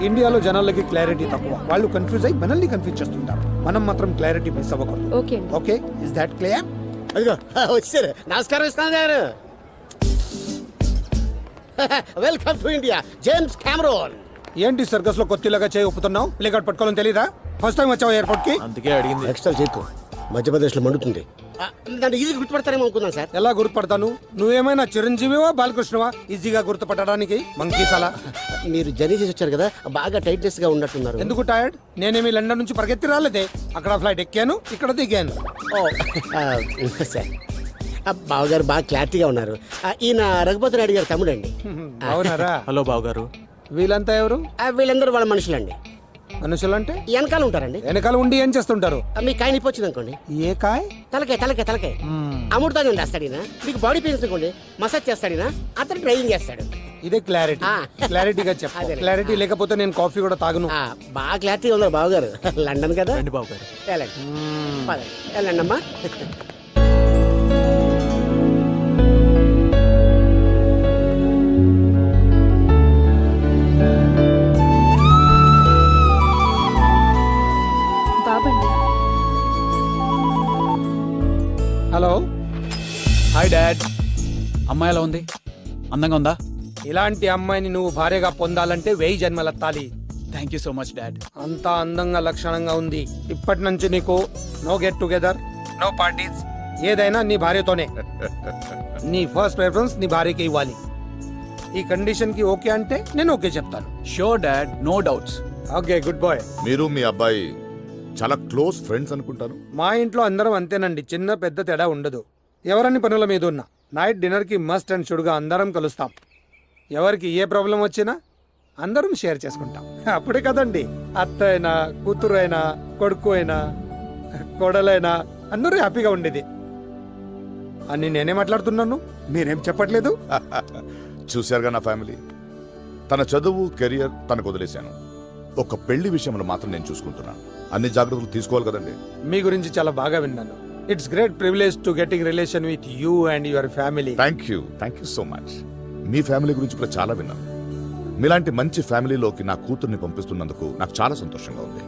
ఇండియాలో జనాలకి క్లారిటీ తక్కువ. వాళ్ళు కన్ఫ్యూజ్ అయ్యి మనల్ని కన్ఫ్యూజ్ చేస్తుంటారు. మనం మాత్రం క్లారిటీ మిస్ అవ్వకూడదు. Okay okay? Is that clear అదిగో వచ్చారు. నమస్కారం ఇస్తాను గారు. Welcome to India James Cameron ఏంటి సర్కస్లో కొత్తిలాగా చేయి ఒప్పుతున్నావు? ప్లేకార్డ్ పట్టుకోవాలని తెలీదా? ఫస్ట్ టైం వచ్చావు ఎయిర్పోర్ట్కి అందుకే అడిగింది. ఎక్స్ట్రా చేయకు మధ్యప్రదేశ్లో మండుతుంది. ఈజీ గుర్తుపడతారేమో అనుకున్నాను సార్. ఎలా గుర్తుపడతాను? నువ్వేమైనా చిరంజీవివా బాలకృష్ణవా? ఈజీగా గుర్తుపట్టడానికి మంకీ సలా. మీరు జర్నీ చేసి వచ్చారు కదా బాగా టైట్నెస్గా ఉన్నట్టున్నారు. ఎందుకు టైర్డ్? నేనేమి లండన్ నుంచి పరిగెత్తి రాలేదే. అక్కడ ఫ్లైట్ ఎక్కాను ఇక్కడ దిగాను. *laughs* సార్. ఆ, బావగారు బాగా క్లారిటీగా ఉన్నారు. ఆ, ఈయన రఘుపతి నాయుడు గారు తమ్ముడండి. అవునారా హలో బాబు గారు వీళ్ళంతా ఎవరు? ఆ, వీళ్ళందరూ వాళ్ళ మనుషులండి. మనుషులు అంటే వెనకాల ఉంటారండి. వెనకాల ఉండి ఏం చేస్తుంటారు? ఆ, మీ కాయ నొప్పి వచ్చింది అనుకోండి. ఏ కాయ్? తలకాయ తలకాయ తలకాయ. అమృతాన్ని చేస్తాడు ఈయన? మీకు బాడీ పెయిన్స్ అనుకోండి మసాజ్ చేస్తాడు ఈయన అతను డ్రైవింగ్ చేస్తాడు. ఇదే క్లారిటీ క్లారిటీగా చెప్పు. అదేలే. క్లారిటీ లేకపోతే నేను కాఫీ కూడా తాగను. ఆ, బాగా క్లారిటీ ఉన్నారు బావగారు. లండన్ కదా? బాబు గారు వెళ్ళండి. వెళ్ళండి అమ్మా హలో. హాయ్ డాడ్ అమ్మాయి ఎలా ఉంది? అందంగా ఉందా? ఇలాంటి అమ్మాయిని నువ్వు భార్యగా పొందాలంటే వెయ్యి జన్మలెత్తాలి. Thank you so much dad అంత అందంగా లక్షణంగా ఉంది. ఇప్పటి నుంచి నీకు no get together no parties ఏదైనా నీ భార్యతోనే. *laughs* నీ ఫస్ట్ ప్రిఫరెన్స్ నీ భార్యకి ఇవ్వాలి. ఈ కండిషన్కి ఓకే అంటే నేను ఓకే చెప్తాను. Sure dad no doubts okay good boy మీరు మీ అబ్బాయి చాలా క్లోజ్ ఫ్రెండ్స్ అనుకుంటాను. మా ఇంట్లో అందరం అంతేనండి చిన్న పెద్ద తేడా ఉండదు. ఎవరన్ని పనుల మీద ఉన్నా నైట్ డిన్నర్కి మస్ట్ అండ్ షుడ్గా అందరం కలుస్తాం. ఎవరికి ఏ ప్రాబ్లం వచ్చినా అందరం షేర్ చేసుకుంటాం. అప్పుడే కదండి అత్త అయినా కూతురు అయినా కొడుకు అయినా కోడలైనా అందరూ హ్యాపీగా ఉండేది. అని నేనే మాట్లాడుతున్నాను మీరేం చెప్పట్లేదు? *laughs* చూశారుగా నా ఫ్యామిలీ. తన చదువు కెరియర్ తనకు వదిలేశాను. ఒక పెళ్ళి విషయంలో మాత్రం నేను చూసుకుంటున్నాను. అన్ని జాగ్రత్తలు తీసుకోవాలి కదండి. మీ గురించి చాలా బాగా విన్నాను. It's great privilege to getting relation with you and your family thank you thank you so much me family గురించి కూడా చాలా విన్నాను. మీలాంటి మంచి ఫ్యామిలీలోకి నా కూతుర్ని పంపిస్తున్నందుకు నాకు చాలా సంతోషంగా ఉంది.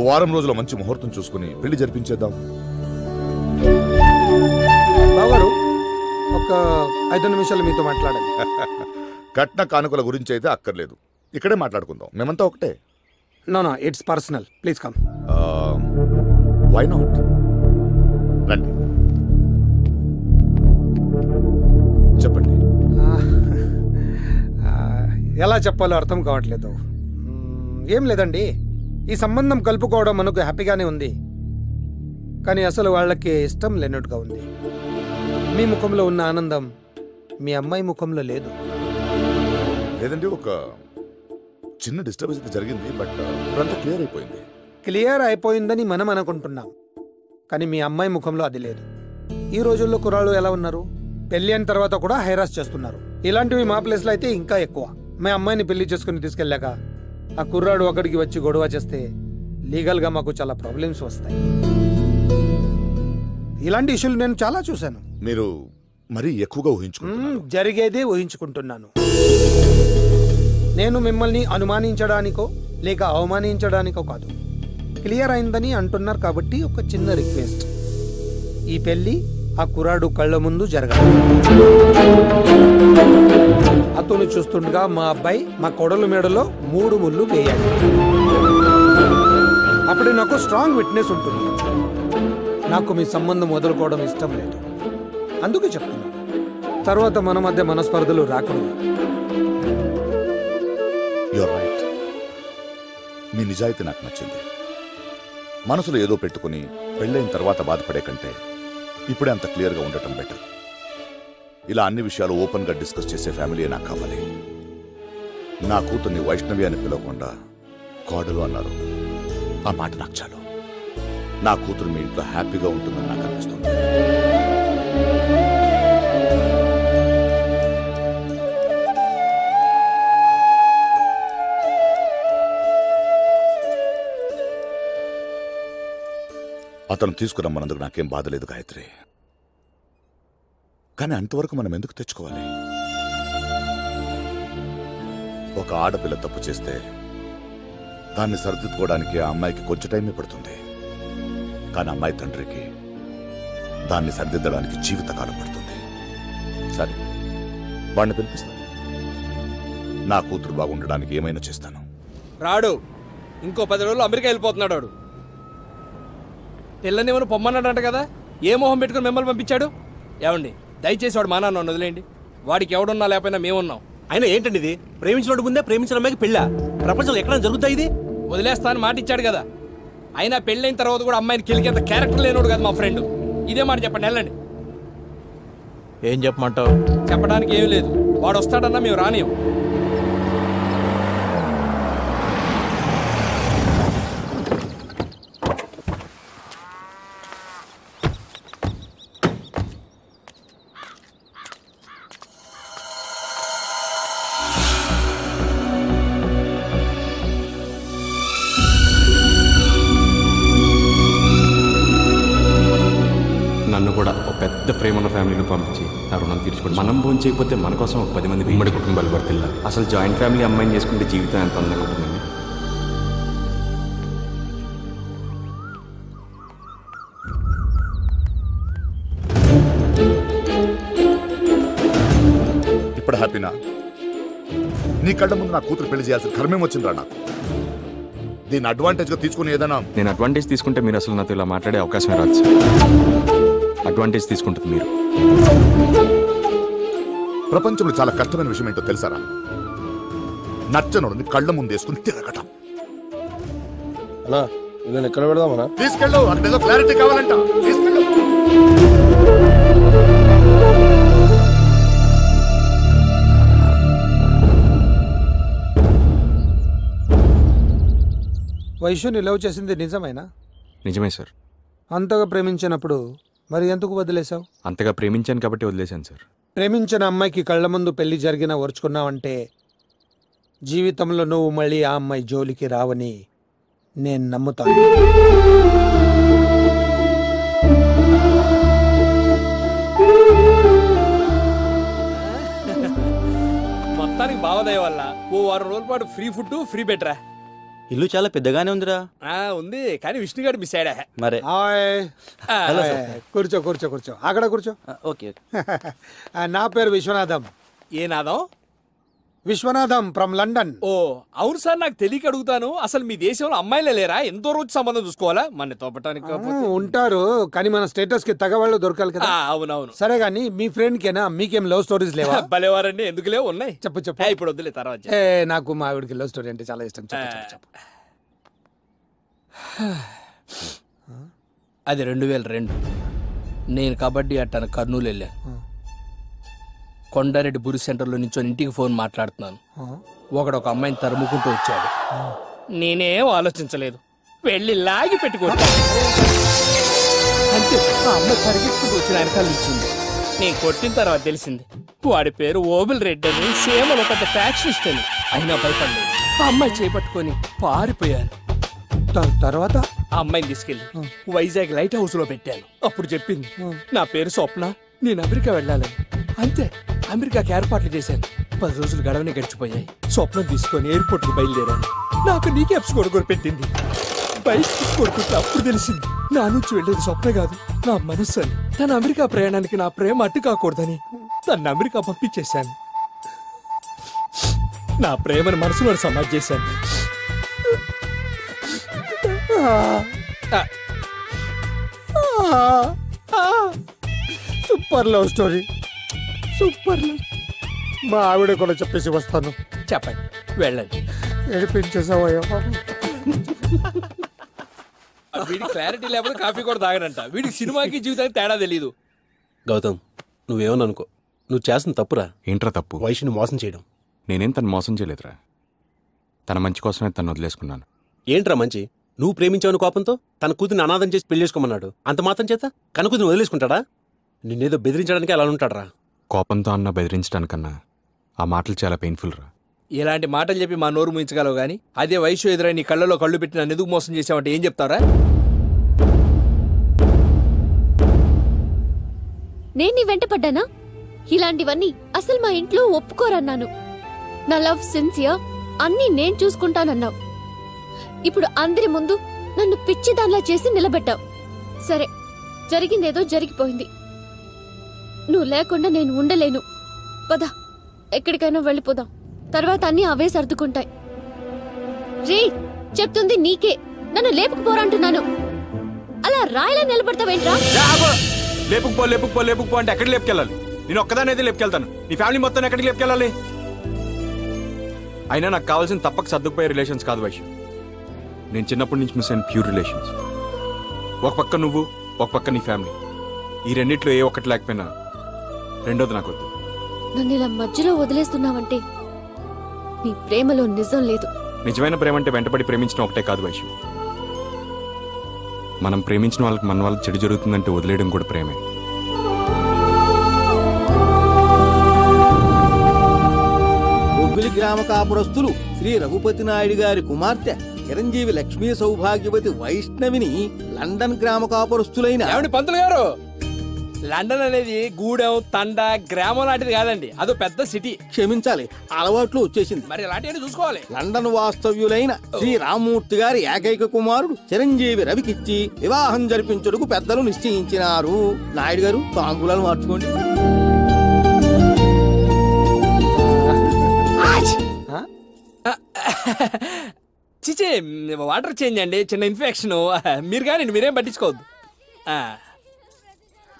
ఓ వారం రోజుల మంచి ముహూర్తం చూసుకుని పెళ్ళి జరిపించేద్దాం. బావగారు ఒక ఐదు నిమిషాలు మీతో మాట్లాడాలి. *laughs* కట్న కానుకల గురించి అయితే అక్కర్లేదు. ఇక్కడే మాట్లాడుకుందాం. మేమంతా ఒకటే. No no it's personal please come why not రండి చెప్పండి. *laughs* ఎలా చెప్పాలో అర్థం కావట్లేదు. ఏం లేదండి. ఈ సంబంధం కలుపుకోవడం మనకు హ్యాపీగానే ఉంది. కానీ అసలు వాళ్ళకి ఇష్టం లేనట్టుగా ఉంది. మీ ముఖంలో ఉన్న ఆనందం మీ అమ్మాయి ముఖంలో లేదు. లేదండి ఒక చిన్న డిస్టర్బెన్స్ అయితే జరిగింది బట్ ఇప్పుడంతా క్లియర్ అయిపోయింది. క్లియర్ అయిపోయిందని మనం అనుకుంటున్నాం. కానీ మీ అమ్మాయి ముఖంలో అది లేదు. ఈ రోజుల్లో కుర్రాళ్ళు ఎలా ఉన్నారు? పెళ్ళి అయిన తర్వాత కూడా హైరాస్ చేస్తున్నారు. ఇలాంటివి మా ప్లేస్లో అయితే ఇంకా ఎక్కువ. మా అమ్మాయిని పెళ్ళి చేసుకుని తీసుకెళ్ళాక ఆ కుర్రాడు అక్కడికి వచ్చి గొడవ చేస్తే లీగల్గా మాకు చాలా ప్రాబ్లమ్స్ వస్తాయి. ఇలాంటి ఇష్యూలు నేను చాలా చూశాను. మీరు మరీ ఎక్కువగా ఊహించుకుంటున్నారు. మ్మ్, జరిగేదే ఊహించుకుంటున్నాను. నేను మిమ్మల్ని అనుమానించడానికో లేక అవమానించడానికో కాదు. క్లియర్ అయిందని అంటున్నారు కాబట్టి ఒక చిన్న రిక్వెస్ట్. ఈ పెళ్ళి ఆ కుర్రాడు కళ్ళ ముందు జరగాలి. అతను చూస్తుండగా మా అబ్బాయి మా కొడలు మేడలో మూడు ముళ్ళు వేయాలి. అప్పుడు నాకు స్ట్రాంగ్ విట్నెస్ ఉంటుంది. నాకు మీ సంబంధం వదులుకోవడం ఇష్టం లేదు. అందుకే చెప్తున్నాను. తర్వాత మన మధ్య మనస్పర్ధలు రాకూడదు. యువర్ రైట్ మీ నిజాయితీ నాకు నచ్చింది. మనసులో ఏదో పెట్టుకుని పెళ్ళైన తర్వాత బాధపడే కంటే ఇప్పుడే అంత క్లియర్గా ఉండటం బెటర్. ఇలా అన్ని విషయాలు ఓపెన్గా డిస్కస్ చేసే ఫ్యామిలీ నాకు కావాలి. నా కూతుర్ని వైష్ణవి అని పిలవకుండా కోడలు అన్నారు. ఆ మాట నాకు చాలు. నా కూతురు మీ ఇంట్లో హ్యాపీగా ఉంటుందని నాకు అనిపిస్తుంది. అతను తీసుకురమ్మన్నందుకు నాకేం బాధ లేదు గాయత్రి. కానీ అంతవరకు మనం ఎందుకు తెచ్చుకోవాలి? ఒక ఆడపిల్ల తప్పు చేస్తే దాన్ని సరిదిద్దుకోవడానికి ఆ అమ్మాయికి కొంచెం టైమే పడుతుంది. కానీ అమ్మాయి తండ్రికి దాన్ని సరిదిద్దడానికి జీవితకాలం పడుతుంది. సరే వాడిని పిలిపిస్తాను. నా కూతురు బాగుండడానికి ఏమైనా చేస్తాను. రాడు ఇంకో పది రోజులు అమెరికా వెళ్ళిపోతున్నాడు వాడు తెల్లనేమో పొమ్మన్నాడంట కదా? ఏ మొహం పెట్టుకుని మిమ్మల్ని పంపించాడు? ఏమండి దయచేసి వాడు మా నాన్న వదిలేయండి. వాడికి ఎవడున్నా లేకపోయినా మేమున్నాం. అయినా ఏంటండి ఇది? ప్రేమించిన ముందే ప్రేమించిన అమ్మాయికి పెళ్ళ? ప్రపంచంలో ఎక్కడ జరుగుతాయి ఇది? వదిలేస్తా అని మాట ఇచ్చాడు కదా. అయినా పెళ్ళైన తర్వాత కూడా అమ్మాయిని కిలికేంత క్యారెక్టర్ లేనోడు కదా మా ఫ్రెండ్. ఇదే మాట చెప్పండి వెళ్ళండి. ఏం చెప్పమంటావు? చెప్పడానికి ఏమీ లేదు. వాడు వస్తాడన్నా మేము రానియం చేయకపోతే మన కోసం ఒక పది మంది ఉమ్మడి కుటుంబాలు పడుతున్నా అసలు జాయింట్ ఫ్యామిలీ అమ్మాయిని చేసుకుంటే జీవితం ఎంత అందంగా ఉంటుందండి? ఇప్పుడు హ్యాపీనా నీ కళ్ళ ముందు నా కూతురు పెళ్ళి చేయాల్సిన కర్మేం వచ్చిందిరా నాకు? దీన్ని అడ్వాంటేజ్గా తీసుకుని ఏదైనా నేను అడ్వాంటేజ్ తీసుకుంటే మీరు అసలు నాతో ఇలా మాట్లాడే అవకాశం రాదు సార్. అడ్వాంటేజ్ తీసుకుంటుంది మీరు. ప్రపంచంలో చాలా కష్టమైన విషయం ఏంటో తెలుసారా? నచ్చనుడిని కళ్ళ ముందు వేసుకుని తిరగటం. నేను ఎక్కడ పెడదామన్నా? తీసుకెళ్ళు అక్కడ ఏదో క్లారిటీ కావాలంట. తీసుకెళ్ళు. వైశ్యుని లవ్ చేసింది నిజమేనా? నిజమే సార్. అంతగా ప్రేమించినప్పుడు మరి ఎందుకు వదిలేశావు? అంతగా ప్రేమించాను కాబట్టి వదిలేశాను సార్. ప్రేమించిన అమ్మాయికి కళ్ళ ముందు పెళ్ళి జరిగినా ఓర్చుకున్నావంటే జీవితంలో నువ్వు మళ్ళీ ఆ అమ్మాయి జోలికి రావని నేను నమ్ముతాను. మొత్తానికి బావదయ వల్ల ఓ వారం రోజుల పాటు ఫ్రీ ఫుడ్ ఫ్రీ బెటరా ఇల్లు చాలా పెద్దగానే ఉందిరా. ఆ ఉంది కానీ విష్ణుగాడు మిస్ అయ్యాడా? మరే. హాయ్. హలో. సార్. కూర్చో కూర్చో కూర్చో. అక్కడ కూర్చో. ఓకే ఆ, *laughs* నా పేరు విశ్వనాథం. ఏ నాదం? Viswanatham from London. ఓ అవును సార్ నాకు తెలియక అడుగుతాను. అసలు మీ దేశంలో అమ్మాయిలే లేరా? ఎంతో రోజు సంబంధం చూసుకోవాలా? మన తోపటానికి కాకపోతే. ఉంటారు కానీ మన స్టేటస్కి తగవాళ్ళు దొరకాలి కదా. అవునవును. సరే గాని మీ ఫ్రెండ్ కేనా? మీకేం లవ్ స్టోరీస్ లేవా? *laughs* భలేవారండి ఎందుకు లేవు? ఉన్నాయి. చెప్పు చెప్పు. ఏ, ఇప్పుడు వద్దులే తర్వాత. ఏ నాకు మా ఆవిడకి లవ్ స్టోరీ అంటే చాలా ఇష్టం. చెప్పు చెప్పు చెప్పు. అది రెండు వేల రెండు. నేను కబడ్డీ ఆడటానికి కర్నూలు వెళ్ళాను. కొండారెడ్డి బురి సెంటర్లో నుంచి ఇంటికి ఫోన్ మాట్లాడుతున్నాను. ఒకడు ఒక అమ్మాయిని తరుముకుంటూ వచ్చాడు. నేనేం ఆలోచించలేదు. వెళ్ళి లాగి పెట్టుకుంటా అంతే ఆ అమ్మాయి వచ్చిన వెనకాల నేను కొట్టిన తర్వాత తెలిసింది వాడి పేరు ఓబుల్ రెడ్డి అని సేమలో పెద్ద ఫ్యాక్షనిస్ట్ అని. అయినా భయపడలేదు. ఆ అమ్మాయి చేపట్టుకొని పారిపోయాను. తర్వాత ఆ అమ్మాయిని తీసుకెళ్ళి వైజాగ్ లైట్ హౌస్లో పెట్టాను. అప్పుడు చెప్పింది నా పేరు స్వప్న నేను అమెరికా వెళ్ళాలని. అంతే. అమెరికాకి ఏర్పాట్లు చేశాను. పది రోజులు గడవనే గడిచిపోయాయి. స్వప్నం తీసుకొని ఎయిర్పోర్ట్కు బయలుదేరాను. నాకు నీ క్యాప్స్ కొడుకొని పెట్టింది. బైక్ కొడుకుంటే అప్పుడు తెలిసింది. నా నుంచి వెళ్ళేది స్వప్న కాదు నా మనస్సు అని. తన అమెరికా ప్రయాణానికి నా ప్రేమ అట్టు కాకూడదని నన్ను అమెరికా పంపించేశాను. నా ప్రేమను మనసులో సమాజ్ చేశాను. Super love story. సూపర్ మా ఆవిడ కూడా చెప్పేసి వస్తాను. చెప్పండి వెళ్ళండి. ఏడిపించేసావయ్యా వీడికి క్లారిటీ లేకపోతే కాఫీ కూడా తాగనంట. వీడికి సినిమాకి జీవితానికి తేడా తెలియదు గౌతమ్ నువ్వేమని అనుకో నువ్వు చేసిన తప్పురా. ఏంట్రా తప్పు? వయసుని మోసం చేయడం. నేనేం తను మోసం చేయలేదురా. తన మంచి కోసమే తను వదిలేసుకున్నాను. ఏంట్రా మంచి? నువ్వు ప్రేమించావని కోపంతో తన కూతురిని అనాథం చేసి పెళ్ళి చేసుకోమన్నాడు. అంత మాత్రం చేత? కన కూతురిని వదిలేసుకుంటాడా? నిన్నేదో బెదిరించడానికి అలా ఉంటాడరా. కోపంతో అన్న బెదిరించడానికన్నా ఆ మాటలు చాలా పెయిన్ఫుల్ రా. ఇలాంటి మాటలు చెప్పి మా నోరు ముయించగలవు గానీ? అదే వయసు ఎదురై నీ కళ్ళలో కళ్ళు పెట్టి నన్ను ఎందుకు మోసం చేసావంటే ఏం చెప్తారా నేను నీ వెంట పడ్డానా? ఇలాంటివన్నీ అసలు మా ఇంట్లో ఒప్పుకోరన్నాను. నా లవ్ సిన్సియర్ అన్నీ నేను చూసుకుంటానన్నావు. ఇప్పుడు అందరి ముందు నన్ను పిచ్చిదాన్లా చేసి నిలబెట్టావు. సరే జరిగిందేదో జరిగిపోయింది. నువ్వు లేకుండా నేను ఉండలేను. పద ఎక్కడికైనా వెళ్ళిపోదాం. తర్వాత అన్నీ అవే సర్దుకుంటాయి. రే చెప్తుంది నీకే. నన్ను లేపుకుపోరంటున్నాను అలా రాయలా నిలబడతావేంట్రా? లేపుకుపో లేపుకుపో లేపుకుపో అంటే ఎక్కడికి లేపుకెళ్ళాలి? నేను ఒక్కదాని అయితే లేపుకెళ్తాను. నీ ఫ్యామిలీ మొత్తం ఎక్కడికి లేపుకెళ్ళాలి? అయినా నాకు కావాల్సిన తప్పక సర్దుకుపోయే రిలేషన్స్ కాదు వైష్ నేను చిన్నప్పటి నుంచి మిస్ అయిన ప్యూర్ రిలేషన్స్. ఒక పక్క నువ్వు ఒక పక్క నీ ఫ్యామిలీ. ఈ రెండిట్లో ఏ ఒక్కటి లేకపోయినా రెండోది నాకు వద్దు నన్ను ఇలా మధ్యలో వదిలేస్తున్నావంటే నీ ప్రేమలో నిజం లేదు. నిజమైన ప్రేమ అంటే వెంటబడి ప్రేమించడం ఒకటే కాదు వైశ్యం మనం ప్రేమించిన వాళ్ళకి మన వాళ్ళకి చెడు జరుగుతుందంటే వదిలేయడం కూడా ప్రేమే. బొబ్బిలి గ్రామ కాపురస్తులు శ్రీ రఘుపతి నాయుడు గారి కుమార్తె చిరంజీవి లక్ష్మీ సౌభాగ్యవతి వైష్ణవిని లండన్ గ్రామ కాపురస్తులైన ఏమండి పంతులు గారు? లండన్ అనేది గూడెం తండ గ్రామం లాంటిది కాదండి. అదో పెద్ద సిటీ. క్షమించాలి అలవాట్లు వచ్చేసింది. మరి ఇలాంటివన్నీ చూసుకోవాలి. లండన్ వాస్తవ్యులైన శ్రీ రామ్మూర్తి గారి ఏకైక కుమారుడు చిరంజీవి రవికిచ్చి వివాహం జరిపించుటకు పెద్దలు నిశ్చయించినారు. నాయుడు గారు తాంబూలాలు మార్చుకోండి. చిచి వాటర్ చేంజ్ అండి చిన్న ఇన్ఫెక్షన్ మీరు కానీ మీరేం పట్టించుకోవద్దు. ఆ,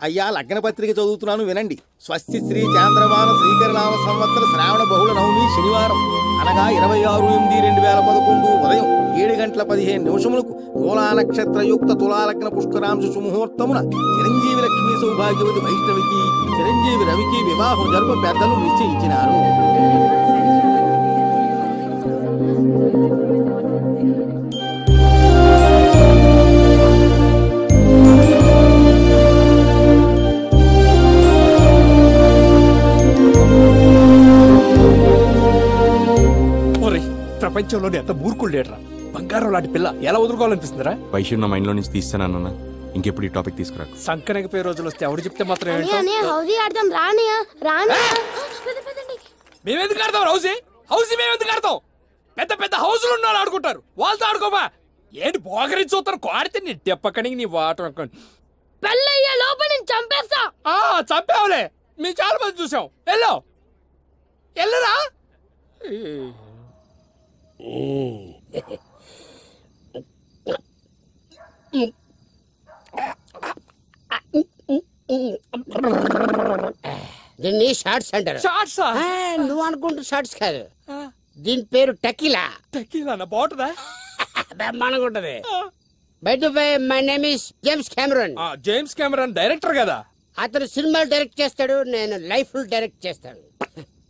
అయ్యా లగ్నపత్రిక చదువుతున్నాను వినండి. స్వస్తి శ్రీ చాంద్రమాన శ్రీకరణామ సంవత్సర శ్రావణ బహుళ నవమి శనివారం. అనగా ఇరవై ఆరు ఎనిమిది రెండు వేల పదకొండు ఉదయం ఏడు గంటల పదిహేను నిమిషములకు మూలా నక్షత్ర తులాలగ్న పుష్కరాంశ సుముహూర్తమున చిరంజీవి లక్ష్మీ సౌభాగ్యవతి వైష్ణవికి చిరంజీవి రవికి వివాహం జరుపు పెద్దలు నిశ్చయించినారు. ప్రపంచంలోనే ఎంత మూర్ఖుడు లేడరా? బంగారం లాంటి పిల్ల ఎలా వదులుకోవాలనిపిస్తుందిరా? వైశ్యం నా మైండ్లో నుంచి తీస్తానన్నా. ఇంకెప్పుడు ఈ టాపిక్ తీసుకురాకు. సంకనకపోయే రోజులు వస్తే ఎవరు చెప్తే మాత్రం ఏంటో? అనే ఆడదాం మేమెందుకు ఆడతాం హౌసీ హౌసీ మేమెందుకు ఆడతాం పెద్ద పెద్ద హౌసులు ఉన్నారు ఆడుకుంటారు. వాళ్ళతో ఆడుకోమా? ఏంటి పోగరి చూస్తారు? కోడితే నీ దెప్పకనికి నీ వాటర్ పెళ్ళయ్యే లోపల నేను చంపేస్తా. ఆ చంపావులే. మేము చాలా మంది చూసాం. వెళ్ళు వెళ్ళరా? దీన్ని షార్ట్స్ అంటారు. షార్ట్స్? నువ్వు అనుకుంటూ షార్ట్స్ కాదు. దీని పేరు టకీలా. టకీలా బాగుంటుందా బ్రహ్మాండంగా ఉంటది. బయట my name is James Cameron James Cameron director కదా? అతను సినిమాలు డైరెక్ట్ చేస్తాడు నేను లైఫ్ డైరెక్ట్ చేస్తాను.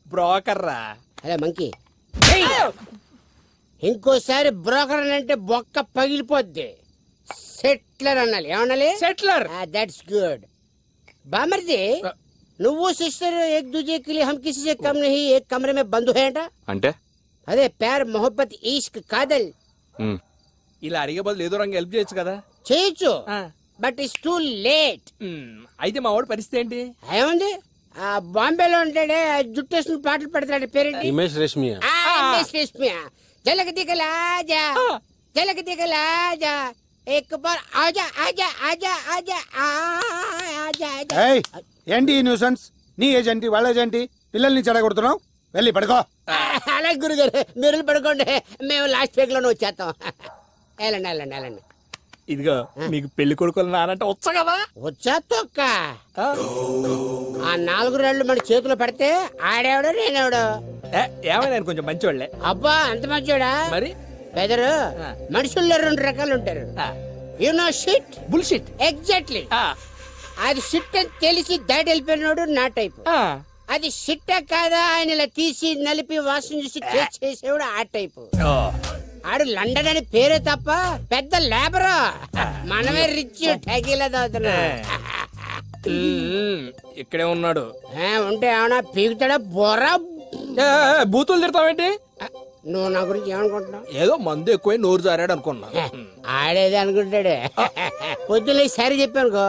బ్రోకర్ రా అదే మంకీ ఇంకోసారి బ్రోకర్ అంటే బొక్క పగిలిపోద్ది. సెట్లర్ అనాలి. ఏమనాలి? సెట్లర్. దట్స్ గుడ్ బామర్ది నువ్వు సిస్టర్ ఏక్ దూజే కిలి హమ్ కిసి సే కమ్ నహి ఏక్ కమరే మే బందు హేంట అంటే? అదే ప్యార్ మొహబ్బత్ ఇష్క్ కాదల్. ఇలా అడిగే బదులు ఏదో రంగు హెల్ప్ చేయొచ్చు కదా? చేయొచ్చు. But it's too late. అయితే మా వాడు పరిస్థితి ఏంటి? ఏముంది? బాంబేలో ఉంటాడే జుట్టేసిన పాటలు పెడతాడు పేరేంటి? హిమేష్ రేష్మియా. హిమేష్ రేష్మియా. జలక్ దిగలా ఆజా జలక్ దిగలా ఆజా एक बार आजा आजा आजा आजा आ, आजा आजा ఏయ్ ఏంటి ఈ న్యూసెన్స్ నీ ఏజ్ ఏంటి వాళ్ళ ఏజ్ ఏంటి పిల్లల్ని చెడగొడుతున్నావు వెళ్ళి పడుకో అలాగే గురుగారు మీరు పడుకోండి మేము లాస్ట్ వీక్ లోనే వచ్చేస్తాం వెళ్ళండి వెళ్ళండి వెళ్ళండి ఇదిగో మీకు పెళ్ళి కొడుకులు నానంటే వచ్చా కదా? వచ్చా తొక్క. ఆ? నాలుగు రాళ్ళు మన చేతిలో పడితే ఆడేవాడు నేనేవాడు. ఏమైనా కొంచెం మంచివాళ్ళే అబ్బా అంత మంచోడా? మరి? బెదరు మనుషుల్లో రెండు రకాలు ఉంటారు. You know shit bullshit exactly అది షిట్ అని తెలిసి దాటి వెళ్ళిపోయినాడు నా టైప్ అది షిట్ట కాదా? ఆయన ఇలా తీసి నలిపి వాసన చూసి చేసేవాడు ఆ టైపు ఆడు లండన్ అని పేరే తప్ప పెద్ద లేబరా. మనమే రిచ్ తాగుతున్నా ఇక్కడే ఉన్నాడు. ఉంటే ఏమన్నా పీకుతాడా? బొరా బూతులు తిడతావేంటి? నువ్వు నా గురించి ఏమనుకుంటున్నావు? ఏదో మందు ఎక్కువ నోరు జారాడు అనుకున్నా. ఆడేది అనుకుంటాడే. పొద్దున్న సరి చెప్పానుకో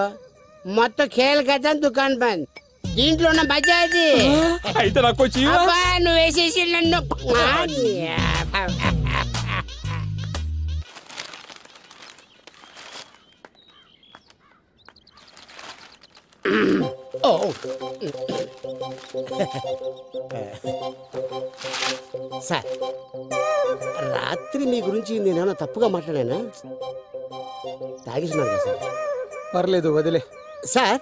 మొత్తం కదా దుకాన్ బంద్. దీంట్లో ఉన్న అది అయితే నాకు నువ్వు వేసేసి నన్ను. సార్ రాత్రి మీ గురించి నేనేమన్నా తప్పుగా మాట్లాడానా? తాగిస్తున్నాను సార్. పర్లేదు వదిలే. సార్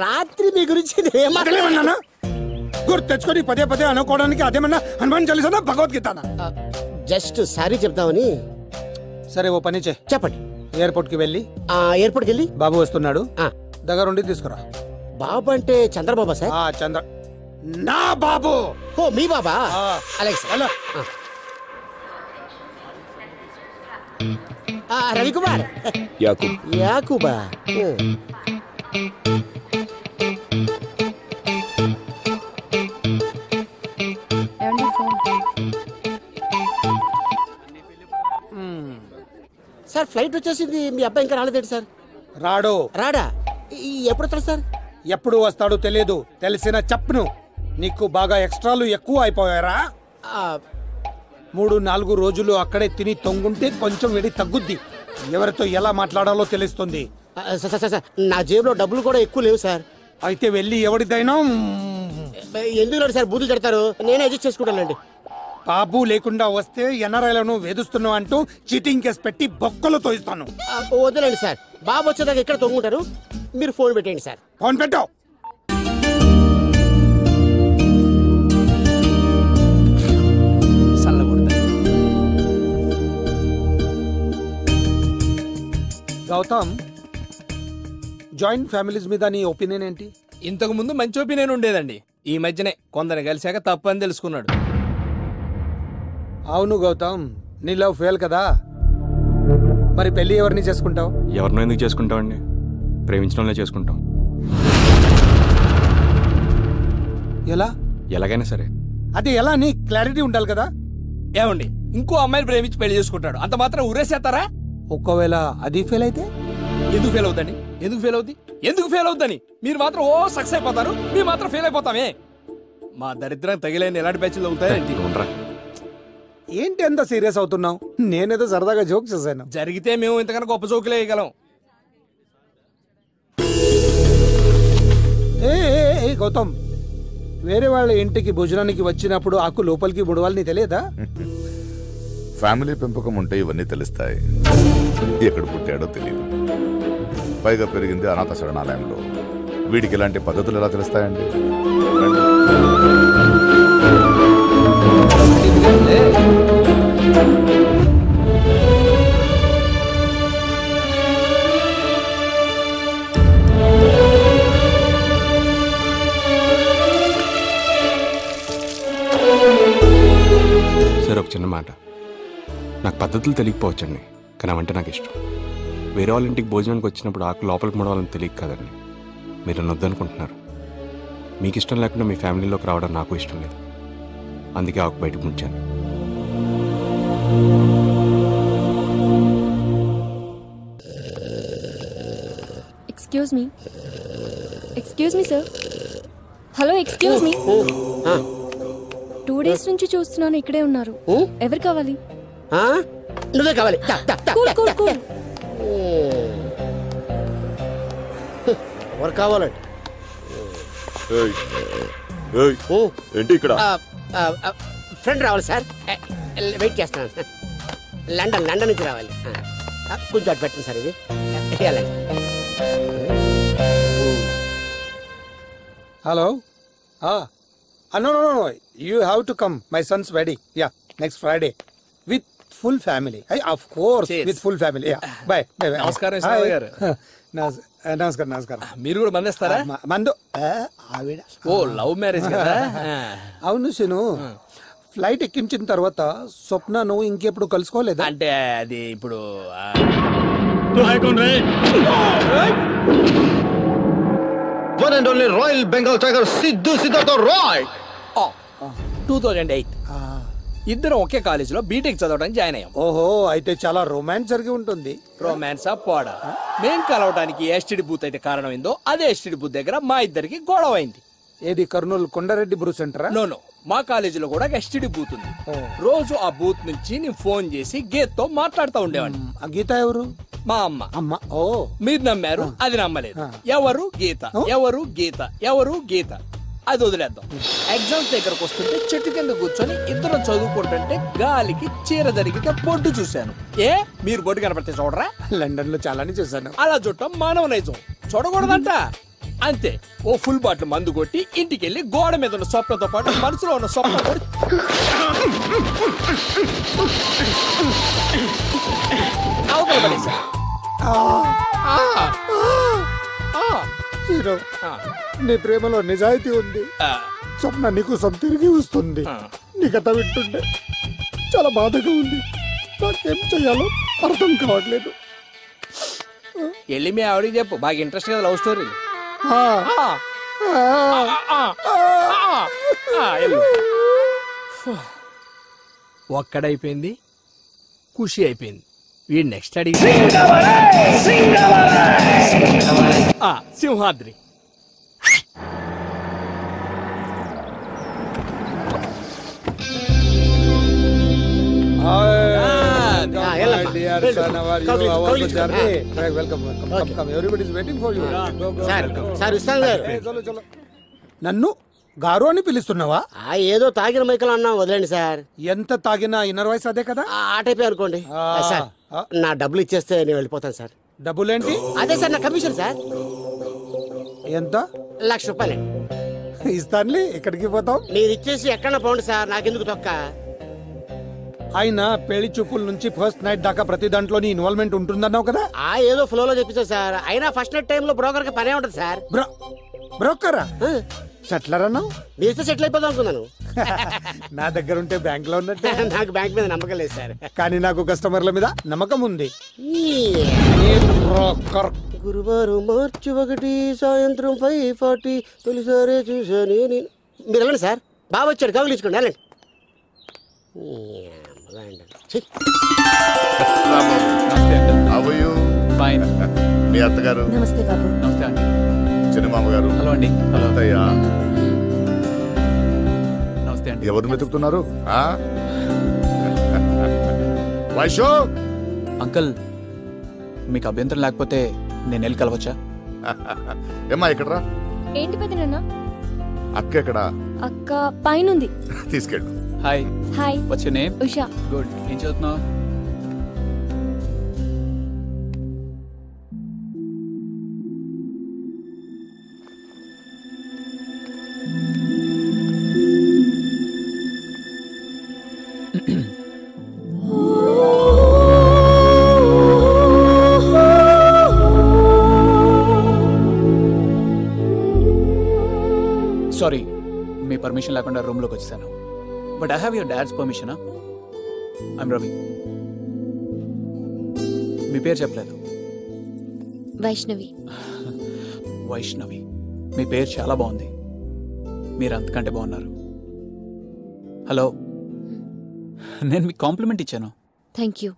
రాత్రి మీ గురించి నేనేం గుర్తు తెచ్చుకొని పదే పదే అనుకోవడానికి అదేమన్నా హనుమాన్ చాలీసానా భగవద్గీతనా? జస్ట్ సారీ చెప్తామని సరే ఓ పని చే చెప్పండి. ఎయిర్పోర్ట్కి వెళ్ళి ఎయిర్పోర్ట్కి వెళ్ళి? బాబు వస్తున్నాడు. దగ్గరుండి తీసుకురా. బాబు అంటే చంద్రబాబా సార్? ఆ చంద్ర. నా బాబు! ఓ మీ బాబా? అలాగే సార్ ఆ, రవికుమార్. యాకూబ్. యాకుబా. సార్ ఫ్లైట్ వచ్చేసింది. మీ అబ్బాయి ఇంకా రాలేదేంటి సార్? రాడు. రాడా? ఎప్పుడు వస్తారు సార్? ఎప్పుడు వస్తాడో తెలియదు. తెలిసిన చెప్పను. నీకు బాగా ఎక్స్ట్రాలు ఎక్కువ అయిపోయారా? మూడు నాలుగు రోజులు అక్కడే తిని తొంగుంటే కొంచెం వెడి తగ్గుద్ది. ఎవరితో ఎలా మాట్లాడాలో తెలుస్తుంది. నా జేబులో డబ్బులు కూడా ఎక్కువ లేవు సార్. అయితే వెళ్ళి ఎవరిదైనా ఎందుకు సార్? బూతులు తిడతారు. నేనే అడ్జస్ట్ చేసుకుంటానండి బాబు లేకుండా వస్తే ఎన్ఆర్ఐలను వేధిస్తున్నావు అంటూ చీటింగ్ కేసు పెట్టి బొక్కలతో ఇస్తాను ఆ, వద్దులేండి సార్. బాబు వచ్చేదాకా ఇక్కడ తొంగుంటారు? మీరు ఫోన్ పెట్టండి సార్. ఫోన్ పెట్టావు గౌతమ్ జాయింట్ ఫ్యామిలీస్ మీద నీ ఒపీనియన్ ఏంటి? ఇంతకు ముందు మంచి ఒపీనియన్ ఉండేదండి. ఈ మధ్యనే కొందరు కలిశాక తప్పని తెలుసుకున్నాడు. అవును గౌతమ్ నీ లవ్ ఫెయిల్ కదా? మరి పెళ్ళి ఎవరిని చేసుకుంటావు? ఎవరినో ఎందుకు చేసుకుంటామండి ప్రేమించడంలో చేసుకుంటాం. ఎలా? ఎలాగైనా సరే. అది ఎలా? నీ క్లారిటీ ఉండాలి కదా? ఏమండి ఇంకో అమ్మాయిని ప్రేమించి పెళ్ళి చేసుకుంటాడు. అంత మాత్రం ఊరేసేస్తారా? ఒకవేళ అది ఫెయిల్ అయితే? ఎందుకు ఫెయిల్ అవుతుంది ఎందుకు ఫెయిల్ అవుద్ది? ఎందుకు ఫెయిల్ అవుద్దని? మీరు మాత్రం ఓ సక్సెస్ అయిపోతారు మీరు మాత్రం ఫెయిల్ అయిపోతామే. మా దరిద్రం తగిలేని ఎలాంటి బ్యాచ్లు అవుతాయండి ఏంటి ఎంత సీరియస్ అవుతున్నావు? నేనేదో సరదాగా జోక్ చేశాను. జరిగితే మేము ఇంతకన్నా గొప్ప జోకులు వేయగలం. ఏ ఏ, ఏ, గౌతమ్ వేరే వాళ్ళ ఇంటికి భోజనానికి వచ్చినప్పుడు ఆకు లోపలికి బుడవాలని తెలియదా? ఫ్యామిలీ పెంపకం ఉంటే ఇవన్నీ తెలుస్తాయి. ఎక్కడ పుట్టాడో తెలియదు పైగా పెరిగింది అనాథ శరణాలయంలో. వీడికి ఇలాంటి పద్ధతులు ఎలా తెలుస్తాయండి? చిన్న మాట నాకు పద్ధతులు తెలియకపోవచ్చండి కానీ అవంటే నాకు ఇష్టం. వేరే వాళ్ళ ఇంటికి భోజనానికి వచ్చినప్పుడు ఆకు లోపలికి ముడవాలని తెలియక కదండి. మీరు నన్ను వద్దనుకుంటున్నారు. మీకు ఇష్టం లేకుండా మీ ఫ్యామిలీలోకి రావడం నాకు ఇష్టం లేదు. అందుకే ఆకు బయటకు ముంచాను. Excuse me excuse me sir hello excuse me two days నుంచి చూస్తున్నాను ఇక్కడే ఉన్నారు. ఎవరు కావాలి? ఆ? నువ్వే కావాలి. ఎవరు కావాలండి? ఏంటి ఇక్కడ? ఫ్రెండ్ రావాలి సార్. వెయిట్ చేస్తాను లండన్ లండన్ నుంచి రావాలి. కొంచెం అటు పెట్టండి సార్ ఇది. Hello. No no no. You have to come my son's wedding ya next Friday with full family I of course. With full family ya bye నమస్కారం, గారు. *laughs* నమస్కారం నమస్కారం. మీరు కూడా మందేస్తారా మందు. ఆవిడ. ఓ లవ్ మ్యారేజ్ కదా. *laughs* అవును శను ఫ్లైట్ ఎక్కించిన తర్వాత స్వప్న నువ్వు ఇంకెప్పుడు కలుసుకోలేదా? అంటే అది ఇప్పుడు One and only Royal Bengal Tiger Sidhu Siddhartha Roy. Two thousand eight ఇద్దరం ఒకే కాలేజీలో బీటెక్ చదవడానికి జాయిన్ అయ్యాం. ఓహో అయితే చాలా రొమాన్స్ జరిగి ఉంటుంది. రొమాన్స్ పోడా. మేం కలవడానికి ఎస్టిడి బూత్ అయితే కారణమైందో అదే ఎస్టిడి బూత్ దగ్గర మా ఇద్దరికి గొడవ అయింది. ఏది కర్నూలు కొండారెడ్డి బ్రూ సెంటరా? నో నో మా కాలేజీలో కూడా ఎస్టిడి బూత్ ఉంది. రోజు ఆ బూత్ నుంచి నేను ఫోన్ చేసి గీత్తో మాట్లాడుతూ ఉండేవాడిని. ఆ గీత ఎవరు? మా అమ్మ. అమ్మ. ఓ. మీరు నమ్మారు అది నమ్మలేదు. ఎవరు గీత? ఎవరు గీత? ఎవరు గీత? అది వదిలేద్దాం. ఎగ్జామ్స్ దగ్గరకు వస్తుంటే చెట్టు కింద కూర్చొని ఇద్దరం చదువుకుంటుంటే గాలికి చీర జరిగితే బొడ్డు చూశాను. ఏ? మీరు బొడ్డు కనపడితే చూడరా? లండన్లో చాలానే చూసాను అలా చుట్టం మానవ నైజం చూడకూడదంట. అంతే. ఓ ఫుల్ బాటిల్ మందు కొట్టి ఇంటికి వెళ్ళి గోడ మీద ఉన్న స్వప్నంతో పాటు మనసులో ఉన్న స్వప్నం కూడా అవతల. నీ ప్రేమలో నిజాయితీ ఉంది. స్వప్న నీకు సొంత తిరిగి వస్తుంది. నీ కథ వింటుండే. చాలా బాధగా ఉంది. నాకేం చేయాలో అర్థం కావట్లేదు. వెళ్ళి మీ ఆవిడకి చెప్పు. బాగా ఇంట్రెస్ట్ కదా లవ్ స్టోరీ ఆ, ఒక్కడైపోయింది. ఖుషి అయిపోయింది. వీడు నెక్స్ట్ అడిగి ఆ, సింహాద్రి సార్ సార్ విశ్వాస్ గారు నన్ను గారు అని పిలుస్తున్నావా? ఆ ఏదో తాగిన మైకలు అన్నా వదిలేండి సార్. ఎంత తాగినా ఇన్నర్ వయసు అదే కదా? ఆ టైపే అనుకోండి. సార్ నా డబ్బులు ఇచ్చేస్తే నేను వెళ్ళిపోతాను సార్. డబ్బులేంటి? అదే సార్ నా కమిషన్ సార్. ఎంత? లక్ష రూపాయలు. ఇస్తానులే ఎక్కడికి పోతాం మీరు ఇచ్చేసి ఎక్కడ పోండి సార్ నాకెందుకు తొక్క? ఆయన పెళ్ళి చూపుల నుంచి ఫస్ట్ నైట్ దాకా ప్రతి దాంట్లో నీ ఇన్వాల్వ్మెంట్ ఉంటుందన్నావు కదా? ఆ ఏదో ఫ్లోలో చెప్పించా సార్. అయినా ఫస్ట్ నైట్ టైంలో బ్రోకర్కి పనే ఉంటుంది సార్. బ్రోకరా? సెట్లర్ అన్నావు మీతో సెటిల్ అయిపోదాం అనుకున్నాను. *laughs* నా దగ్గర ఉంటే బ్యాంక్లో ఉన్నట్టే. *laughs* నాకు బ్యాంక్ మీద నమ్మకం లేదు సార్. కానీ నాకు కస్టమర్ల మీద నమ్మకం ఉంది. గురువారం మార్చి ఒకటి సాయంత్రం ఫైవ్ ఫార్టీ తొలిసారే చూసాను నేను మీరు వెళ్ళండి సార్. బాగా వచ్చాడు కవులు ఇచ్చుకోండి వెళ్ళండి. అవయు ఫైన్ *laughs* మీ అత్తగారు? నమస్తే బాబు. నమస్తే అండి. చిన్నమామ గారు హలో అండి. అత్తయ్య. నమస్తే అండి. ఎవరు వెతుకుతున్నారు? ఆ? వైషు అంకుల్ మీకు అభ్యంతరం లేకపోతే నేను వెళ్ళి కలవచ్చా? ఏమ్మా ఇక్కడ ఏంటి పెదనాన్న అక్క ఎక్కడ? అక్క పైనుంది. *laughs* తీసుకెళ్ళు. హాయ్. హాయ్. వచ్చే నేమ్ ఉషా. గుడ్ ఏం చదువుతున్నావు? పర్మిషన్ లేకుండా రూమ్లోకి వచ్చాను but I have your dad's పర్మిషనా I'm Ravi మీ పేరు చెప్పలేదు. వైష్ణవి. *laughs* వైష్ణవి. మీ పేరు చాలా బాగుంది. మీరు అంతకంటే బాగున్నారు. హలో నేను మీకు కాంప్లిమెంట్ ఇచ్చాను. థ్యాంక్ యూ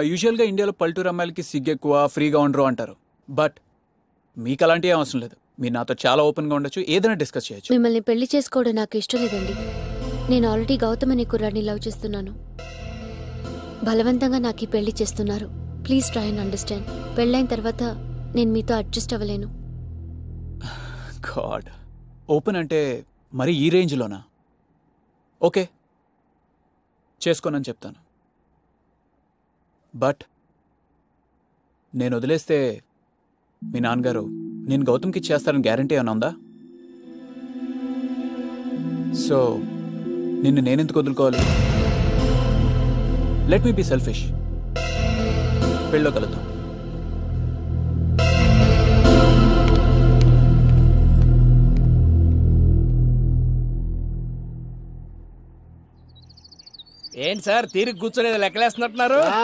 యూజువల్గా ఇండియాలో పల్లెటూరు అమ్మాయిలకి సిగ్గు ఎక్కువ ఫ్రీగా ఉండరు అంటారు. బట్ మీకు అలాంటి ఏం అవసరం లేదు. మీరు నాతో చాలా ఓపెన్గా ఉండొచ్చు ఏదైనా డిస్కస్ చేయొచ్చు. మిమ్మల్ని పెళ్ళి చేసుకోవడం నాకు ఇష్టం లేదండి. నేను ఆల్రెడీ గౌతమ్ అనే కుర్రాడిని లవ్ చేస్తున్నాను. బలవంతంగా నాకు ఈ పెళ్ళి చేస్తున్నారు. ప్లీజ్ ట్రై అండ్ అండర్స్టాండ్ పెళ్ళైన తర్వాత నేను మీతో అడ్జస్ట్ అవ్వలేను. గాడ్ ఓపెన్ అంటే మరి ఈ రేంజ్లోనా? ఓకే చేసుకోనని చెప్తాను. బట్ నేను వదిలేస్తే మీ నాన్నగారు నేను గౌతమ్కి ఇచ్చేస్తారని గ్యారంటీ ఏమైనా ఉందా? సో నిన్ను నేనెందుకు వదులుకోవాలి? లెట్ మీ బి సెల్ఫిష్ పెళ్ళో కలుద్దాం. ఏంటి సార్ తీరిగి కూర్చొని లెక్కలేస్తున్నట్టున్నారు? ఆ,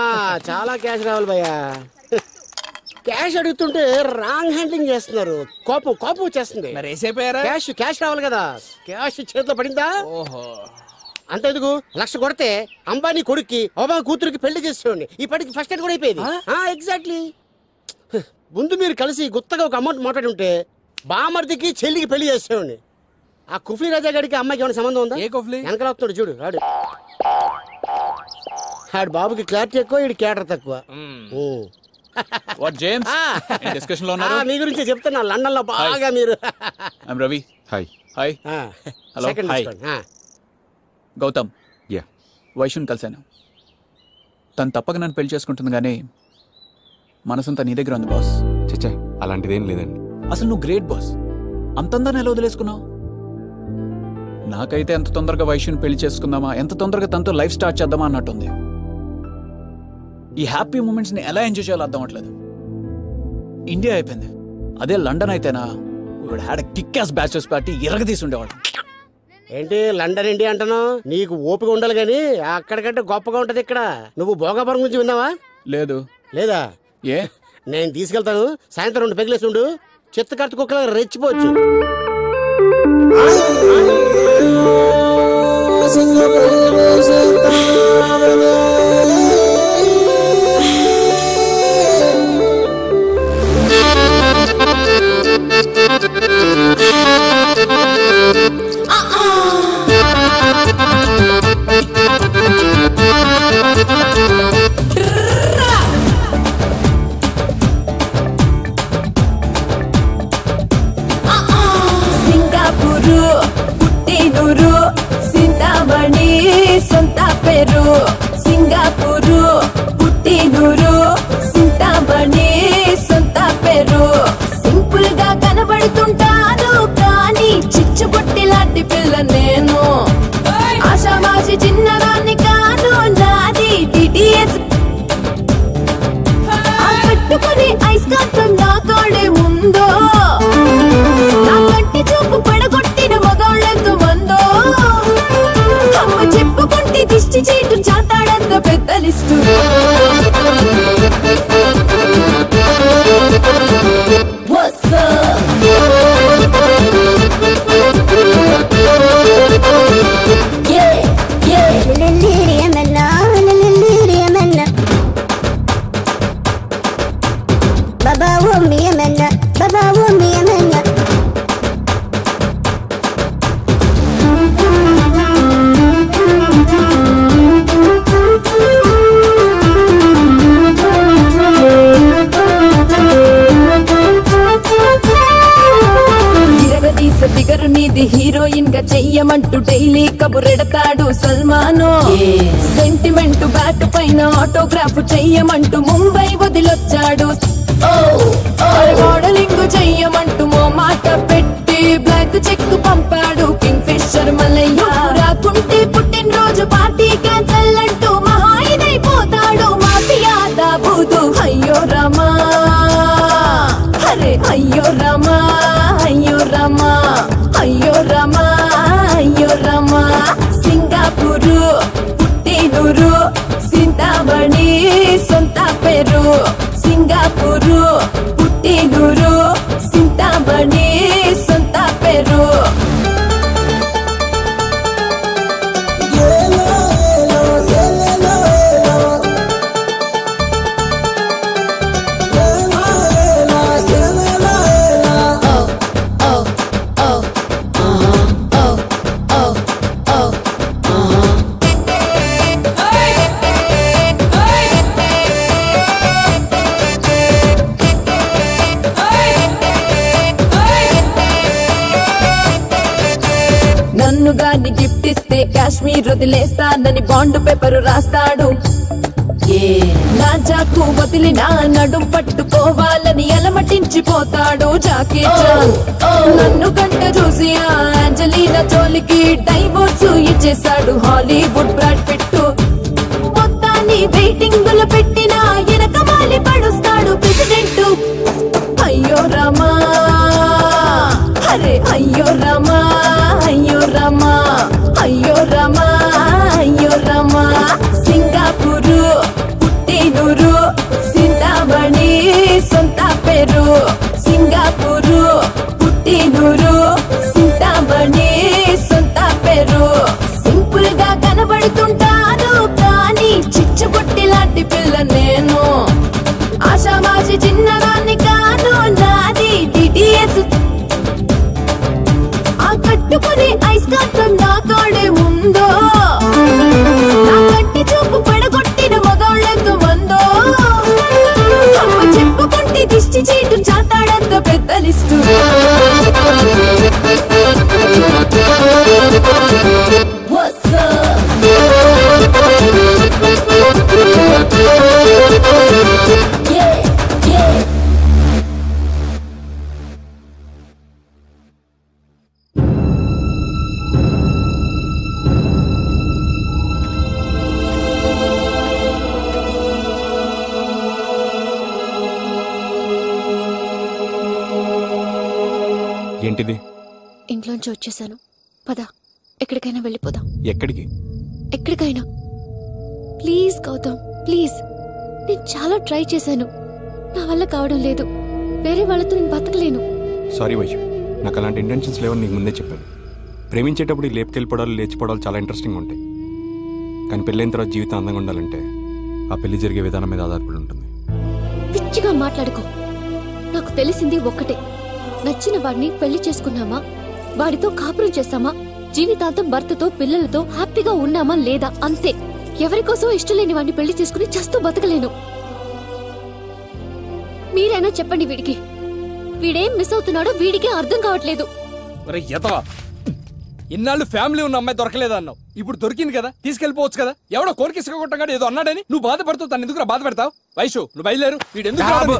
చాలా క్యాష్ కావాలి భయ్యా. క్యాష్ అడుగుతుంటే రాంగ్ హ్యాండ్లింగ్ చేస్తున్నారు. కోపం కోపం వచ్చేస్తుంది. మరి వేసైపోయారా క్యాష్ క్యాష్ రావాలి కదా. క్యాష్ చేతిలో పడిందా? ఓహో. అంతెందుకు లక్ష కొడితే అంబానీ కొడుక్కి ఒబా కూతురికి పెళ్ళి చేసేవాడిని. ఈ పడికి ఫస్ట్ ఎయిడ్ కూడా అయిపోయింది. ఎగ్జాక్ట్లీ ముందు మీరు కలిసి గుత్తగా ఒక అమౌంట్ మాట్లాడి ఉంటే బామర్దికి చెల్లికి పెళ్ళి చేసేవాడిని. ఆ కుఫ్లీ రాజా గారికి అమ్మాయికి ఏమైనా సంబంధం ఉందా? ఏ కుఫ్లీ? వెనకాల వస్తున్నాడు చూడు రాడు. ఆడు బాబుకి క్లారిటీ ఎక్కువ ఈడు కేటర్ తక్కువ. వాట్ జేమ్స్ డిస్కషన్లో ఉన్నారు? ఆ, మీ గురించే చెప్తున్నా. లండన్లో బాగా మీరు I'm Ravi hi hi hello second hi. Gautam ya వైషుని కలిశాను. తను తప్పక నన్ను పెళ్ళి చేసుకుంటుంది కానీ మనసంతా నీ దగ్గర ఉంది బాస్ చచ్చా అలాంటిదేం లేదండి. అసలు నువ్వు గ్రేట్ బాస్ అంతందా ఎలా వదిలేసుకున్నావు? నాకైతే ఎంత తొందరగా వైశ్యుని పెళ్ళి చేసుకుందామా? ఎంత తొందరగా తనతో లైఫ్ స్టార్ట్ చేద్దామా అన్నట్టుంది. ఈ హ్యాపీ మూమెంట్స్ని ఎలా ఎంజాయ్ చేయాలో అర్థం అవట్లేదు ఇండియా అయిపోయింది. అదే లండన్ అయితేనా? ఇప్పుడు had kick ass batches party ఎరగ తీసి ఉండేవాడు. ఏంటి లండన్ ఇండియా అంటున్నావు? నీకు ఓపిక ఉండాలి కానీ అక్కడికంటే గొప్పగా ఉంటది ఇక్కడ. నువ్వు భోగాపురం గురించి విన్నావా? లేదు. లేదా? ఏ? నేను తీసుకెళ్తాను. సాయంత్రం రెండు పెగిలేసి ఉండు. చిత్తకర్త కుక్కలు రెచ్చిపోవచ్చు. సింగపూరు పుట్టినూరు సింతామణి సొంత పేరు. సింగపూరు పుట్టినూరు సింతామణి సొంత పేరు. సింపుల్గా కనబడుతుంటాను కానీ చిచ్చుబుట్టి లాంటి పిల్ల నేను. ఆషామాషి చిన్నదాన్ని కాను నాది డిటిఎస్ పెట్టుకుని ఐస్ కాంతం నా కాడే ఉందో? నా కంటి చూపు పడగొట్టిన మగాళ్ళెంత మందో? అమ్మ చెప్పుకుంటే దిష్టి చీటు చాతాడంత పెద్ద బ్యాట్ ఆటోగ్రాఫ్ చెయ్యమంటూ ముంబై వదిలొచ్చాడు. మోడలింగ్ చెయ్యమంటూ మో మాట పెట్టి బ్లాక్ చెక్ పంపాడు. కింగ్ ఫిషర్ మళ్ళీ सिङ्गापुर पुटेगुरु सिन्तामणि వదిలేస్తానని బాండ్ పేపర్ రాస్తాడు. నా జాకు వదిలిన నడుం పట్టుకోవాలని అలమటించిపోతాడు జాకీ చాన్ నన్ను కంట చూసి అంజలీనా జోలికి డైవోర్స్ ఇచ్చేశాడు హాలీవుడ్ బ్రాడ్ పెట్టు. మొత్తాన్ని వెయిటింగ్ పెట్టిన ఎనకమాలి పడుస్తాడు ప్రెసిడెంట్. అయ్యో రమా అరే అయ్యో రమా. సొంత పేరు సింగపూరు పుట్టినూరు సింతామణి సొంత పేరు సింపుల్గా కనబడుతుంటాను కానీ చిచ్చుబుట్టి లాంటి పిల్ల నేను. ఆశామాషి చిన్నదాన్ని కాను నాది డిటిఎస్ ఆ కట్టుకుని ఐస్ కాటం చెప్పుకుంటే చీటు చాతాడంత పెద్ద లిస్టు వచ్చేసాను. పద ఎక్కడికైనా వెళ్ళిపోదాం. ఎక్కడికి? ఎక్కడికైనా. Please Gautam please. నేను చాలా ట్రై చేశాను. నా వల్ల కావడం లేదు. వేరే వాళ్ళతో నేను బతకలేను. సారీ వైషు నాకు అలాంటి ఇంటెన్షన్స్ లేవని నీకు ముందే చెప్పాను. ప్రేమించేటప్పుడు ఈ లేపుకెళ్ళిపోవడాలు లేచిపోవడాలు చాలా ఇంట్రెస్టింగ్ ఉంటాయి. కానీ పెళ్ళైన తర్వాత జీవితం అందంగా ఉండాలంటే ఆ పెళ్ళి జరిగే విధానం మీద ఆధారపడి ఉంటుంది. పిచ్చిగా మాట్లాడుకో. నాకు తెలిసింది ఒక్కటే. నచ్చిన వాడిని పెళ్ళి చేసుకున్నామా? వాడితో కాపురం చేస్తామా జీవితాంతం భర్తతో పిల్లలతో హ్యాపీగా ఉన్నామా లేదా? అంతే. ఎవరి కోసం ఇష్టం లేని వాడిని పెళ్ళి చేసుకుని చస్తూ బతకలేను. మీరైనా చెప్పండి వీడికి. వీడేం మిస్ అవుతున్నాడో వీడికే అర్థం కావట్లేదు. ఇన్నాళ్ళు ఫ్యామిలీ ఉన్న అమ్మాయి దొరకలేదు అన్నావు? ఇప్పుడు దొరికింది కదా? తీసుకెళ్ళిపోవచ్చు కదా? ఎవడో కోరిక ఇసుకొట్టగాడు ఏదో అన్నాడని? నువ్వు బాధపడుతూ తను ఎందుకు బాధ పెడతావు వైషు నువ్వు బయలుదేరు. వీడు ఎందుకు?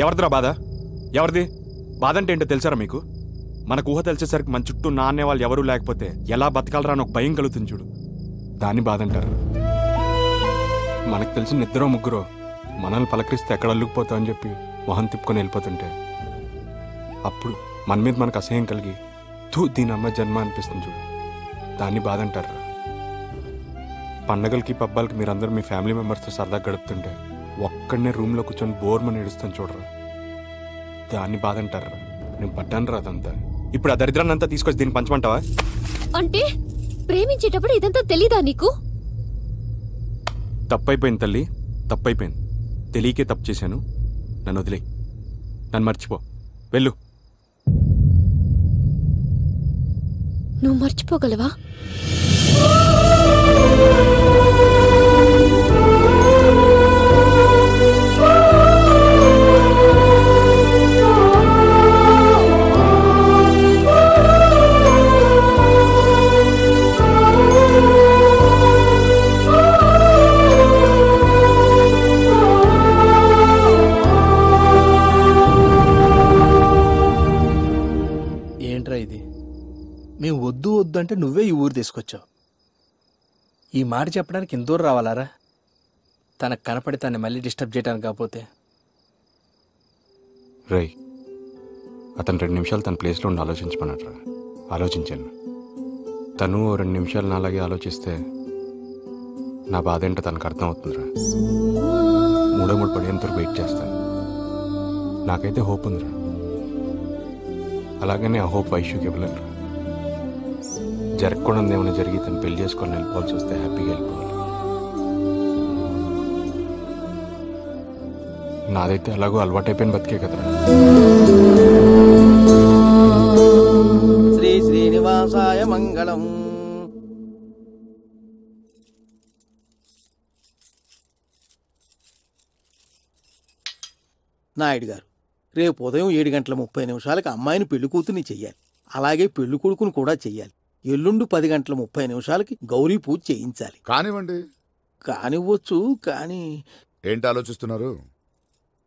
ఎవరిదిరా బాధ? ఎవరిది? బాధ అంటే ఏంటో తెలుసారా మీకు? మనకు ఊహ తెలిసేసరికి మన చుట్టూ నాన్నే వాళ్ళు ఎవరూ లేకపోతే ఎలా బతకాలరా అని ఒక భయం కలుగుతుంది చూడు. దాన్ని బాధ అంటారు మనకు తెలిసిన ఇద్దరో ముగ్గురో మనల్ని పలకరిస్తే ఎక్కడ అల్లుకుపోతా అని చెప్పి మొహం తిప్పుకొని వెళ్ళిపోతుంటే అప్పుడు మన మీద మనకు అసహ్యం కలిగి తూ దీని అమ్మ జన్మ అనిపిస్తుంది చూడు. దాన్ని బాధ అంటారు పండగలకి పబ్బాలకి మీరందరూ మీ ఫ్యామిలీ మెంబర్స్తో సరదా గడుపుతుంటే ఒక్కడనే రూమ్లో కూర్చొని బోర్మని ఏడుస్తాను చూడరా. దాన్ని బాధ అంటారా నేను పడ్డాను రా అదంతా. ఇప్పుడు ఆ దరిద్రాన్ని అంతా తీసుకొచ్చి దీన్ని పంచమంటావా? అంటే ప్రేమించేటప్పుడు ఇదంతా తెలీదా నీకు? తప్పైపోయింది తల్లి తప్పైపోయింది. తెలియకే తప్పు చేశాను. నన్ను వదిలే నన్ను మర్చిపో. వెళ్ళు. నువ్వు మర్చిపోగలవా? వద్దు అంటే నువ్వే ఈ ఊరు తీసుకొచ్చావు. ఈ మాట చెప్పడానికి ఇంత దూరం రావాలారా? తనకు కనపడి తన్ని మళ్ళీ డిస్టర్బ్ చేయడానికి కాకపోతే. రై అతను రెండు నిమిషాలు తన ప్లేస్లో ఉండి ఆలోచించమన్నట్రా ఆలోచించాను. తను ఓ రెండు నిమిషాలు నాలాగే ఆలోచిస్తే నా బాధ ఏంటో తనకు అర్థం అవుతుందిరా మూడో మూడు పడేంత వెయిట్ చేస్తాను నాకైతే హోప్ ఉందిరా. అలాగనే ఆ హోప్ వైష్యూకి ఇవ్వలేను. జరగకుండా ఏమైనా జరిగి తను పెళ్ళి చేసుకొని వెళ్ళిపోవాల్సి వస్తే హ్యాపీగా వెళ్ళిపోవాలి. నాదైతే అలాగో అలవాటైపోయిన బతికే కదరా. శ్రీ శ్రీనివాసాయ మంగళం. నాయుడు గారు రేపు ఉదయం ఏడు గంటల ముప్పై నిమిషాలకు అమ్మాయిని పెళ్ళి కూతుర్ని చెయ్యాలి. అలాగే పెళ్ళి కొడుకుని కూడా చెయ్యాలి. ఎల్లుండి పది గంటల ముప్పై నిమిషాలకి గౌరీ పూజ చేయించాలి. కానివ్వండి. కానివ్వచ్చు కానీ ఏంటి ఆలోచిస్తున్నారు?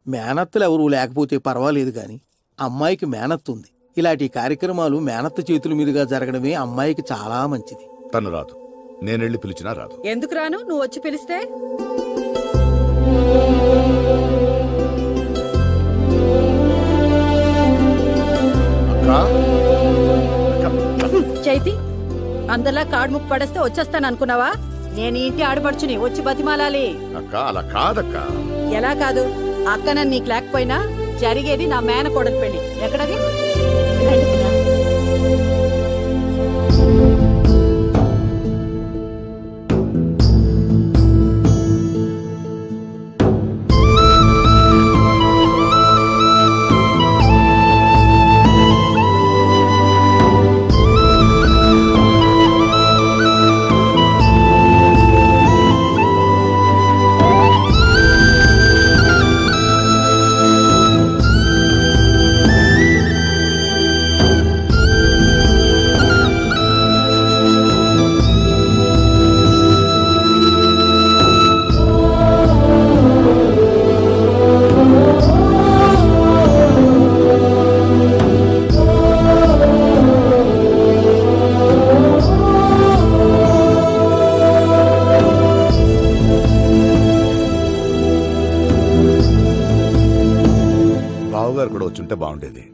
మేనత్తలు ఎవరు లేకపోతే పర్వాలేదు కానీ అమ్మాయికి మేనత్త ఉంది. ఇలాంటి కార్యక్రమాలు మేనత్త చేతుల మీదుగా జరగడమే అమ్మాయికి చాలా మంచిది. తను రాదు. నేనెళ్ళి పిలిచినా రాదు. ఎందుకు రాను? నువ్వు వచ్చి పిలిస్తే? చైతి? అందరిలా కాడు ముక్కు పడేస్తే వచ్చేస్తాను అనుకున్నావా నేను ఇంటి ఆడపడుచుని వచ్చి బతిమాలాలి. అక్క అలా కాదక్క. ఎలా కాదు? అక్కన నీకు లేకపోయినా జరిగేది నా మేనకోడలు పెళ్ళి. ఎక్కడది?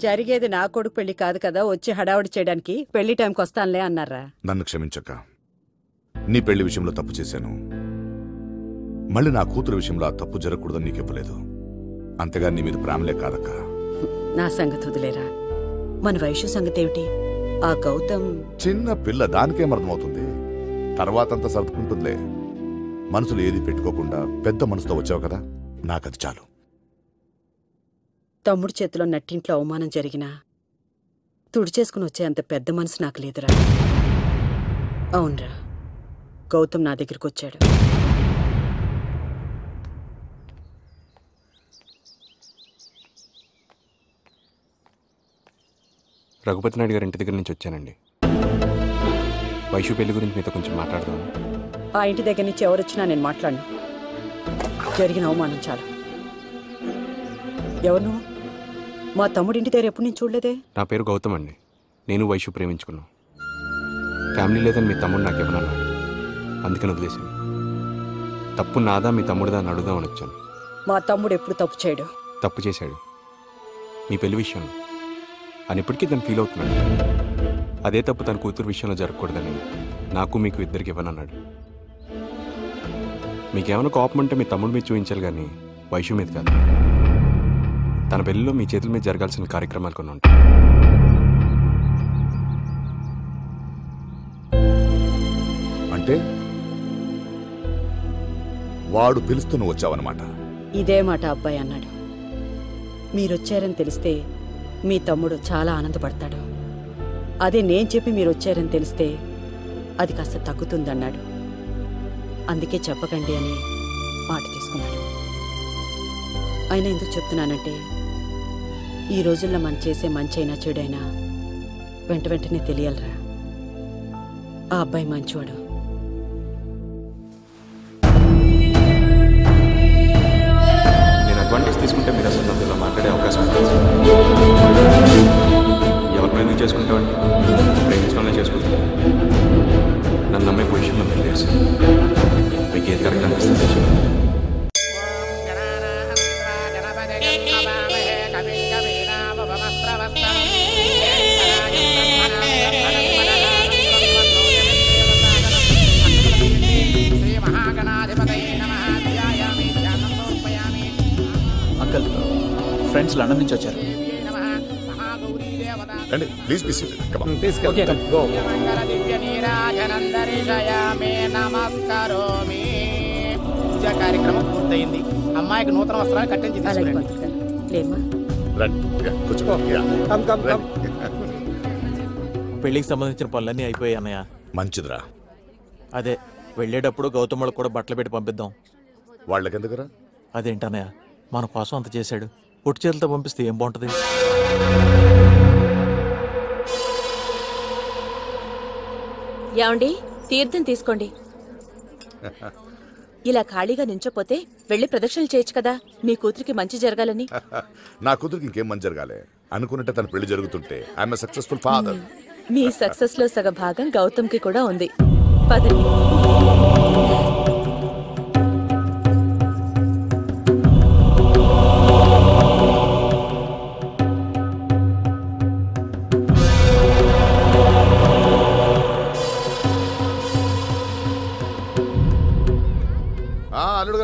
జరిగేది నా కొడుకు పెళ్ళి కాదు కదా వచ్చి హడావుడి చేయడానికి పెళ్ళి టైంకి వస్తానులే అన్నారా? నన్ను క్షమించక్క. నీ పెళ్ళి విషయంలో తప్పు చేశాను. మళ్ళీ నా కూతురు విషయంలో ఆ తప్పు జరగకూడదని నీకు ఇవ్వలేదు. అంతగా నీ మీద ప్రేమలే కాదక్క. నా సంగతి వదిలేరా? మన వయసు సంగతి ఏమిటి? ఆ గౌతమ్ చిన్న పిల్ల దానికేం అర్థమవుతుంది? తర్వాతంతా సర్దుకుంటుందిలే. మనసులో ఏది పెట్టుకోకుండా పెద్ద మనసుతో వచ్చావు కదా నాకది చాలు. తమ్ముడు చేతిలో నట్టింట్లో అవమానం జరిగినా తుడిచేసుకుని వచ్చే అంత పెద్ద మనసు నాకు లేదురా. అవునరా. గౌతమ్ నా దగ్గరికి వచ్చాడు. రఘుపతి నాయుడు గారి ఇంటి దగ్గర నుంచి వచ్చానండి. వైషు పెళ్ళి గురించి మీతో కొంచెం మాట్లాడదాం ఆ ఇంటి దగ్గర నుంచి ఎవరొచ్చినా నేను మాట్లాడను. జరిగిన అవమానం చాలు. ఎవరు నువ్వు? మా తమ్ముడి ఇంటి దగ్గర ఎప్పుడు నేను చూడలేదే? నా పేరు గౌతమ్ అండి. నేను వైషు ప్రేమించుకున్నాం. ఫ్యామిలీ లేదని మీ తమ్ముడు నాకు ఇవ్వనన్నాడు అందుకని వదిలేశాను. తప్పు నాదా మీ తమ్ముడిదా అని అడుగుదామని వచ్చాను. మా తమ్ముడు ఎప్పుడు తప్పు చేయడు. తప్పు చేశాడు. మీ పెళ్ళి విషయంలో. అని ఇప్పటికీ తను ఫీల్ అవుతున్నాడు. అదే తప్పు తన కూతురు విషయంలో జరగకూడదని నాకు మీకు ఇద్దరికి ఇవ్వనన్నాడు. మీకేమైనా కోపం అంటే మీ తమ్ముడు మీద చూపించాలి కానీ వైషు మీద కాదు. తన పెళ్ళిలో మీ చేతుల మీద జరగాల్సిన కార్యక్రమాలు కొన్ని ఉంటాయి. అంటే? వాడు పిలుస్తూ నువ్వు వచ్చావన్నమాట. ఇదే మాట అబ్బాయి అన్నాడు. మీరొచ్చారని తెలిస్తే మీ తమ్ముడు చాలా ఆనందపడతాడు. అదే నేను చెప్పి మీరు వచ్చారని తెలిస్తే అది కాస్త తగ్గుతుందన్నాడు. అందుకే చెప్పకండి అని మాట తీసుకున్నాడు. అయినా ఎందుకు చెప్తున్నానంటే ఈ రోజుల్లో మనం చేసే మంచైనా చెడైనా వెంట వెంటనే తెలియాలరా. ఆ అబ్బాయి మంచివాడు కమ్ ఆన్ తీసుకెళ్ళి నమస్కారోమి. పూజా కార్యక్రమం పూర్తయింది. అమ్మాయికి నూతన వస్త్రాలు కట్టించి. పెళ్ళికి సంబంధించిన పనులన్నీ అయిపోయాయి అన్నయ్య. మంచిదిరా. అదే వెళ్ళేటప్పుడు గౌతములకు కూడా బట్టలు పెట్టి పంపిద్దాం. వాళ్ళకెందుకురా? అదేంటన్నయ్య మన కోసం అంత చేశాడు. పొట్టి చేతులతో పంపిస్తే ఏం బాగుంటుంది? ఏమండి? తీర్థం తీసుకోండి. ఇలా ఖాళీగా నించోపోతే వెళ్ళి ప్రదక్షిణలు చేయొచ్చు కదా? మీ కూతురికి మంచి జరగాలని. నా కూతురికి ఇంకేం మంచి జరగాలి? అనుకున్నట్టే తన పెళ్ళి జరుగుతుంటే ఐఎమ్ సక్సెస్ఫుల్ ఫాదర్ మీ సక్సెస్లో సగ భాగం గౌతమ్కి కూడా ఉంది. పదండి.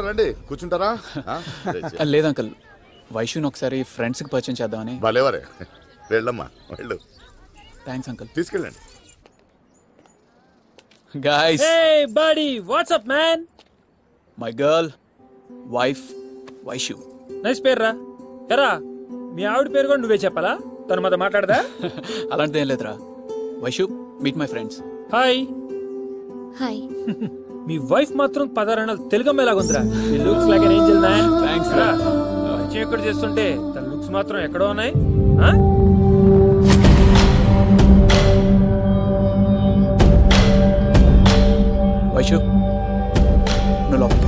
రండి. కూర్చుంటారా. *laughs* లేదు అంకల్. వైషుని ఒకసారి ఫ్రెండ్స్కి పరిచయం చేద్దామని. భలేవరే. వెళ్ళమ్మా వెళ్ళు. థ్యాంక్స్ అంకల్ తీసుకెళ్ళండి. Guys Hey, buddy, what's up, man? My girl wife Vaishu nice పేరు రా. ఎరా మీ ఆవిడ పేరు కూడా నువ్వే చెప్పాలా? తను మాతో మాట్లాడదా? *laughs* అలాంటిది ఏం లేదురా. Vaishu meet my friends hi hi me wife మాత్రం పదహారణాలు Telugu అమ్మాయిలాగుందిరా looks like an angel man thanks రా. పరిచయం ఎక్కడ చేస్తుంటే తన లుక్స్ మాత్రం ఎక్కడో ఉన్నాయి. ఆ? నువ్వు లోపలికి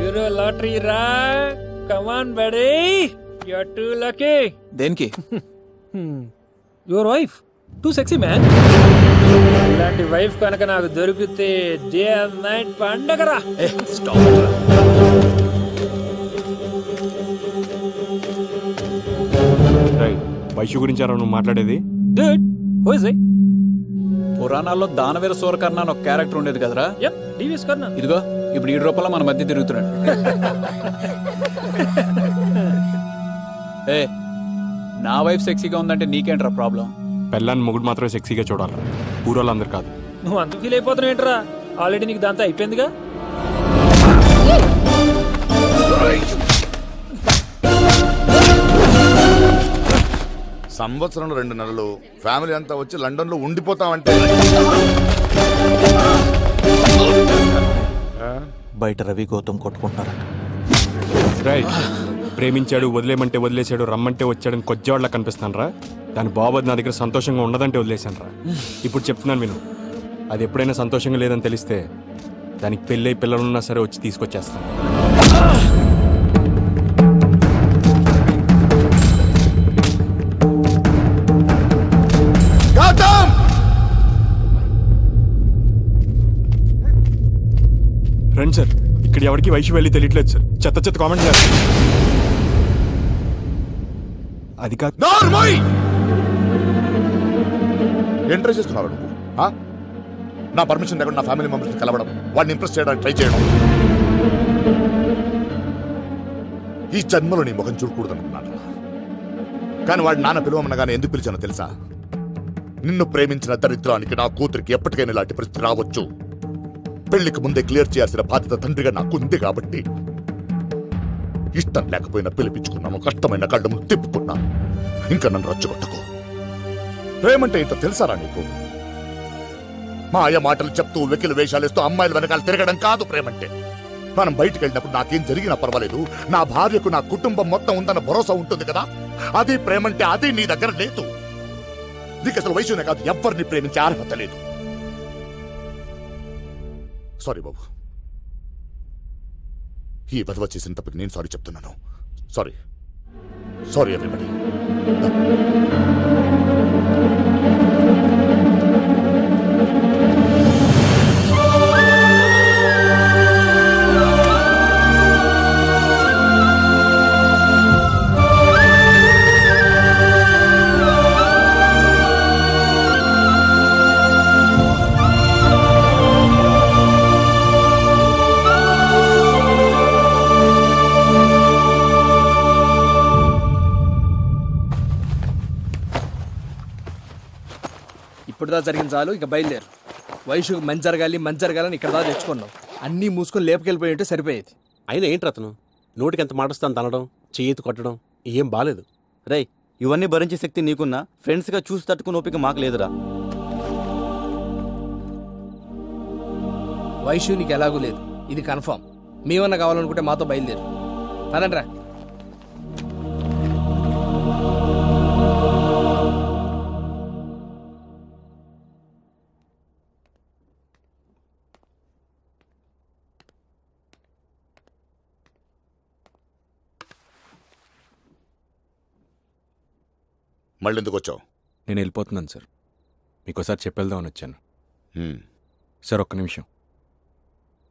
యూరో లాటరీ రా. Come on buddy you're too lucky దేనికి? *laughs* Your wife too sexy man ఇలాంటి వైఫ్ కనుక నాకు దొరికితే డే అండ్ నైట్ పండగరా. వైశ్య గురించి నువ్వు మాట్లాడేది? పురాణాల్లో దానవీర సూరకర్ణ అని ఒక క్యారెక్టర్ ఉండేది కదరా. యప్ డివిఎస్ కర్ణ ఇదిగో ఇప్పుడు ఈ రూపంలో మన మధ్య తిరుగుతున్నాడు. *laughs* ఏ నా వైఫ్ సెక్సీగా ఉందంటే నీకేంట్రా ప్రాబ్లం పెళ్ళాన్ని మొగుడు మాత్రమే సెక్సీగా చూడాలి ఊరోళ్ళందరూ కాదు. నువ్వు అంత ఫీల్ అయిపోతున్నావు ఏంట్రా? ఆల్రెడీ నీకు దాంతో అయిపోయిందిగా? సంవత్సరంలో రెండు నెలలు ఫ్యామిలీ అంతా వచ్చి లండన్లో ఉండిపోతామంటే బయట రవి గౌతమ్ కొట్టుకుంటున్నారట. రైట్ ప్రేమించాడు వదిలేమంటే వదిలేశాడు రమ్మంటే వచ్చాడని కొద్దివాళ్ళ కనిపిస్తాను రా దాని బాబు నా దగ్గర సంతోషంగా ఉండదంటే వదిలేశాను రా. ఇప్పుడు చెప్తున్నాను విను. అది ఎప్పుడైనా సంతోషంగా లేదని తెలిస్తే దానికి పెళ్ళై పిల్లలున్నా సరే వచ్చి తీసుకొచ్చేస్తాను. గౌతమ్! రండి సార్. ఇక్కడ ఎవరికి వయసు వెళ్ళి తెలియట్లేదు సార్. చెత్త చెత్త కామెంట్ చేస్తారు అది కాదు నార్మోయ్ ఎంటర్ చేస్తున్నావు నువ్వు? నా పర్మిషన్ లేకుండా నా ఫ్యామిలీ మెంబర్స్ని కలవడం వాడిని ఇంప్రెస్ చేయడానికి ట్రై చేయడం. ఈ జన్మలో నీ ముఖం చూడకూడదు అనుకున్నాను కానీ వాడు నాన్న పిలువమనగానే ఎందుకు పిలిచానో తెలుసా? నిన్ను ప్రేమించిన దరిద్రానికి నా కూతురికి ఎప్పటికైనా ఇలాంటి పరిస్థితి రావచ్చు. పెళ్ళికి ముందే క్లియర్ చేయాల్సిన బాధ్యత తండ్రిగా నాకుంది కాబట్టి ఇష్టం లేకపోయినా పిలిపించుకున్నాను కష్టమైన కళ్ళు తిప్పుకున్నాను ఇంకా నన్ను రచ్చగొట్టకు. ప్రేమంటే ఏంటో తెలుసారా నీకు? మాయ మాటలు చెప్తూ వెకిలు వేషాలేస్తూ అమ్మాయిల వెనకాల తిరగడం కాదు ప్రేమంటే. మనం బయటికి వెళ్ళినప్పుడు నాకేం జరిగినా పర్వాలేదు. నా భార్యకు నా కుటుంబం మొత్తం ఉందన్న భరోసా ఉంటుంది కదా? అది ప్రేమంటే అది నీ దగ్గర లేదు. నీకు అసలు వయసునే కాదు. ఎవరిని ప్రేమించే అర్హత లేదు. సారీ బాబు. ఈ బదవ చేసిన తప్పకి నేను సారీ చెప్తున్నాను. సారీ సారీ ఎవరిబడి Thank you. ఇప్పుడు దా జరిగిన చాలు ఇక బయలుదేరు. వయసుకు మంచి జరగాలి మంచి జరగాలని ఇక్కడ దా తెచ్చుకున్నాం. అన్నీ మూసుకొని లేపుకెళ్ళిపోయి ఉంటే సరిపోయేది. అయినా ఏంటి అతను? నోటికి ఎంత మాటస్తాను తనడం చెయ్యి కొట్టడం ఏం బాలేదు. రేయ్ ఇవన్నీ భరించే శక్తి నీకున్నా ఫ్రెండ్స్గా చూసి తట్టుకుని ఓపిక మాకు లేదురా. వయసు నీకు ఎలాగూ లేదు. ఇది కన్ఫర్మ్ మేమన్నా కావాలనుకుంటే మాతో బయలుదేరు. పదండ్రా. మళ్ళీ ఎందుకు వచ్చావు నేను వెళ్ళిపోతున్నాను సార్. మీకు ఒకసారి చెప్పేద్దామని వచ్చాను. సార్ ఒక్క నిమిషం.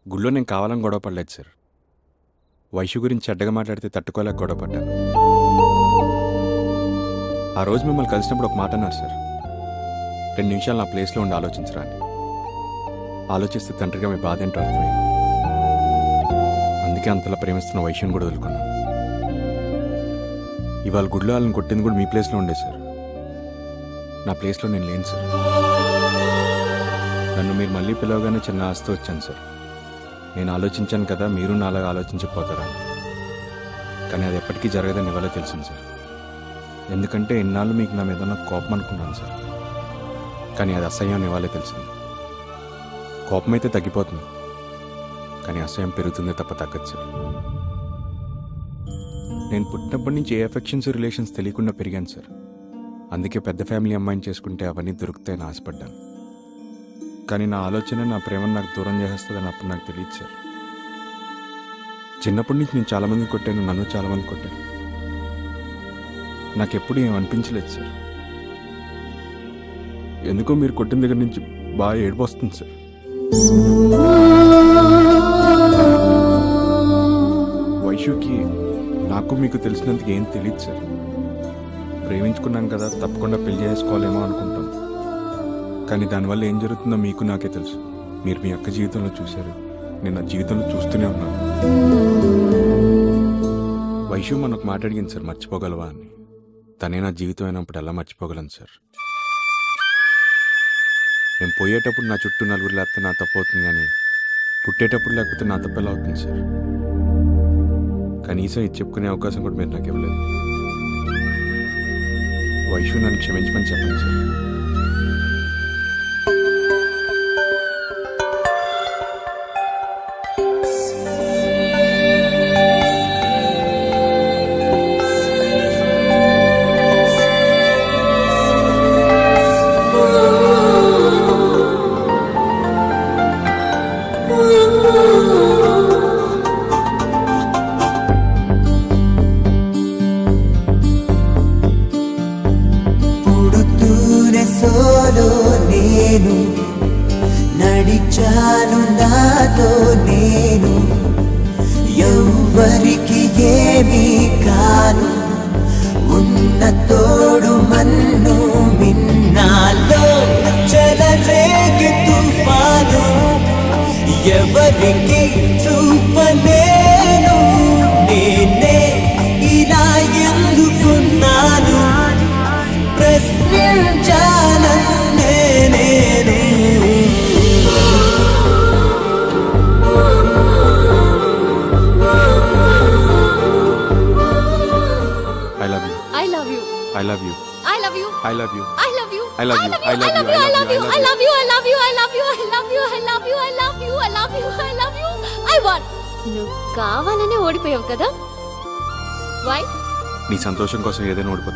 గుళ్ళో నేను కావాలని గొడవ పడలేదు సార్. వైశ్య గురించి చెడ్డగా మాట్లాడితే తట్టుకోలేక గొడవ పడ్డాను. ఆ రోజు మిమ్మల్ని కలిసినప్పుడు ఒక మాట అన్నారు సార్. రెండు నిమిషాలు నా ప్లేస్లో ఉండి ఆలోచించరా ఆలోచిస్తే తండ్రిగా మీ బాధ ఏంటో అర్థమైంది. అందుకే అంతలా ప్రేమిస్తున్న వైశ్యం కూడా వదులుకున్నాను. ఇవాళ గుడిలో వాళ్ళని కొట్టింది కూడా మీ ప్లేస్లో ఉండే సార్. నా ప్లేస్లో నేను లేను సార్. నన్ను మీరు మళ్ళీ పిలవగానే చిన్న ఆస్తి వచ్చాను సార్. నేను ఆలోచించాను కదా మీరు నాలాగా ఆలోచించకపోతారా? కానీ అది ఎప్పటికీ జరగదని ఇవాళ తెలిసింది సార్. ఎందుకంటే ఇన్నాళ్ళు మీకు నా మీద కోపం అనుకున్నాను సార్. కానీ అది అసహ్యం ఇవాళే తెలిసింది. కోపం అయితే తగ్గిపోతుంది కానీ అసహ్యం పెరుగుతుందే తప్ప తగ్గదు సార్. నేను పుట్టినప్పటి నుంచి ఏ ఎఫెక్షన్స్ రిలేషన్స్ తెలియకుండా పెరిగాను సార్. అందుకే పెద్ద ఫ్యామిలీ అమ్మాయిని చేసుకుంటే అవన్నీ దొరుకుతాయని ఆశపడ్డాను. కానీ నా ఆలోచన నా ప్రేమను నాకు దూరం చేసేస్తుందని అప్పుడు నాకు తెలియదు సార్ చిన్నప్పటి నుంచి నేను చాలామంది కొట్టాను నన్ను చాలామంది కొట్టాను నాకెప్పుడు ఏం అనిపించలేదు సార్. ఎందుకో మీరు కొట్టిన దగ్గర నుంచి బాగా ఏడుపు వస్తుంది సార్. వైషుకి నాకు మీకు తెలిసినందుకు ఏం తెలియదు సార్. ప్రేమించుకున్నాను కదా తప్పకుండా పెళ్ళి చేసుకోవాలేమో అనుకుంటాం. కానీ దానివల్ల ఏం జరుగుతుందో మీకు నాకే తెలుసు. మీరు మీ అక్క జీవితంలో చూశారు. నేను నా జీవితంలో చూస్తూనే ఉన్నాను. వైశ్యం మనకు మాట్లాడిగింది సార్ మర్చిపోగలవా అని. తనే నా జీవితం అయినప్పుడు ఎలా మర్చిపోగలను సార్? నేను పోయేటప్పుడు నా చుట్టూ నలుగురు లేకపోతే నా తప్పు అవుతుంది కానీ పుట్టేటప్పుడు లేకపోతే నా తప్పు ఎలా అవుతుంది సార్? కనీసం ఇది చెప్పుకునే అవకాశం కూడా మీరు నాకు ఇవ్వలేదు. వైషు నన్ను క్షమించమని చెప్పండి సార్. conseguí de nuevo.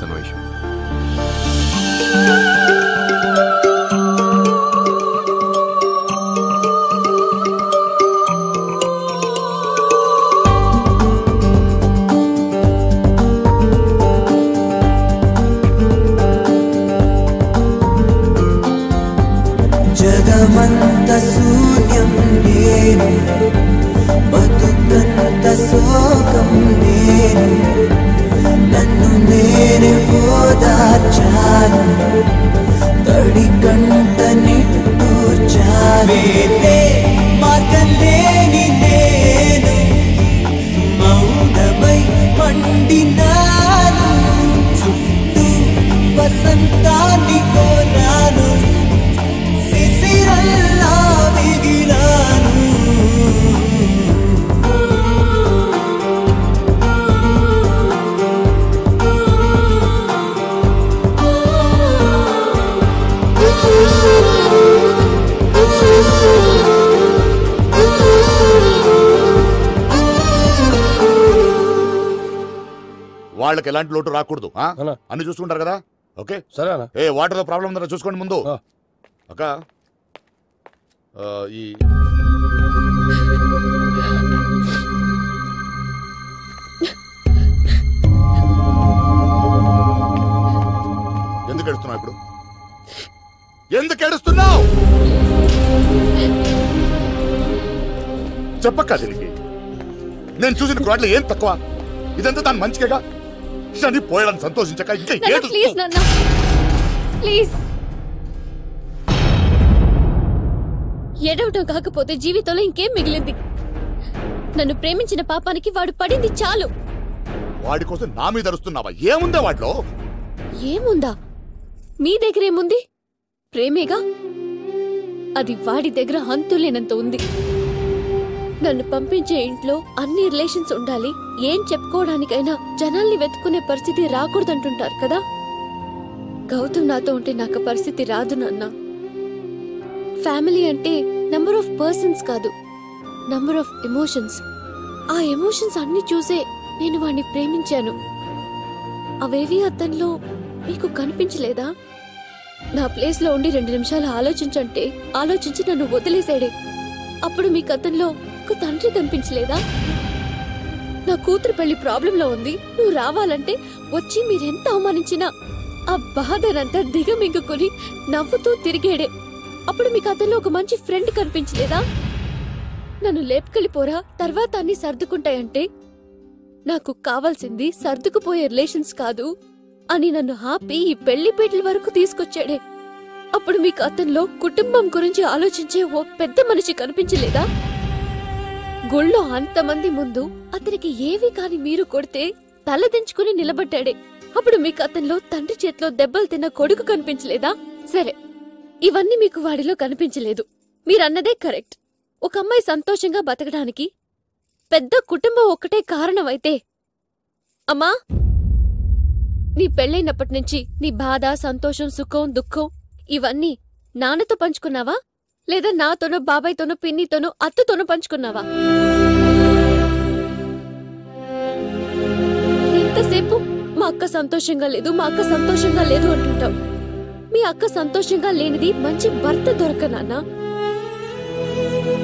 ఎలాంటి లోటు రాకూడదు ఆ? అన్ని. చూసుకుంటారు కదా? ఓకే? సరే ఏ వాటర్ ప్రాబ్లం ఉందా? చూసుకోండి ముందు. అక్క ఆ, ఈ ఎందుకు ఏడుస్తున్నావు ఇప్పుడు? ఎందుకు ఏడుస్తున్నావు? చెప్పక్క దీనికి. నేను చూసిన క్వాడ్లో ఏం తక్కువ? ఇదంతా దాని మంచిగా శని పోయాలని సంతోషించక ఇంకా ఏడు ప్లీజ్ నాన్న. ప్లీజ్ ఏడవటం కాకపోతే జీవితంలో ఇంకేం మిగిలింది? నన్ను ప్రేమించిన పాపానికి వాడు పడింది చాలు. వాడి కోసం నా మీద అరుస్తున్నావా? ఏముందా వాటిలో? ఏముందా? మీ దగ్గర ఏముంది? ప్రేమేగా? అది వాడి దగ్గర అంతులేనంత ఉంది. నన్ను పంపించే ఇంట్లో అన్ని రిలేషన్స్ ఉండాలి. ఏం చెప్పుకోవడానికైనా జనాల్ని వెతుకునే పరిస్థితి రాకూడదంటుంటారు కదా? గౌతమ్ నాతో ఉంటే నాకు పరిస్థితి రాదు నాన్న. ఫ్యామిలీ అంటే నంబర్ ఆఫ్ పర్సన్స్ కాదు నంబర్ ఆఫ్ ఎమోషన్స్. ఆ ఎమోషన్స్ అన్ని చూసే నేను వాణ్ణి ప్రేమించాను. అవేవి అతనిలో మీకు కనిపించలేదా? నా ప్లేస్లో ఉండి రెండు నిమిషాలు ఆలోచించంటే ఆలోచించి నన్ను వదిలేసాడే అప్పుడు మీకు అతనిలో నాకు తండ్రి కనిపించలేదా? నా కూతురు పెళ్ళి ప్రాబ్లంలో ఉంది. నువ్వు రావాలంటే వచ్చి మీరెంత అవమానించినా ఆ బాధనంతా దిగమింగుకొని నవ్వుతూ తిరిగేడే. అప్పుడు మీకు అతనిలో ఒక మంచి ఫ్రెండ్ కనిపించలేదా? నన్ను లేపుకెళ్ళిపోరా తర్వాత అన్ని సర్దుకుంటాయంటే? నాకు కావాల్సింది సర్దుకుపోయే రిలేషన్స్ కాదు అని నన్ను ఆపి ఈ పెళ్ళి పీటల వరకు తీసుకొచ్చాడే. అప్పుడు మీకు అతనిలో కుటుంబం గురించి ఆలోచించే ఓ పెద్ద మనిషి కనిపించలేదా? గుళ్ళో అంతమంది ముందు అతనికి ఏవి కాని మీరు కొడితే తలదించుకుని నిలబడ్డాడే. అప్పుడు మీకు అతనిలో తండ్రి చేతిలో దెబ్బలు తిన్న కొడుకు కనిపించలేదా? సరే ఇవన్నీ మీకు వాడిలో కనిపించలేదు. మీరన్నదే కరెక్ట్. ఒక అమ్మాయి సంతోషంగా బతకడానికి పెద్ద కుటుంబం ఒక్కటే కారణమైతే. అమ్మా నీ పెళ్ళైనప్పటి నుంచి నీ బాధ సంతోషం సుఖం దుఃఖం ఇవన్నీ నాన్నతో పంచుకున్నావా? లేదా నాతోనో బాబాయ్తోనో పిన్నితోనో అత్తతోనో పంచుకున్నావా? ఎంతసేపు మా అక్క సంతోషంగా లేదు మా అక్క సంతోషంగా లేదు అంటుంటావు. మీ అక్క సంతోషంగా లేనిది మంచి భర్త దొరక నాన్న.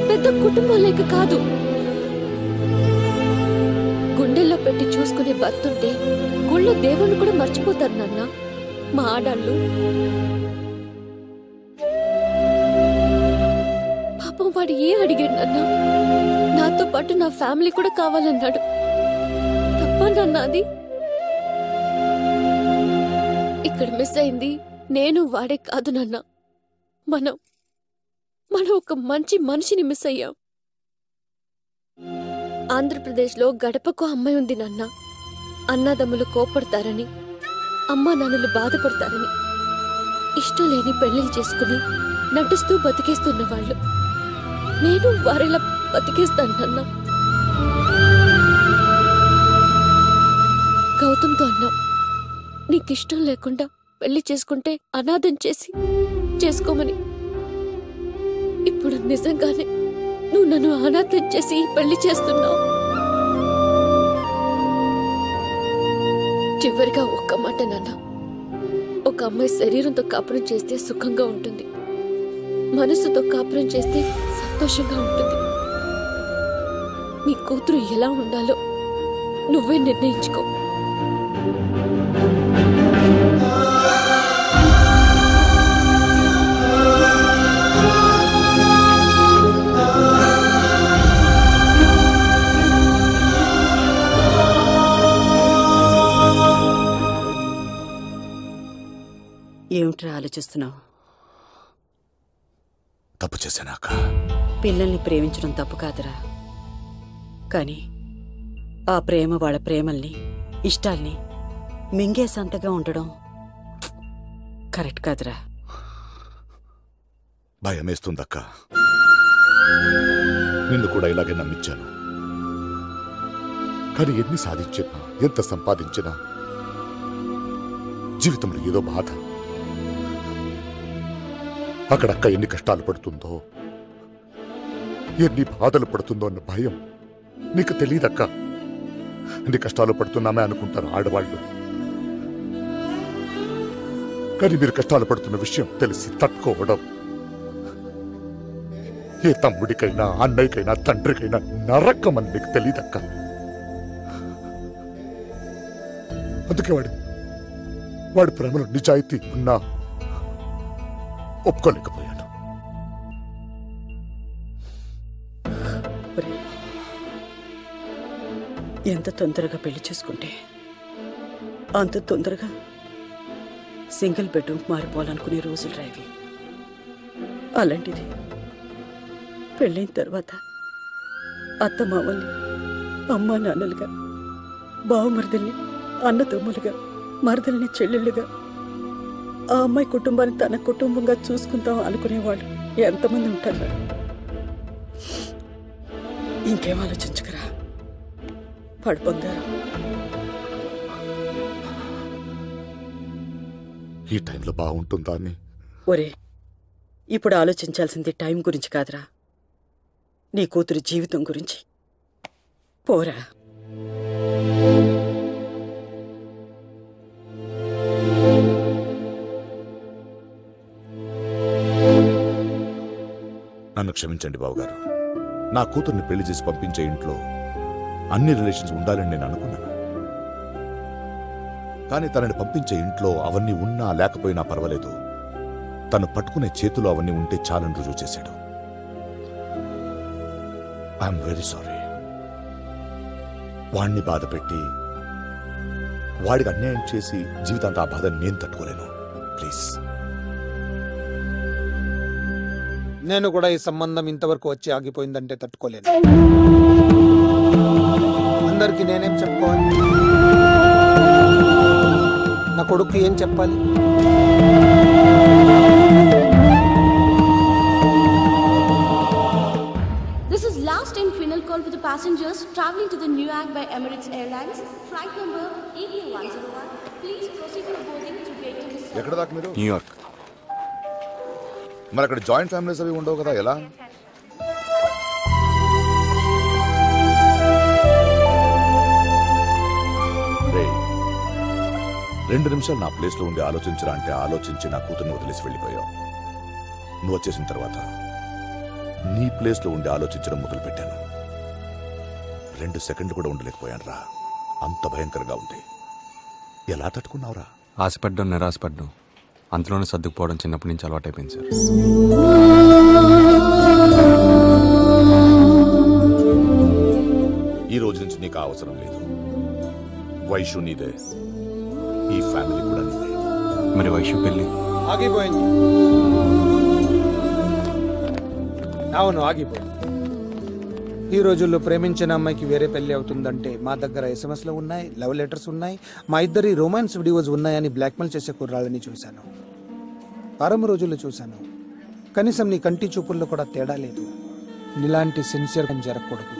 పెద్ద కుటుంబం లేక కాదు. గుండెల్లో పెట్టి చూసుకునే భర్తుంటే గుళ్ళో దేవుణ్ణి కూడా మర్చిపోతారు నాన్న. మా ఆడాళ్ళు. పాపం వాడు ఏ అడిగాడు నాన్న? నాతో పాటు నా ఫ్యామిలీ కూడా కావాలన్నాడు. తప్ప నాన్న అది? ఇక్కడ మిస్ అయింది నేను వాడే కాదు నాన్న. మనం మనం ఒక మంచి మనిషిని మిస్ అయ్యాం. ఆంధ్రప్రదేశ్లో గడపకు అమ్మాయి ఉంది నాన్న. అన్నదమ్ములు కోపడతారని అమ్మా నాన్నలు బాధపడతారని. ఇష్టం లేని పెళ్ళిళ్ళు చేసుకుని నటిస్తూ బతికేస్తున్న వాళ్ళు. నేను వారిలా బతికేస్తాను నాన్న. గౌతమ్తో అన్నా నీకిష్టం లేకుండా పెళ్ళి చేసుకుంటే అనాథం చేసి చేసుకోమని. ఇప్పుడు నిజంగానే నువ్వు నన్ను అనాథం చేసి పెళ్ళి చేస్తున్నావు. చివరిగా ఒక్క మాట నాన్న. ఒక అమ్మాయి శరీరంతో కాపురం చేస్తే సుఖంగా ఉంటుంది. మనసుతో కాపురం చేస్తే సంతోషంగా ఉంటుంది. మీ కూతురు ఎలా ఉండాలో నువ్వే నిర్ణయించుకో. ఏమిట్రా ఆలోచిస్తున్నావు? తప్పు చేశానాక? పిల్లల్ని ప్రేమించడం తప్పు కాదురా. కానీ ఆ ప్రేమ వాళ్ళ ప్రేమల్ని ఇష్టాల్ని మింగేసంతగా ఉండడం కరెక్ట్ కాదురా. భయమేస్తుందక్క నిన్ను కూడా ఇలాగే నమ్మించాను. కానీ ఎన్ని సాధించినా ఎంత సంపాదించినా జీవితంలో ఏదో బాధ. అక్కడక్క ఎన్ని కష్టాలు పడుతుందో ఎన్ని బాధలు పడుతుందో అన్న భయం నీకు తెలియదక్క అన్ని కష్టాలు పడుతున్నామే అనుకుంటారు ఆడవాళ్ళు. కానీ మీరు కష్టాలు పడుతున్న విషయం తెలిసి తట్టుకోవడం. ఏ తమ్ముడికైనా అన్నయ్యకైనా తండ్రికైనా నరకం అని నీకు తెలియదక్క అందుకే వాడు వాడి ప్రేమలో నిజాయితీ ఉన్నా ఒప్పుకోలేకపోయాను. ఎంత తొందరగా పెళ్ళి చేసుకుంటే అంత తొందరగా సింగిల్ బెడ్రూమ్ మారిపోవాలనుకునే రోజులు రావి అలాంటిది పెళ్ళైన తర్వాత అత్త మామల్ని అమ్మా నాన్నలుగా బావమరదల్ని అన్నదమ్ములుగా మరదల్ని చెల్లెళ్ళుగా ఆ అమ్మాయి కుటుంబాన్ని తన కుటుంబంగా చూసుకుందాం అనుకునేవాళ్ళు. ఎంతమంది ఉంటారు? ఇంకేం ఆలోచించకరా? పడు బంగారం. ఈ టైంలో బాగుంటుందా అని? ఒరే ఇప్పుడు ఆలోచించాల్సింది టైం గురించి కాదురా. నీ కూతురు జీవితం గురించి. పోరా. నన్ను క్షమించండి బావగారు. నా కూతుర్ని పెళ్ళి చేసి పంపించే ఇంట్లో అన్ని రిలేషన్స్ ఉండాలని నేను అనుకున్నాను. కానీ తనని పంపించే ఇంట్లో అవన్నీ ఉన్నా లేకపోయినా పర్వాలేదు. తను పట్టుకునే చేతులు అవన్నీ ఉంటే చాలని రుజువు చేశాడు. ఐఎమ్ వెరీ సారీ వాణ్ణి బాధ పెట్టి వాడికి అన్యాయం చేసి జీవితాంత ఆ బాధ నేను తట్టుకోలేను. ప్లీజ్ నేను కూడా ఈ సంబంధం ఇంతవరకు వచ్చి ఆగిపోయిందంటే తట్టుకోలేను అందరికి నేనేం చెప్పుకోవాలి నా కొడుకు ఏం చెప్పాలి This is last and final call for the passengers traveling to the Newark by Emirates Airlines. Flight number ETA101. Please proceed to boarding to gate number seven. ఎక్కడ దాకా మీరు న్యూయార్క్ మరి అక్కడ జాయింట్ ఫ్యామిలీస్ అవి ఉండవు కదా ఎలా? రెండు నిమిషాలు నా ప్లేస్లో ఉండి ఆలోచించరా అంటే ఆలోచించి నా కూతుర్ని వదిలేసి వెళ్ళిపోయావు. నువ్వు వచ్చేసిన తర్వాత నీ ప్లేస్లో ఉండి ఆలోచించడం మొదలు పెట్టాను రెండు సెకండ్లు కూడా ఉండలేకపోయాను రా. అంత భయంకరంగా ఉంది. ఎలా తట్టుకున్నావురా? ఆశపడ్డం నిరాశపడ్డం అంతలోనే సర్దుకుపోవడం చిన్నప్పటి నుంచి అలవాటైపోయింది సార్. ఈ రోజు నుంచి నీకు అవసరం లేదు. వైషు నీదే. ఈ ఫ్యామిలీ కూడా నీదే. మరి వైషు పెళ్ళి? ఆగిపోయింది. అవును ఆగిపోయింది. ఈ రోజుల్లో ప్రేమించిన అమ్మాయికి వేరే పెళ్ళి అవుతుందంటే మా దగ్గర ఎస్ఎంఎస్లు ఉన్నాయి లవ్ లెటర్స్ ఉన్నాయి మా ఇద్దరి రొమాన్స్ వీడియోస్ ఉన్నాయని బ్లాక్మెయిల్ చేసే కుర్రాళ్ళని చూశాను. వారం రోజులు చూశాను. కనీసం నీ కంటి చూపుల్లో కూడా తేడా లేదు. నీలాంటి సిన్సియర్ జరగకూడదు.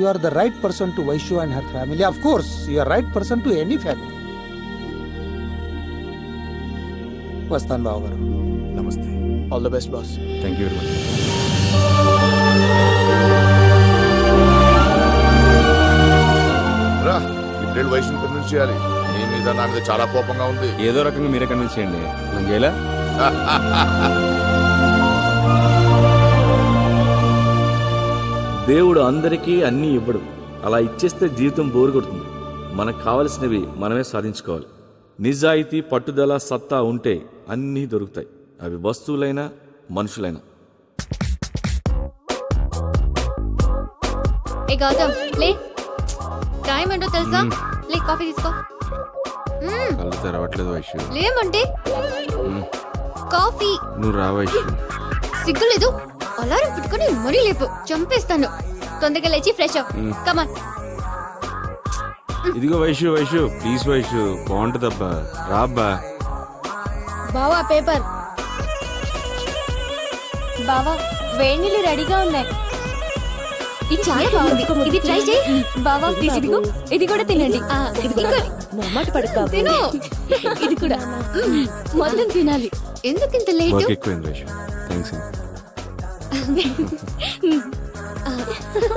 You are the right person to Vaishu and her family of course you are right person to any family వస్తాను బాబు గారు నమస్తే. All the best boss thank you very much రా ఇప్పుడేళ్ళు వైషుని కన్విన్స్ చేయాలి. మీద నా మీద చాలా కోపంగా ఉంది. ఏదో రకంగా మీరే కన్విన్స్ చేయండి చేయలే దేవుడు అందరికీ అన్నీ ఇవ్వడు. అలా ఇచ్చేస్తే జీవితం బోరు కొడుతుంది. మనకు కావలసినవి మనమే సాధించుకోవాలి. నిజాయితీ పట్టుదల సత్తా ఉంటే అన్నీ దొరుకుతాయి. అవి వస్తువులైనా మనుషులైనా. ఏ గౌతమ్ లే. టైం ఏంటో తెలుసా లే కాఫీ తీసుకో. కళ్ళు తెరవట్లేదు వైశ్యు లేమంటే. కాఫీ. నువ్వు రా వైశ్యు సిగ్గులేదు. అలారం పెట్టుకొని మరీ లేపు. చంపేస్తాను. తొందరగా లేచి ఫ్రెష్ మ్మ్. కమాన్ ఇదిగో వైశ్యు వైశ్యు ప్లీజ్ వైశ్యు బాగుంటుందబ్బా రా అబ్బా. బావా పేపర్. బావా నీళ్ళు రెడీగా ఉన్నాయి. ఇది చాలా బాగుంది. ఇది ట్రై చేయి. బావా ఇదిగో. ఇది కూడా తినండి. మొమ్మాట పడక తిను. ఇది కూడా. *laughs* మొత్తం తినాలి. ఎందుకు ఇంత లేటు?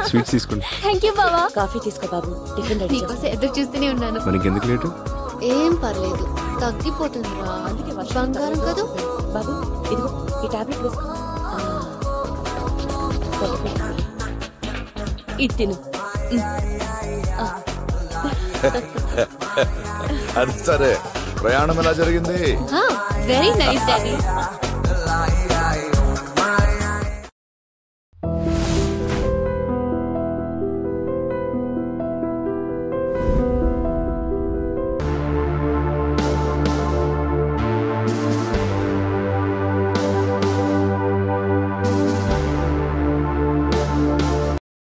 స్వీట్స్ తీసుకోండి థ్యాంక్ యూ బావా. కాఫీ తీసుకో బాబు. టిఫిన్ రెడీ నీకోసం ఎదురు చూస్తూనే ఉన్నాను. మనకి ఎందుకు లేటు? ఏం పర్లేదు. తగ్గిపోతుందిరా బంగారం కదా? బాబు ఇదిగో ఈ టాబ్లెట్ వేసుకో. ఇది తిను. *laughs* అది సరే. ప్రయాణం ఎలా జరిగింది? Very nice daddy